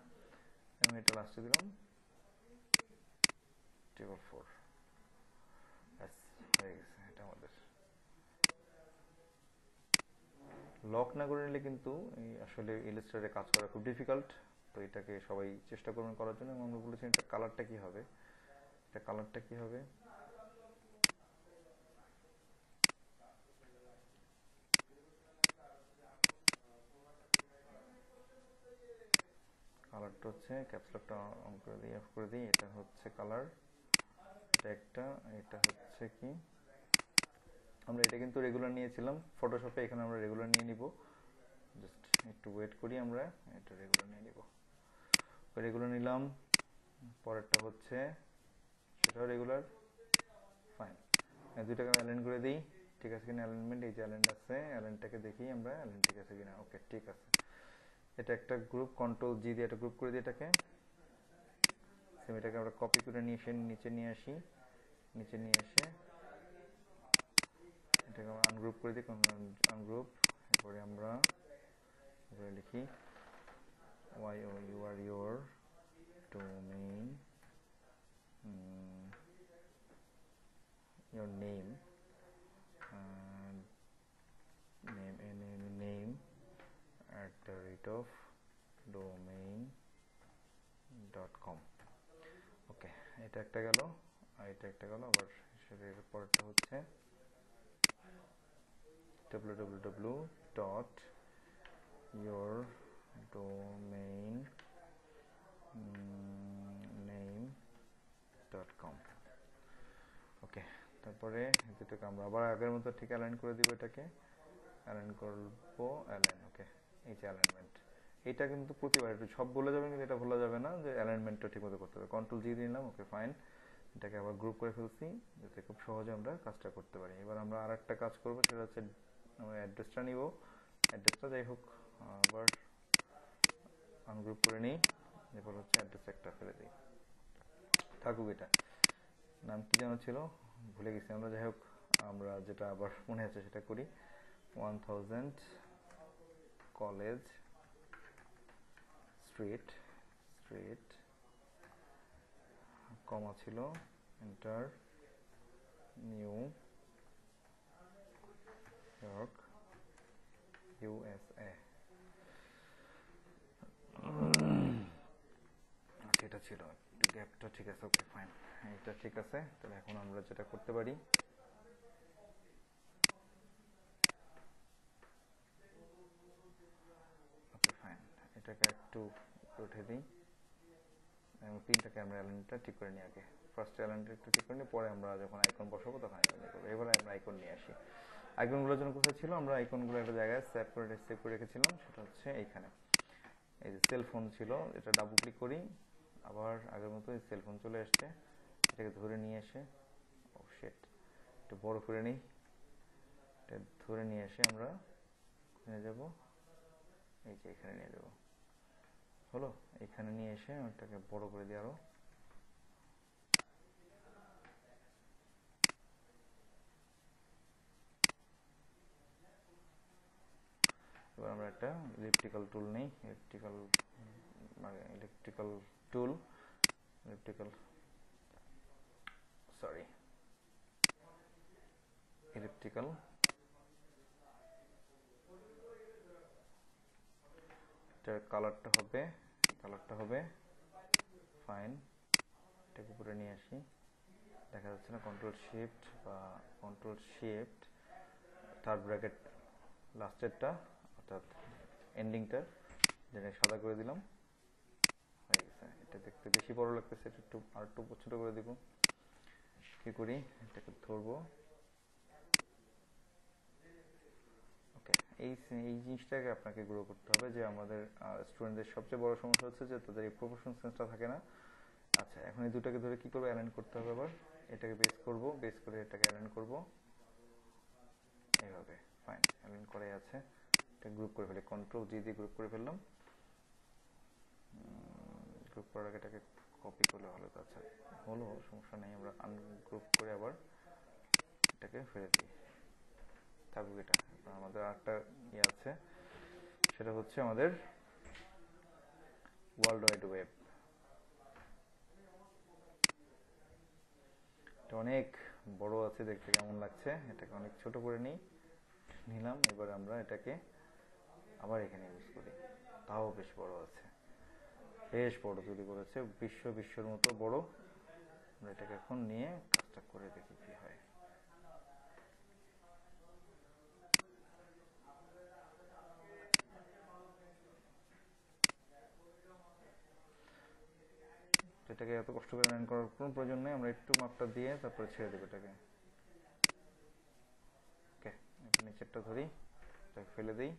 S1: এবং এটা লাস্টে দিলাম। টেবল ফোর হয়ে গেছে, এটা আমাদের। লক না করে নিলে কিন্তু এই আসলে ইলাস্ট্রেটরে কাজ করা খুব ডিফিকাল্ট তো এটাকে সবাই চেষ্টা করবেন করার জন্য। এবং আমরা বলেছি, এটা কালারটা কি হবে? এটা কালারটা কি হবে? কালারটা হচ্ছে ক্যাপসলকটা অন করে দিই অফ করে দিই, এটা হচ্ছে কালার এটা এটা হচ্ছে কি? আমরা এটা কিন্তু রেগুলার নিয়েছিলাম ফটোশপে এখানে আমরা রেগুলার নিয়ে নিব। জাস্ট একটু ওয়েট করি আমরা, এটা রেগুলার নিয়ে নিব। রেগুলার নিলাম, পরেরটা হচ্ছে, সেটাও রেগুলার ফাইন দুইটাকে অ্যালাইন করে দিই, ঠিক আছে কিনা অ্যালাইনমেন্ট এই যে অ্যালাইন আছে অ্যালাইনটাকে দেখি আমরা অ্যালাইন ঠিক আছে কিনা। ওকে ঠিক আছে। এটা একটা গ্রুপ কন্ট্রোল জি দিয়ে একটা গ্রুপ করে দিই এটাকে। সেম এটাকে আমরা কপি করে নিয়ে এসে নিচে নিয়ে আসি। নিচে নিয়ে এসে এটাকে আমরা আনগ্রুপ করে দিই আনগ্রুপ এরপরে আমরা এবারে লিখি। Y O U R your domain your and name at the rate of domain dot com. Okay এটা একটা গেল, আর এটা একটা গেল, আবার সেটার পরেরটা হচ্ছে www dot your domain name dot com. Okay তারপরে দুটোকে আমরা আবার আগের মতো ঠিক অ্যালাইন করে দিব এটাকে। অ্যালাইন করব অ্যালাইন ওকে এই যে অ্যালাইনমেন্ট এটা কিন্তু প্রতিবার একটু সব বলে যাবেন কিন্তু এটা ভোলা যাবে না যে অ্যালাইনমেন্টটা ঠিকমতো করতে হবে। কন্ট্রোল জি দিলাম ওকে ফাইন এটাকে আবার গ্রুপ করে ফেলছি, যাতে খুব সহজে আমরা কাজটা করতে পারি। এবার আমরা আর একটা কাজ করব, সেটা হচ্ছে আমরা অ্যাড্রেসটা নিব। অ্যাড্রেসটা যাই হোক, আবার আনগ্রুপ করে নিই। এরপর হচ্ছে অ্যাড্রেস একটা ফেলে দিই। থাকুক এটা। নাম কি যেন ছিল? ভুলে গেছি আমরা। যাই হোক, আমরা যেটা আবার মনে আছে সেটা করি। One thousand College Street Street comma ছিল এন্টার নিউ ইয়র্ক ইউএসএ আচ্ছা এটা ছিল। একটু গ্যাপটা ঠিক আছে ওকে ফাইন এটা ঠিক আছে, তাহলে এখন আমরা যেটা করতে পারি ওকে ফাইন এটাকে একটু উঠে দিই। এবং তিনটাকে আমরা অ্যালেন্টটা ঠিক করে নিই আগে। ফার্স্ট অ্যালেন্টটা একটু ঠিক করে নিই পরে আমরা যখন আইকন বসাবো তখন আইকন করব। এবারে আমরা আইকন নিয়ে আসি। আইকনগুলোর জন্য কোথায় ছিল, আমরা আইকনগুলো একটা জায়গায় সেভ করে সেভ করে রেখেছিলাম। সেটা হচ্ছে এইখানে। এই যে সেল ফোন ছিল, এটা ডাবল ক্লিক করি। আবার আগের মতো সেল ফোন চলে আসছে। এটাকে ধরে নিয়ে এসে, ও শেট একটু বড় করে নিই। এটা ধরে নিয়ে এসে আমরা নিয়ে যাব। এই যে এখানে নিয়ে যাব। হলো? এখানে নিয়ে এসে ওটাকে বড় করে দিই আরও। এবার আমরা একটা ইলেকট্রিক্যাল টুল নেই। ইলেকট্রিক্যাল মানে electrical tool electrical sorry electrical এটার কালারটা হবে কালারটা হবে। ফাইন এটাকে উপরে নিয়ে আসি। দেখা যাচ্ছে না কন্ট্রোল শিফট বা কন্ট্রোল শিফট থার্ড ব্র্যাকেট লাস্টেরটা অর্থাৎ এন্ডিংটা যেটা সাদা করে দিলাম। হয়ে গেছে। এটা দেখতে বেশি বড় লাগতেছে, এটা একটু আর একটু ছোট করে দিব কি করি? এটাকে ধরবো ওকে এই এই জিনিসটাকে আপনাকে গ্রো করতে হবে যে আমাদের স্টুডেন্টদের সবচেয়ে বড় সমস্যা হচ্ছে যে তাদের এই প্রফেশন সেন্সটা থাকে না। আচ্ছা এখন এই দুটাকে ধরে কি করব? অ্যালাইন করতে হবে আবার। এটাকে বেস করব বেস করে এটাকে অ্যালাইন করব। এইভাবে ফাইন অ্যালাইন করে আছে। এটা গ্রুপ করে ফেলি কন্ট্রোল জি দিয়ে গ্রুপ করে ফেললাম। গ্রুপ করার আগে এটাকে কপি করলে ভালো তো আচ্ছা হলো, সমস্যা নেই, আমরা আনগ্রুপ করে আবার এটাকে ফেলে দিই। থাকুক এটা। আমাদের আরেকটা ইয়ে আছে, সেটা হচ্ছে আমাদের ওয়ার্ল্ড ওয়াইড ওয়েব এটা অনেক বড় আছে, দেখতে কেমন লাগছে। এটাকে অনেক ছোট করে নিই, নিলাম, এবার আমরা এটাকে আবার এখানে ইউজ করি। তাও বেশ বড় আছে। বেশ বড় তৈরি করেছে, বিশ্ব, বিশ্বর মতো বড়। আমরা এটাকে এখন নিয়ে কাজটা করে দেখি কি হয়। এটাকে এত কষ্ট করে রান করার কোনো প্রয়োজন নেই, আমরা একটু মাপটা দিয়ে তারপরে ছেড়ে দেবো এটাকে। ওকে নিচেরটা ধরি, এটাকে ফেলে দিই।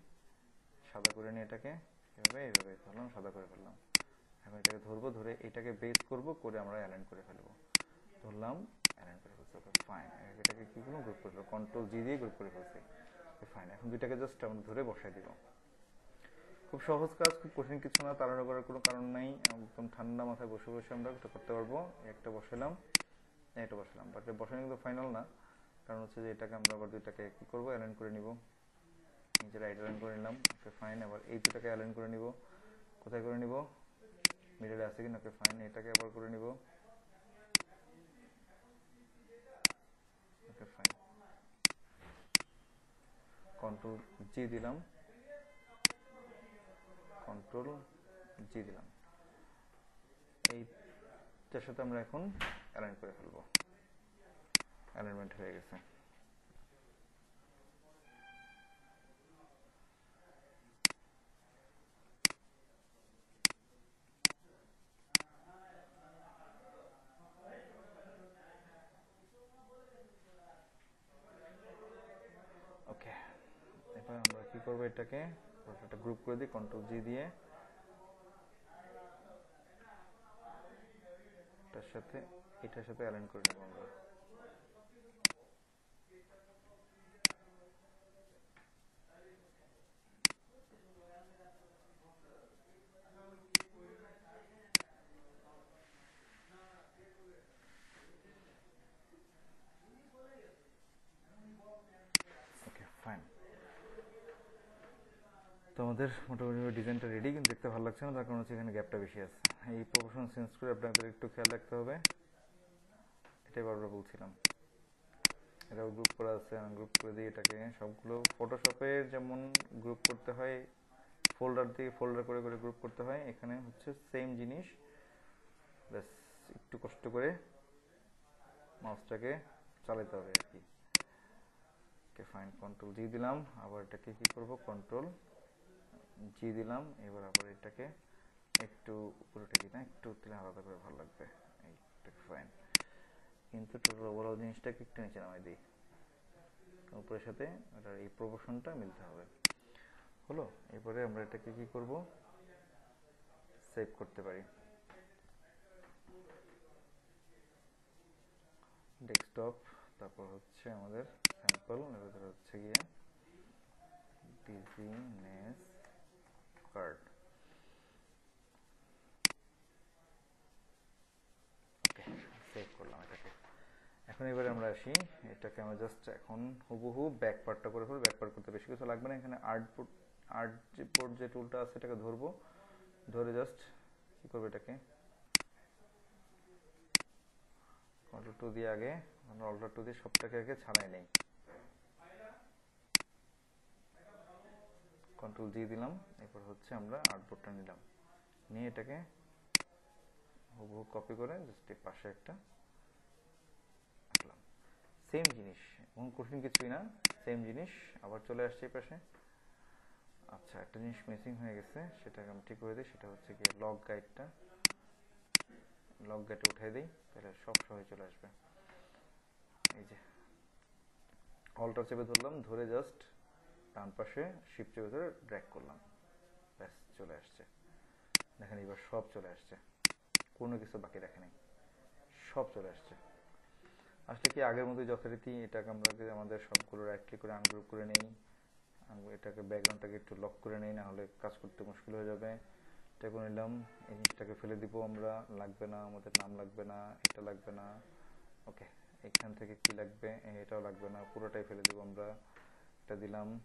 S1: সাদা করে নিই এটাকে, এভাবে এইভাবে ধরলাম, সাদা করে ফেললাম। এখন এটাকে ধরবো, ধরে এটাকে বেস করব, করে আমরা অ্যালাইন করে ফেলব। ধরলাম অ্যালাইন করে ফেলছি ওকে ফাইন এটাকে কি করব গ্রুপ করে ফেলব কন্ট্রোল জি দিয়ে গ্রুপ করে ফেলছি ফাইন এখন দুইটাকে জাস্ট আমরা ধরে বসাই দিব। খুব সহজ কাজ, খুব কঠিন কিছু না, তাড়াহুড়ো করার কোনো কারণ নাই। একদম ঠান্ডা মাথায় বসে বসে আমরা এটা করতে পারব। একটা বসালাম এটা বসালাম বাট বসানো কিন্তু ফাইনাল না। কারণ হচ্ছে যে এটাকে আমরা আবার দুইটাকে কি করব অ্যালাইন করে নিব। নিচে রাইট অ্যালাইন করে নিলাম ওকে ফাইন আবার এই দুটাকে অ্যালাইন করে নিব। কোথায় করে নিব? মিডলে আছে কিনা? ওকে ফাইন এটাকে আবার করে নিব। ওকে ফাইন কন্ট্রোল জি দিলাম। কন্ট্রোল জি দিলাম। এইটার সাথে আমরা এখন অ্যালাইন করে ফেলব। অ্যালাইনমেন্ট হয়ে গেছে। এবার আমরা কি করব এটাকে? একটা গ্রুপ করে দিই কন্ট্রোল জি দিয়ে। এটার সাথে এটার সাথে অ্যালাইন করে নেব আমরা ওকে ফাইন তো আমাদের মোটামুটি ডিজাইনটা রেডি কিন্তু দেখতে ভালো লাগছে না, তার কারণ হচ্ছে এখানে গ্যাপটা বেশি আছে। এই প্রফেশন চেঞ্জ করে আপনাদের একটু খেয়াল রাখতে হবে। এটাই বারবার বলছিলাম। এটাও গ্রুপ করা আছে, আমি গ্রুপ করে দিই এটাকে। সবগুলো ফটোশপের যেমন গ্রুপ করতে হয় ফোল্ডার দিয়ে ফোল্ডার করে করে গ্রুপ করতে হয়, এখানে হচ্ছে সেম জিনিস। ব্যাস, একটু কষ্ট করে মাউসটাকে চালাতে হবে আর কি। ওকে ফাইন কন্ট্রোল জি দিলাম। আবার এটাকে কি করব? কন্ট্রোল জি দিলাম, এবার আবার এটাকে একটু উপরে টেকি না একটু দিলে আলাদা করে ভালো লাগবে। এইটাকে ফাইন কিন্তু টোটাল ওভারঅল জিনিসটাকে একটু নিচে নামাই দিই। উপরের সাথে ওটার এই প্রপোর্শনটা মিলতে হবে। হলো? এরপরে আমরা এটাকে কি করব? সেভ করতে পারি। ডেস্কটপ তারপর হচ্ছে আমাদের স্যাম্পল এবার হচ্ছে গিয়ে বিজনেস এটাকে। এখন এবারে আমরা আসি, এটাকে আমরা জাস্ট এখন হুবহু ব্যাক পার্টটা করে ফেলব ব্যাক পার্ট করতে বেশি কিছু লাগবে না, এখানে আর্ট বোর্ড আর্ট বোর্ড যে টুলটা আছে এটাকে ধরবো, ধরে জাস্ট কি করব এটাকে? কন্ট্রোল টু দিয়ে আগে আমরা অল্টার টু দিয়ে সবটাকে আগে ছাড়াই নেই। কন্ট্রোল জি দিলাম। এরপর হচ্ছে আমরা আর্টবোর্ডটা নিলাম। নিয়ে এটাকে হুবহু কপি করে জাস্ট এই পাশে একটা আঁকলাম। সেম জিনিস এবং কঠিন কিছুই না সেম জিনিস, আবার চলে আসছে এই পাশে। আচ্ছা একটা জিনিস মিসিং হয়ে গেছে, সেটাকে আমি ঠিক করে দিই, সেটা হচ্ছে কি লগ গাইডটা লগ গাইডে উঠাই দিই, তাহলে সব সহজ চলে আসবে। এই যে অল্টার চেপে ধরলাম, ধরে জাস্ট ডান পাশে চেপে ধরে ড্র্যাগ করলাম। ব্যাস, চলে আসছে। দেখেন এবার সব চলে আসছে। কোনো কিছু বাকি রাখে নাই। সব চলে আসছে। আসলে কি আগের মতোই যথারীতি এটাকে আমরা আমাদের সবগুলো রাইট ক্লিক করে আনগ্রুপ করে নেই। এটাকে ব্যাকগ্রাউন্ডটাকে একটু লক করে নেই না হলে কাজ করতে মুশকিল হয়ে যাবে। এটা করে নিলাম। এই জিনিসটাকে ফেলে দিব আমরা। লাগবে না, আমাদের নাম লাগবে না, এটা লাগবে না। ওকে এখান থেকে কি লাগবে? এটাও লাগবে না। পুরোটাই ফেলে দেবো আমরা। এটা দিলাম।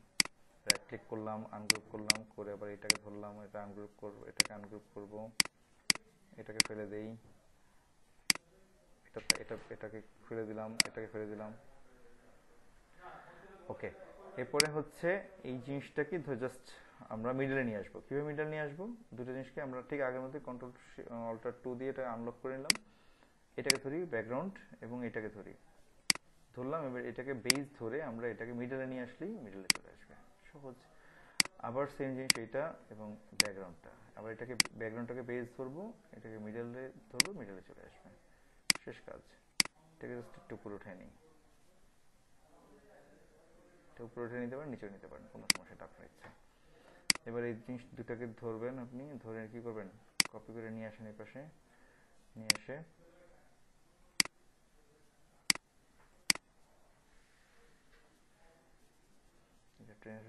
S1: রাইট ক্লিক করলাম আনগ্রুপ করলাম, করে আবার এটাকে ধরলাম, এটা আনগ্রুপ করব, এটাকে আনগ্রুপ করব, এটাকে ফেলে দেই। এটা এটা, এটাকে ফেলে দিলাম, এটাকে ফেলে দিলাম। ওকে এরপরে হচ্ছে এই জিনিসটাকে জাস্ট আমরা মিডলে নিয়ে আসব। কীভাবে মিডলে নিয়ে আসব? দুটো জিনিসকে আমরা ঠিক আগের মধ্যে কন্ট্রোল অল্টার টু দিয়ে এটা আনলক করে নিলাম। এটাকে ধরি ব্যাকগ্রাউন্ড এবং এটাকে ধরি। ধরলাম, এবার এটাকে বেস ধরে আমরা এটাকে মিডলে নিয়ে আসলেই মিডলে চলে সহজ। আবার সেম জিনিস এটা এবং ব্যাকগ্রাউন্ডটা আবার এটাকে ব্যাকগ্রাউন্ডটাকে বেস ধরবো, এটাকে মিডলে ধরবো মিডলে চলে আসবে। শেষ কাজ। এটাকে জাস্ট একটু উপরে উঠে নিই। এটা উপরে উঠে নিতে পারেন নিচে নিতে পারেন, কোনো সমস্যা আপনার ইচ্ছা। এবার এই জিনিস দুটাকে ধরবেন আপনি, ধরে কি করবেন? কপি করে নিয়ে আসেন এই পাশে নিয়ে এসে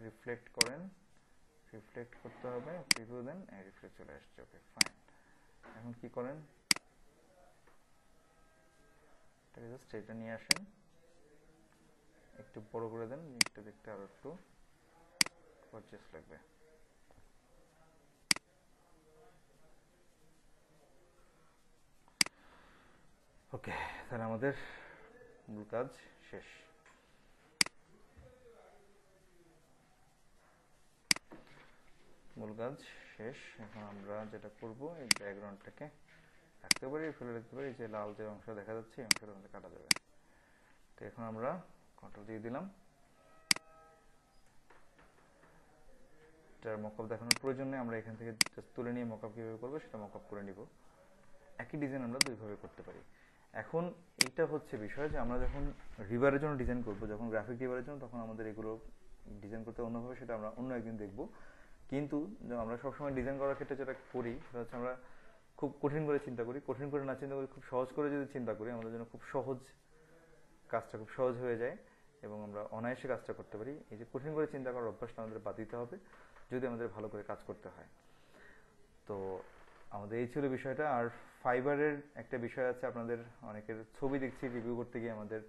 S1: রিফ্লেক্ট করেন রিফ্লেক্ট করতে হবে প্রিভিউ দেন রিফ্লেক্ট চলে আসছে ওকে ফাইন এখন কি করেন? জাস্ট এটা নিয়ে আসেন, একটু বড় করে দেন জিনিসটা দেখতে আরও একটু গর্জিয়াস লাগবে। ওকে তাহলে আমাদের মূল কাজ শেষ। মূল কাজ শেষ। এখন আমরা যেটা করব, এই ব্যাকগ্রাউন্ডটাকে রাখতে পারি ফেলে রাখতে পারি যে লাল যে অংশ দেখা যাচ্ছে, এই অংশটা আমাদের কাটা যাবে। তো এখন আমরা কন্ট্রোল দিয়ে দিলাম। এটার মকআপ দেখানোর প্রয়োজন নেই, আমরা এখান থেকে তুলে নিয়ে মকআপ কীভাবে করব, সেটা মকআপ করে নিব। একই ডিজাইন আমরা দুইভাবে করতে পারি। এখন এইটা হচ্ছে বিষয় যে আমরা যখন রিভারের জন্য ডিজাইন করব, যখন গ্রাফিক রিভারের জন্য, তখন আমাদের এগুলো ডিজাইন করতে অন্যভাবে, সেটা আমরা অন্য একদিন দেখব। কিন্তু আমরা সবসময় ডিজাইন করার ক্ষেত্রে যেটা করি, সেটা হচ্ছে আমরা খুব কঠিন করে চিন্তা করি। কঠিন করে না চিন্তা করি, খুব সহজ করে যদি চিন্তা করি, আমাদের জন্য খুব সহজ কাজটা খুব সহজ হয়ে যায় এবং আমরা অনায়াসে কাজটা করতে পারি। এই যে কঠিন করে চিন্তা করার অভ্যাসটা আমাদের বাদ দিতে হবে, যদি আমাদের ভালো করে কাজ করতে হয়। তো আমাদের এই ছিল বিষয়টা। আর ফাইবারের একটা বিষয় আছে, আপনাদের অনেকের ছবি দেখছি রিভিউ করতে গিয়ে আমাদের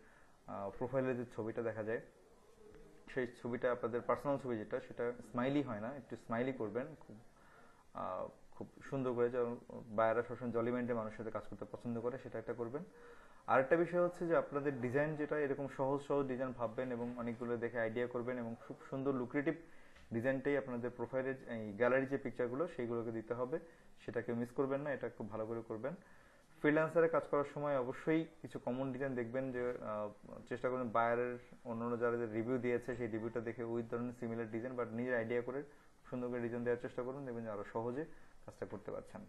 S1: প্রোফাইলে যে ছবিটা দেখা যায় সেই ছবিটা, আপনাদের পার্সোনাল ছবি যেটা, সেটা স্মাইলি হয় না, একটু স্মাইলি করবেন, খুব খুব সুন্দর করে যেমন বায়ারা সবসময় জলিমেন্টে মানুষের সাথে কাজ করতে পছন্দ করে, সেটা একটা করবেন। আরেকটা বিষয় হচ্ছে যে, আপনাদের ডিজাইন যেটা, এরকম সহজ সহজ ডিজাইন ভাববেন এবং অনেকগুলো দেখে আইডিয়া করবেন এবং খুব সুন্দর লুক্রেটিভ ডিজাইনটাই আপনাদের প্রোফাইলের এই গ্যালারি যে পিকচারগুলো সেইগুলোকে দিতে হবে, সেটাকে মিস করবেন না, এটা খুব ভালো করে করবেন। ফ্রিল্যান্সারে কাজ করার সময় অবশ্যই কিছু কমন ডিজাইন দেখবেন যে চেষ্টা করবেন বায়ারের অন্য অন্য যারা যে রিভিউ দিয়েছে, সেই রিভিউটা দেখে ওই ধরনের সিমিলার ডিজাইন বাট নিজের আইডিয়া করে সুন্দর করে ডিজাইন দেওয়ার চেষ্টা করুন দেখবেন যে আরও সহজে কাজটা করতে পারছেন।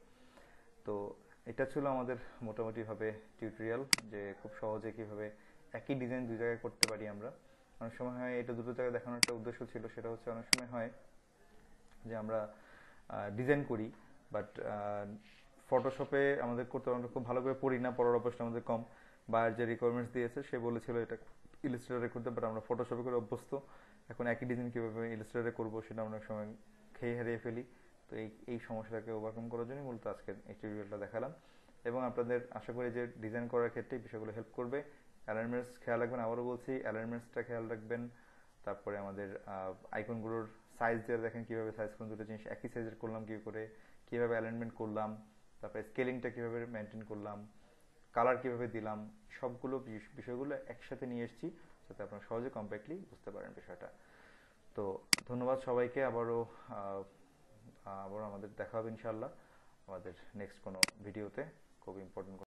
S1: তো এটা ছিল আমাদের মোটামুটিভাবে টিউটোরিয়াল যে খুব সহজে কীভাবে একই ডিজাইন দুই জায়গায় করতে পারি আমরা। অনেক সময় হয় এটা দুটো জায়গায় দেখানোর একটা উদ্দেশ্য ছিল, সেটা হচ্ছে অনেক সময় হয় যে আমরা ডিজাইন করি বাট ফটোশপে আমাদের করতে আমরা খুব ভালো করে পড়ি না, পড়ার অভ্যাসটা আমাদের কম। বায়ার যে রিকোয়ারমেন্টস দিয়েছে, সে বলেছিল এটা ইলিস্ট্রেটারে করতে বাট আমরা ফটোশপে করে অভ্যস্ত। এখন একই ডিজাইন কীভাবে ইলিস্ট্রেটারে করব, সেটা আমরা সময় খেয়ে হারিয়ে ফেলি। তো এই এই সমস্যাটাকে ওভারকাম করার জন্য মূলত আজকের এই টিউটোরিয়ালটা দেখালাম। এবং আপনাদের আশা করি যে ডিজাইন করার ক্ষেত্রে বিষয়গুলো হেল্প করবে। অ্যালাইনমেন্টস খেয়াল রাখবেন, আবারও বলছি অ্যালাইনমেন্টসটা খেয়াল রাখবেন। তারপরে আমাদের আইকনগুলোর সাইজ দিয়ে দেখেন কীভাবে সাইজ করুন দুটো জিনিস একই সাইজের করলাম কী করে, কীভাবে অ্যালাইনমেন্ট করলাম। তারপরে স্কেলিংটা কীভাবে মেনটেন করলাম কালার কীভাবে দিলাম, সবগুলো বিষয়গুলো একসাথে নিয়ে এসেছি যাতে আপনারা সহজে কম্প্যাক্টলি বুঝতে পারেন বিষয়টা। তো ধন্যবাদ সবাইকে, আবারও আবারও আমাদের দেখা হবে ইনশাল্লাহ আমাদের নেক্সট কোনো ভিডিওতে খুব ইম্পর্টেন্ট